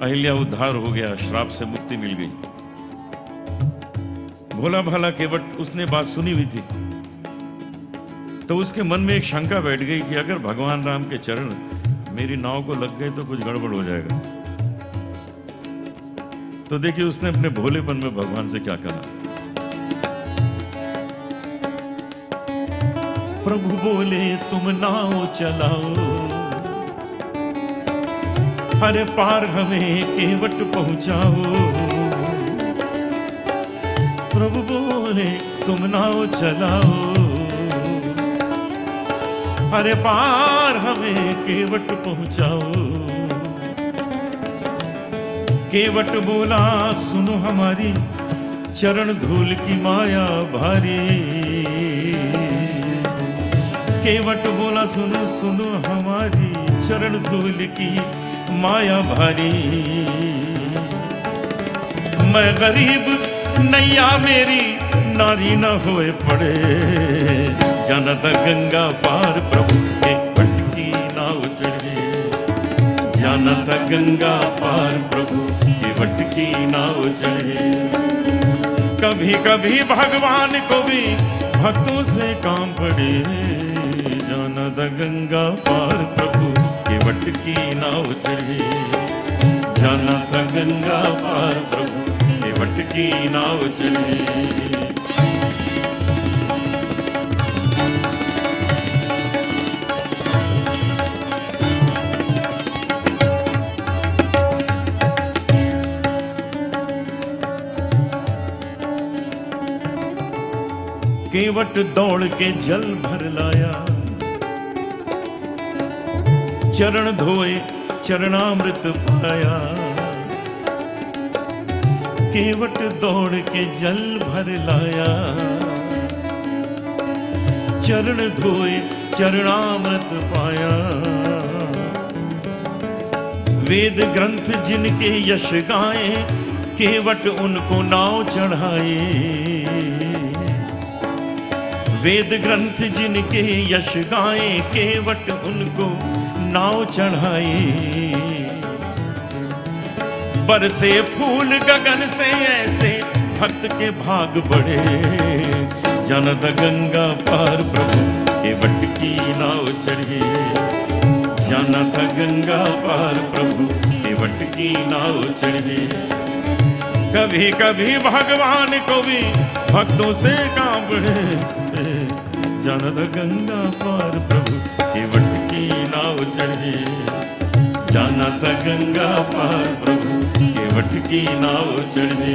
अहिल्या उद्धार हो गया, श्राप से मुक्ति मिल गई। भोला भाला केवट, उसने बात सुनी हुई थी। तो उसके मन में एक शंका बैठ गई कि अगर भगवान राम के चरण मेरी नाव को लग गए तो कुछ गड़बड़ हो जाएगा। तो देखिए, उसने अपने भोलेपन में भगवान से क्या कहा। प्रभु बोले, तुम नाव चलाओ। हर पार हमें केवट पहुंचाओ। प्रभु बोले, तुम नाव चलाओ। हरे पार हमें केवट पहुंचाओ। केवट बोला, सुनो हमारी चरण धूल की माया भारी। केवट बोला, सुनो सुनो, हमारी चरण धूल की माया भारी। मैं गरीब नैया मेरी, नारी न होए पड़े। जनत गंगा पार प्रभु के पटकी नाव चढ़े जानत गंगा पार प्रभु की नाव चढ़े कभी कभी भगवान को भी भक्तों से काम पड़े। जानत गंगा पार प्रभु की वटकी नाव चढ़े। जानत गंगा पार प्रभु की वटकी नाव चढ़े। केवट दौड़ के जल भर लाया। चरण धोए, चरणामृत पाया। केवट दौड़ के जल भर लाया। चरण धोए, चरणामृत पाया। वेद ग्रंथ जिनके यश गाए, केवट उनको नाव चढ़ाए। वेद ग्रंथ जिनके यश गाए, केवट उनको नाव चढ़ाए बरसे फूल गगन से ऐसे भक्त के भाग बढ़े। जनद गंगा पार प्रभु के केवट की नाव चढ़े। जनद गंगा पार प्रभु केवट की नाव चढ़े। कभी कभी भगवान को भी भक्तों से बढ़े जानत गंगा पार प्रभु केवट नाव चढ़े था गंगा पार, प्रभु केवट की नाव चढ़े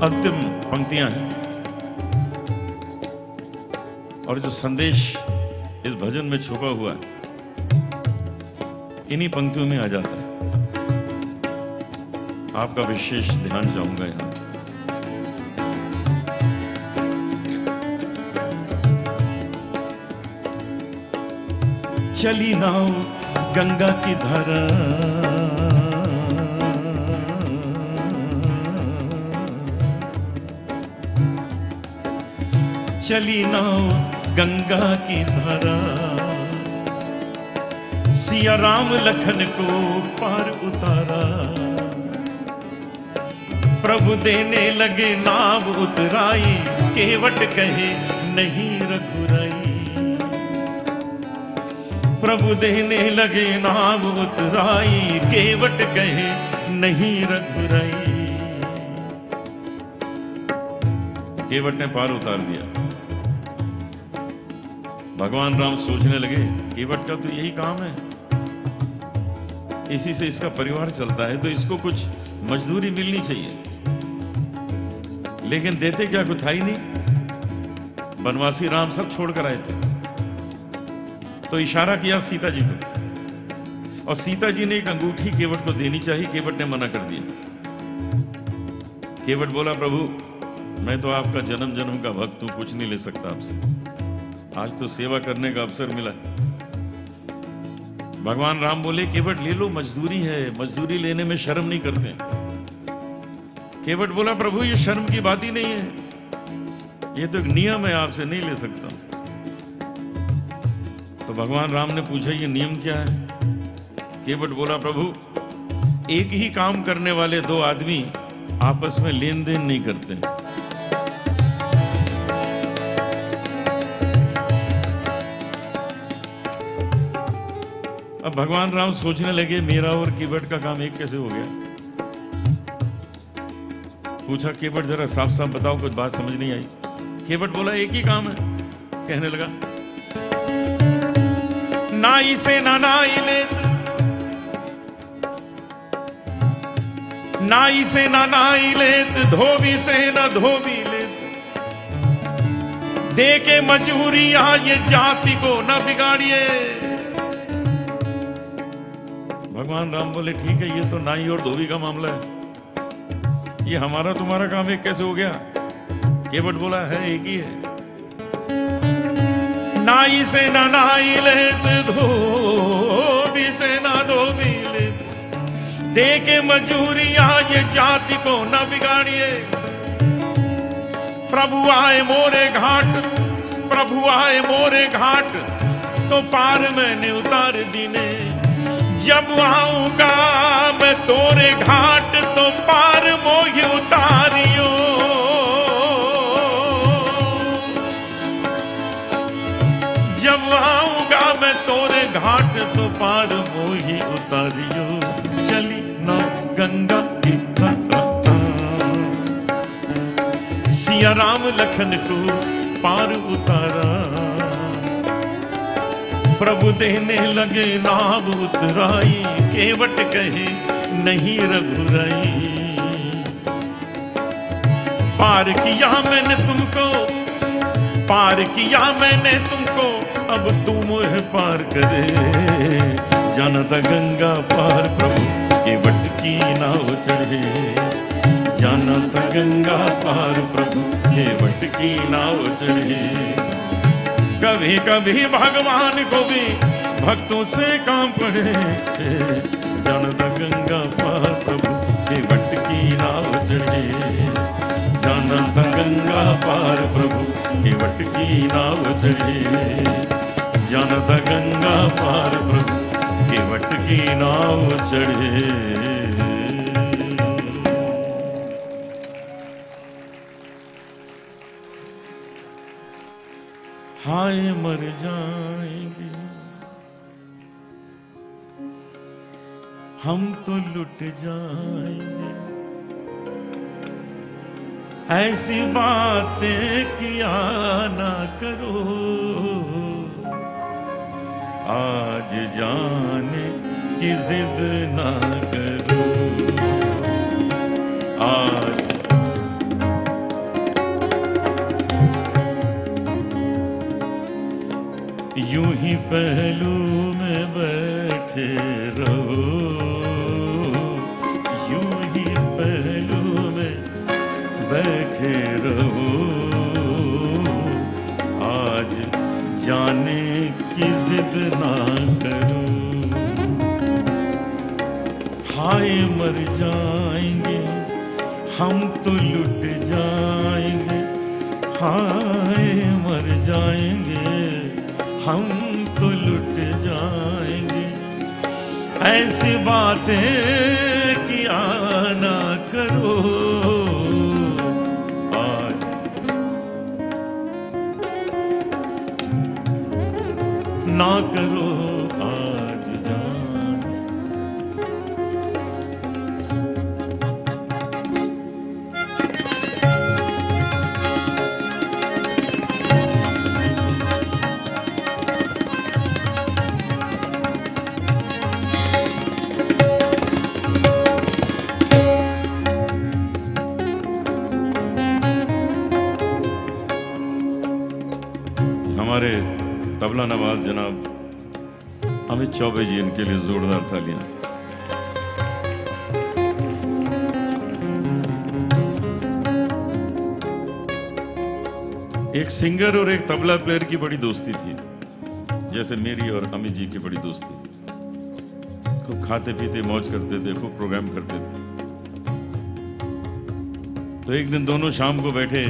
अंतिम पंक्तियाँ हैं। और जो संदेश इस भजन में छुपा हुआ है इन्हीं पंक्तियों में आ जाता है। आपका विशेष ध्यान चाहूँगा यहाँ। चली नाव गंगा की धारा। चली नाव गंगा की धारा। सिया राम लखन को पार उतारा। प्रभु देने लगे नाव उतराई, केवट कहे, नहीं रघुराई। प्रभु देने लगे नाव उतराई, केवट कहे, नहीं रघुराई। केवट ने पार उतार दिया। भगवान राम सोचने लगे, केवट का तो यही काम है। इसी से इसका परिवार चलता है तो इसको कुछ मजदूरी मिलनी चाहिए। लेकिन देते क्या कुछ था ही नहीं? बनवासी राम सब छोड़कर आए थे। तो इशारा किया सीता जी को। और सीता जी ने एक अंगूठी केवट को देनी चाहिए, केवट ने मना कर दिया। केवट बोला, प्रभु, मैं तो आपका जन्म जन्म का भक्त हूँ, कुछ नहीं ले सकता आपसे। आज तो सेवा करने का अवसर मिला। भगवान राम बोले, केवट, ले लो, मजदूरी है। मजदूरी लेने में शर्म नहीं करते केवट बोला, प्रभु, ये शर्म की बात ही नहीं है। ये तो एक नियम है, आपसे नहीं ले सकता तो भगवान राम ने पूछा, ये नियम क्या है? केवट बोला, प्रभु, एक ही काम करने वाले दो आदमी आपस में लेन देन नहीं करते अब भगवान राम सोचने लगे, मेरा और केवट का काम एक कैसे हो गया? पूछा केवट जरा साफ़ साफ़ बताओ, कुछ बात समझ नहीं आई। केवट बोला, एक ही काम है, कहने लगा। नाई से ना नाई लेत नाई से ना नाई लेत धोबी से ना धोबी लेत दे के मजूरिया, ये जाति को ना बिगाड़िए। भगवान राम बोले, ठीक है, ये तो नाई और धोबी का मामला है। ये हमारा तुम्हारा काम एक कैसे हो गया? केवट बोला, है, एक ही है। नाई से ना नाई लेत, धोबी से ना धोबी लेत। दे के मजूरिया, ये जाति को न बिगाड़िए। प्रभु आए मोरे घाट, प्रभु आए मोरे घाट तो पार मैंने उतार दीने। जब आऊँगा, मैं तोरे घाट तो पार मोही उतारियो। जब आऊँगा, मैं तोरे घाट तो पार मोही उतारियो। चली ना गंगा की। सिया राम लखन को पार उतारा। प्रभु देने लगे नाव उतराई, केवट कहे, नहीं रघुराई। पार किया मैंने तुमको, पार किया मैंने तुमको, अब तुम पार करे। जाना था गंगा पार प्रभु, केवट की नाव चढ़े। जाना गंगा पार प्रभु, केवट की नाव चढ़े। कभी कभी भगवान को भी भक्तों से काम पड़े। जानता गंगा पार प्रभु केवट की नाव चढ़े। जानता गंगा पार प्रभु के केवट की नाव चढ़े। जानता गंगा पार प्रभु के केवट की नाव चढ़े। हाय मर जाएँगे। हम तो लुट जाएँगे। ऐसी बातें किया ना करो। आज जाने की जिद ना करो। आज यूँ ही पहलू में बैठे रहो। यूँ ही पहलू में बैठे रहो। आज जाने की जिद ना करो। हाय मर जाएँगे, हम तो लुट जाएँगे। हाय मर जाएँगे हम तो लुट जाएँगे। ऐसी बातें किया ना करो। आज। ना करो तबला नवाज़, जनाब। अमित चौबे जी, इनके लिए जोरदार तालियाँ। एक सिंगर और एक तबला प्लेयर की बड़ी दोस्ती थी, जैसे मेरी और अमित जी की बड़ी दोस्ती। खूब खाते पीते, मौज करते थे, खूब प्रोग्राम करते थे। तो एक दिन दोनों शाम को बैठे,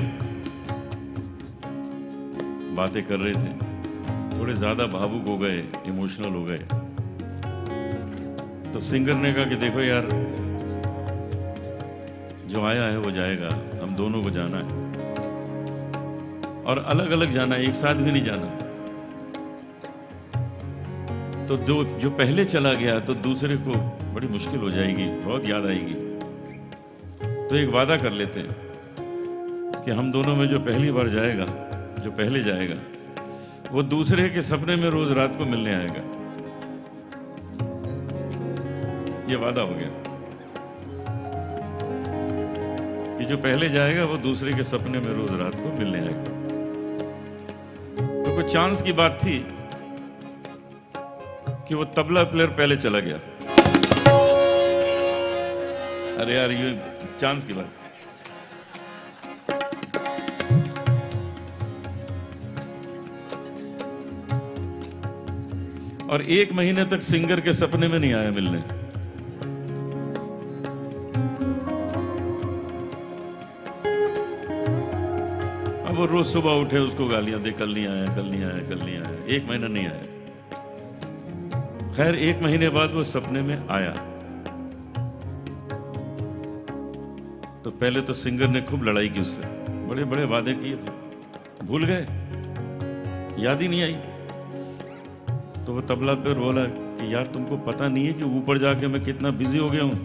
बातें कर रहे थे। थोड़े ज़्यादा भावुक हो गए इमोशनल हो गए। तो सिंगर ने कहा कि देखो यार, जो आया है वो जाएगा, हम दोनों को जाना है। और अलग अलग जाना है, एक साथ भी नहीं जाना। तो जो जो पहले चला गया तो दूसरे को बड़ी मुश्किल हो जाएगी, बहुत याद आएगी। तो एक वादा कर लेते हैं कि हम दोनों में जो पहली बार जाएगा, जो पहले जाएगा वो दूसरे के सपने में रोज रात को मिलने आएगा। ये वादा हो गया। कि जो पहले जाएगा, वो दूसरे के सपने में रोज रात को मिलने आएगा। तो कुछ चांस की बात थी कि वो तबला प्लेयर पहले चला गया। अरे यार, ये चांस की बात। और एक महीने तक सिंगर के सपने में नहीं आया मिलने। अब वो रोज सुबह उठे, उसको गालियाँ दे, कल नहीं आया, कल नहीं आया, कल नहीं आया, एक महीना नहीं आया। खैर, एक महीने बाद वो सपने में आया। तो पहले तो सिंगर ने खूब लड़ाई की उससे। बड़े बड़े वादे किए थे। भूल गए। याद ही नहीं आई। तो वो तबला पे बोला कि यार तुमको पता नहीं है कि ऊपर जाके मैं कितना बिज़ी हो गया हूँ।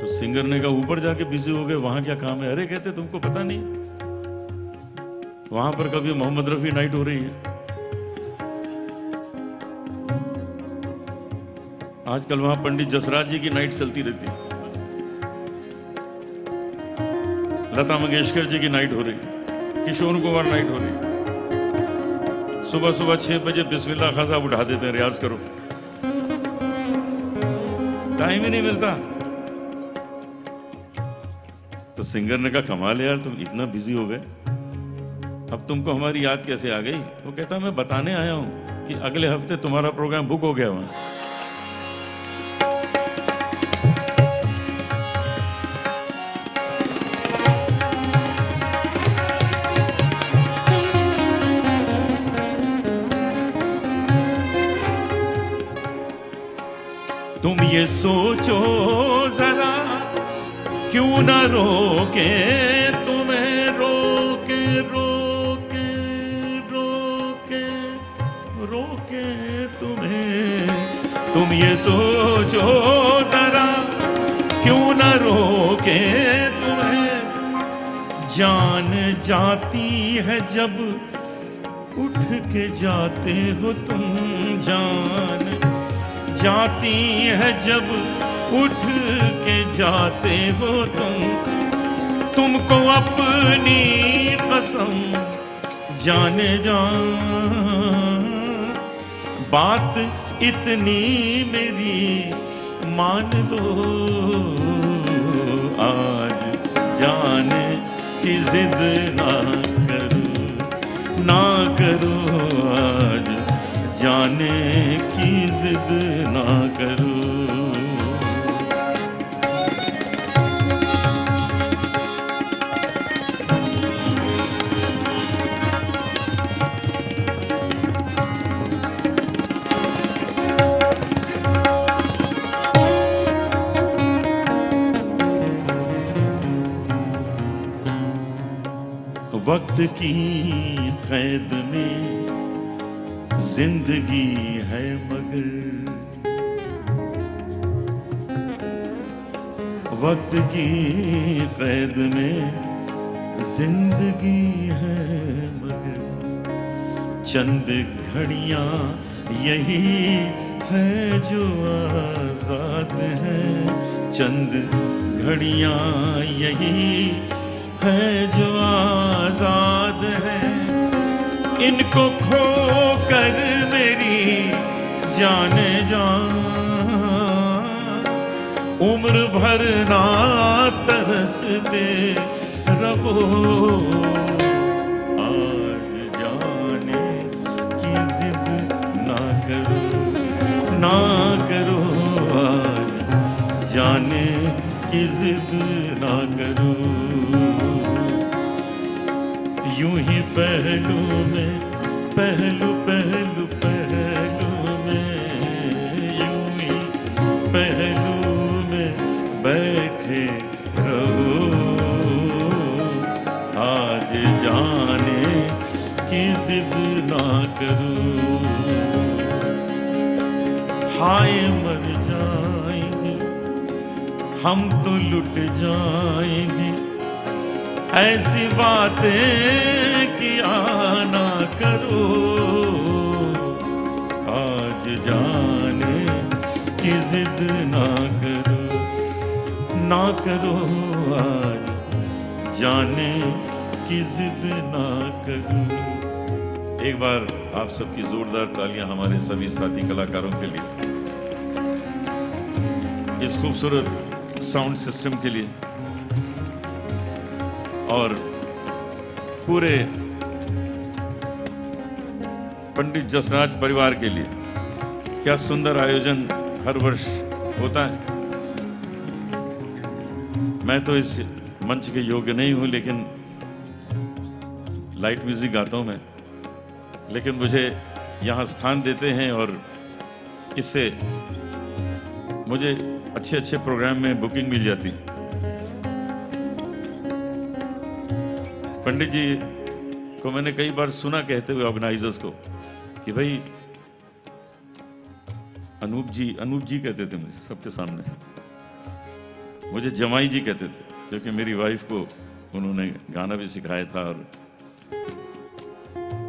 तो सिंगर ने कहा, ऊपर जाके बिज़ी हो गए, वहाँ क्या काम है? अरे कहते, तुमको पता नहीं। वहाँ पर कभी मोहम्मद रफी नाइट हो रही है। आजकल वहाँ पंडित जसराज जी की नाइट चलती रहती है। लता मंगेशकर जी की नाइट हो रही किशोर कुमार नाइट हो रही सुबह सुबह छह बजे बिस्मिल्लाह खां साहब उठा देते हैं, रियाज करो। टाइम ही नहीं मिलता। तो सिंगर ने कहा, कमाल यार, तुम इतना बिज़ी हो गए। अब तुमको हमारी याद कैसे आ गई? वो कहता, मैं बताने आया हूँ कि अगले हफ़्ते तुम्हारा प्रोग्राम बुक हो गया वहाँ। सोचो जरा, क्यों न रोके तुम्हें, रोके रोके रोके रोके तुम्हें। तुम ये सोचो जरा, क्यों न रोके तुम्हें। जान जाती है जब उठ के जाते हो तुम जान। जाती है जब उठ के जाते हो तुम। तुमको अपनी कसम जाने जा बात इतनी मेरी मान लो, आज जाने की जिद ना करो ना करो आज। जाने की जिद ना करो। वक्त की कैद में ज़िंदगी है मगर। वक्त की कैद में ज़िंदगी है मगर। चंद घड़िया यही है जो आज़ाद है। चंद घड़िया यही है जो आज़ाद है। इनको खो कर मेरी जान जान। उम्र भर ना तरसते रहो। आज जाने की जिद ना करो ना करो। आज जाने की जिद ना करो। यूँ ही पहलू में, पहलू पहलू पहलू में, यूँ ही पहलू में बैठे रहो। आज जाने की जिद ना करो। हाय मर जाएँगे, हम तो लुट जाएँगे। ऐसी बातें किया ना करो। आज जाने की जिद ना करो। ना करो आज जाने की जिद ना करो। एक बार आप सबकी जोरदार तालियाँ हमारे सभी साथी कलाकारों के लिए। इस खूबसूरत साउंड सिस्टम के लिए। और पूरे पंडित जसराज परिवार के लिए क्या सुंदर आयोजन हर वर्ष होता है? मैं तो इस मंच के योग्य नहीं हूँ, लेकिन लाइट म्यूज़िक गाता हूँ मैं। लेकिन मुझे यहाँ स्थान देते हैं और इससे मुझे अच्छे अच्छे प्रोग्राम में बुकिंग मिल जाती। पंडित जी को मैंने कई बार सुना कहते हुए ऑर्गेनाइजर्स को कि भाई, अनूप जी अनूप जी कहते थे मुझे, सबके सामने मुझे जमाई जी कहते थे क्योंकि मेरी वाइफ को उन्होंने गाना भी सिखाया था और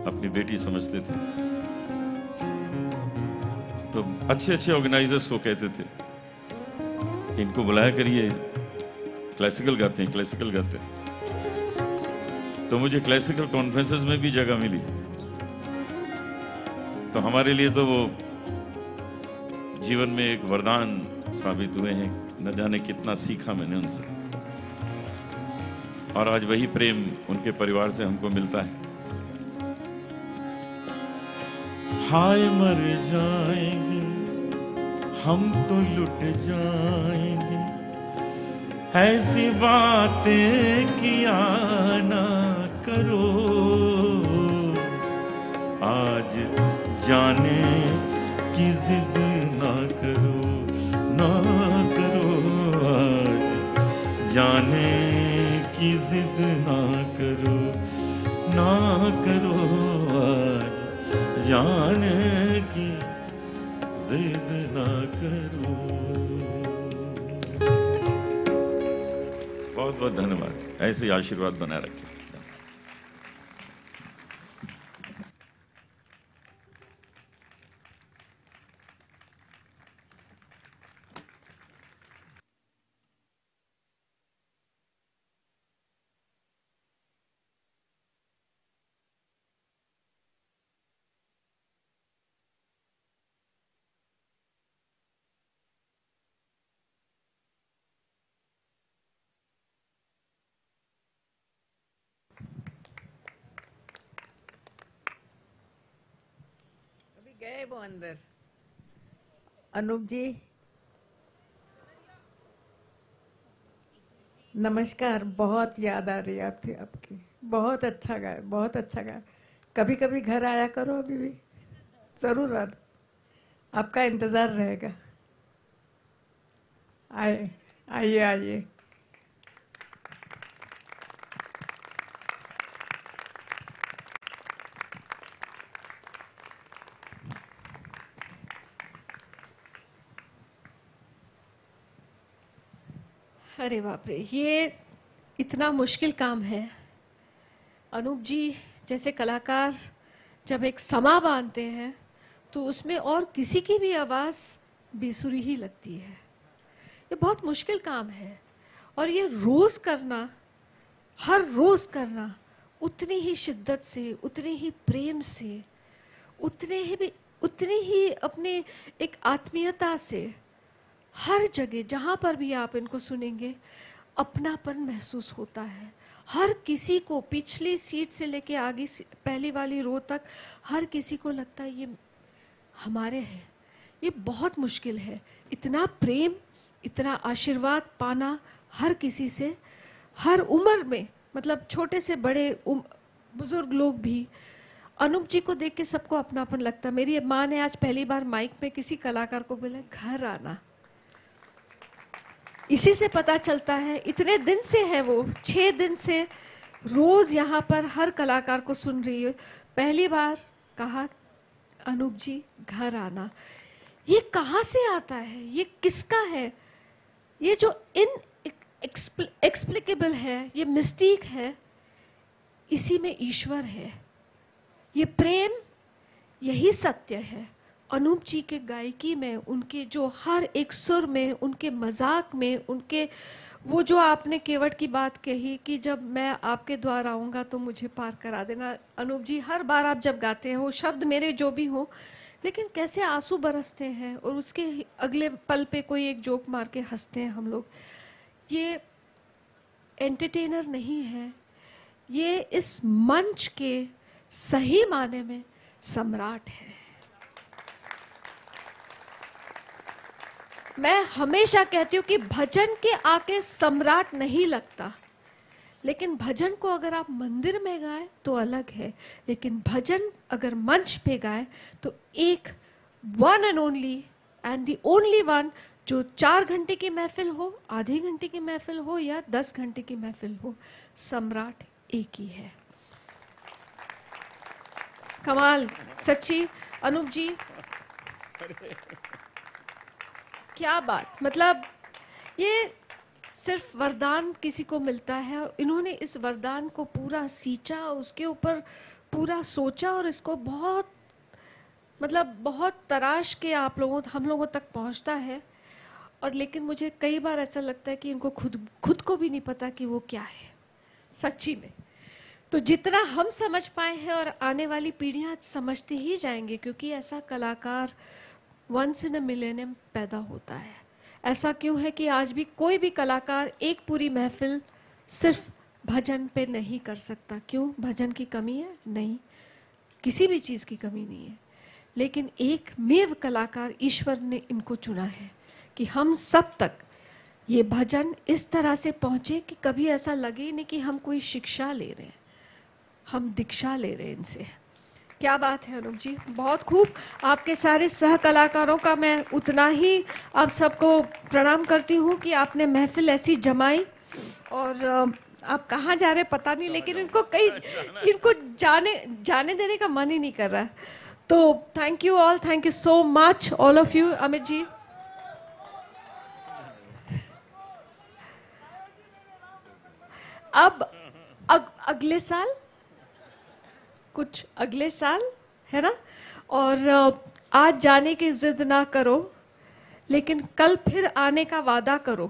अपनी बेटी समझते थे। तो अच्छे अच्छे ऑर्गेनाइजर्स को कहते थे। इनको बुलाया करिए। क्लासिकल गाते हैं क्लासिकल गाते हैं। तो मुझे क्लासिकल कॉन्फ्रेंसेस में भी जगह मिली। तो हमारे लिए तो वो जीवन में एक वरदान साबित हुए हैं, न जाने कितना सीखा मैंने उनसे। और आज वही प्रेम उनके परिवार से हमको मिलता है। हाय मर जाएँगे, हम तो लुट जाएँगे। ऐसी बातें किया ना करो। आज जाने की जिद ना करो ना करो। आज जाने की जिद ना करो ना करो। आज जाने की जिद ना करो। बहुत बहुत धन्यवाद। ऐसे आशीर्वाद बनाए रखें अभी गए वो अंदर अनूप जी नमस्कार, बहुत याद आ रही आपकी आपकी। बहुत अच्छा गाय, बहुत अच्छा गाय। कभी कभी घर आया करो अभी भी। ज़रूर आना आपका इंतज़ार रहेगा। आए, आइए आइए। अरे बाप रे, ये इतना मुश्किल काम है। अनूप जी, जैसे कलाकार जब एक समा बांधते हैं तो उसमें और किसी की भी आवाज़ बेसुरी ही लगती है। ये बहुत मुश्किल काम है। और ये रोज़ करना, हर रोज़ करना, उतनी ही शिद्दत से, उतने ही प्रेम से, उतने ही भी, उतनी ही अपने एक आत्मीयता से हर जगह, जहाँ पर भी आप इनको सुनेंगे, अपनापन महसूस होता है। हर किसी को पिछली सीट से लेके आगे पहली वाली रो तक, हर किसी को लगता है ये हमारे हैं। ये बहुत मुश्किल है। इतना प्रेम, इतना आशीर्वाद पाना हर किसी से, हर उम्र में मतलब छोटे से बड़े बुज़ुर्ग लोग भी, अनूप जी को देख के सबको अपनापन लगता है। मेरी माँ ने आज पहली बार माइक में किसी कलाकार को बोला, घर आना। इसी से पता चलता है, इतने दिन से है वो छः दिन से रोज यहाँ पर हर कलाकार को सुन रही है। पहली बार कहा, अनूप जी, घर आना। ये कहाँ से आता है? ये किसका है? ये जो इन एक्सप्लिकेबल है, ये मिस्टीक है, इसी में ईश्वर है। ये प्रेम, यही सत्य है। अनूप जी के गायकी में, उनके जो हर एक सुर में, उनके मज़ाक में, उनके, वो जो आपने केवट की बात कही कि जब मैं आपके द्वार आऊँगा तो मुझे पार करा देना। अनूप जी, हर बार आप जब गाते हैं वो शब्द मेरे जो भी हों, लेकिन कैसे आँसू बरसते हैं और उसके अगले पल पे कोई एक जोक मार के हँसते हैं हम लोग, ये एंटरटेनर नहीं है। ये इस मंच के सही माने में सम्राट है। मैं हमेशा कहती हूँ कि भजन के आके सम्राट नहीं लगता। लेकिन भजन को अगर आप मंदिर में गाए तो अलग है। लेकिन भजन अगर मंच पे गाए तो एक one and only and the only one जो चार घंटे की महफिल हो, आधे घंटे की महफिल हो या दस घंटे की महफिल हो, सम्राट एक ही है। कमाल। सच्ची, अनूप जी। क्या बात? मतलब ये सिर्फ़ वरदान किसी को मिलता है और इन्होंने इस वरदान को पूरा सींचा, उसके ऊपर पूरा सोचा और इसको बहुत मतलब बहुत तराश के आप लोगों, हम लोगों तक पहुँचता है। और लेकिन मुझे कई बार ऐसा लगता है कि इनको खुद खुद को भी नहीं पता कि वो क्या है, सच्ची में। तो जितना हम समझ पाए हैं और आने वाली पीढ़ियाँ समझते ही जाएँगे, क्योंकि ऐसा कलाकार वंस इन अ मिलेनियम पैदा होता है। ऐसा क्यों है कि आज भी कोई भी कलाकार एक पूरी महफिल सिर्फ़ भजन पे नहीं कर सकता? क्यों? भजन की कमी है? नहीं। किसी भी चीज़ की कमी नहीं है। लेकिन एक मेव कलाकार ईश्वर ने इनको चुना है कि हम सब तक ये भजन इस तरह से पहुँचे कि कभी ऐसा लगे नहीं कि हम कोई शिक्षा ले रहे हैं। हम दीक्षा ले रहे हैं इनसे। क्या बात है अनूप जी? बहुत खूब। आपके सारे सह कलाकारों का मैं उतना ही आप सबको प्रणाम करती हूँ कि आपने महफिल ऐसी जमाई। और आप कहाँ जा रहे पता नहीं लेकिन इनको कई इनको जाने जाने देने का मन ही नहीं कर रहा है। तो thank you all thank you so much all of you Amit ji. अब अग, अगले साल कुछ अगले साल, है ना? और आज जाने की जिद ना करो, लेकिन कल फिर आने का वादा करो।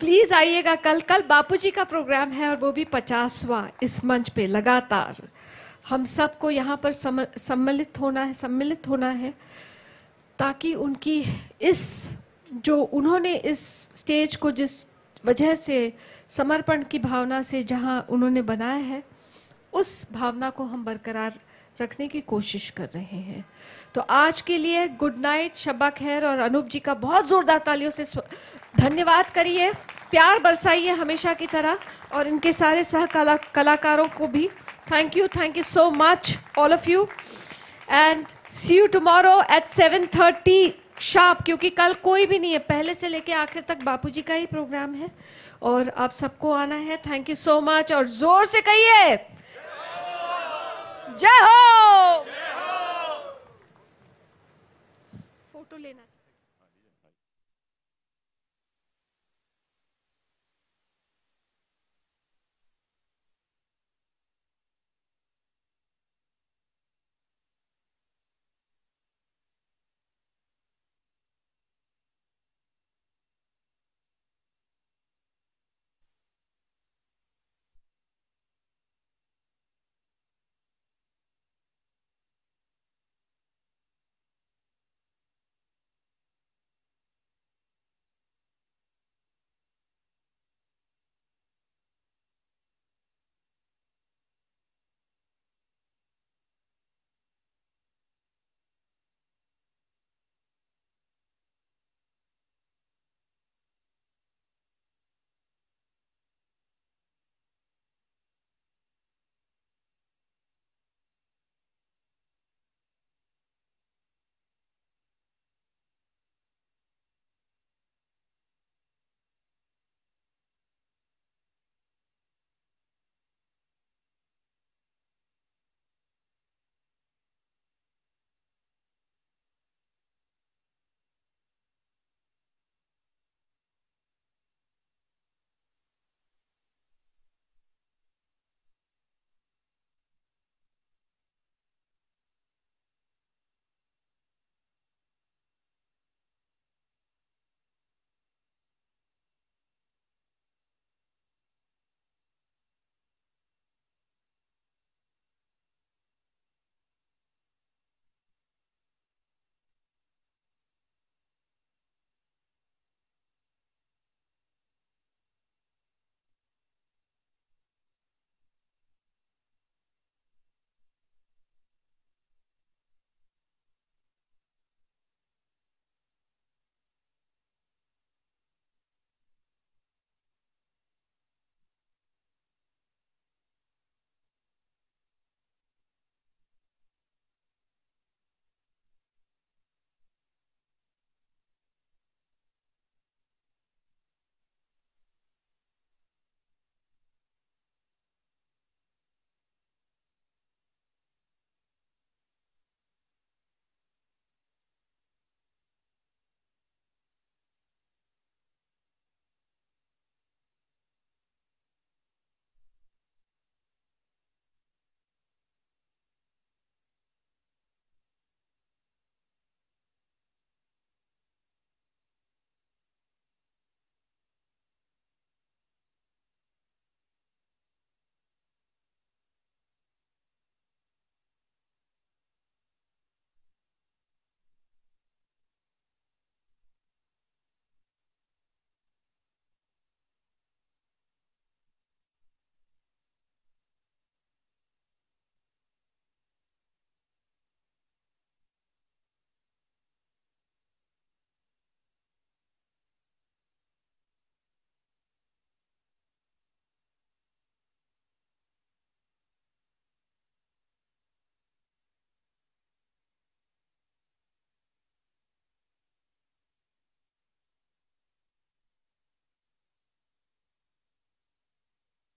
प्लीज़ आइएगा कल। कल बापूजी का प्रोग्राम है और वो भी पचासवा इस मंच पे लगातार। हम सबको यहाँ पर सम्मिलित होना है, सम्मिलित होना है, ताकि उनकी इस, जो उन्होंने इस स्टेज को जिस वजह से समर्पण की भावना से जहाँ उन्होंने बनाया है, उस भावना को हम बरकरार रखने की कोशिश कर रहे हैं। तो आज के लिए गुड नाइट, शब्बा खैर और अनूप जी का बहुत जोरदार तालियों से धन्यवाद करिए। प्यार बरसाइए हमेशा की तरह और इनके सारे सह कला कलाकारों को भी। Thank you thank you so much all of you and see you tomorrow at seven thirty sharp क्योंकि कल कोई भी नहीं है। पहले से लेके आखिर तक बापूजी का ही प्रोग्राम है। और आप सबको आना है। थैंक यू सो मच और ज़ोर से कहिए। जय हो। जै लेना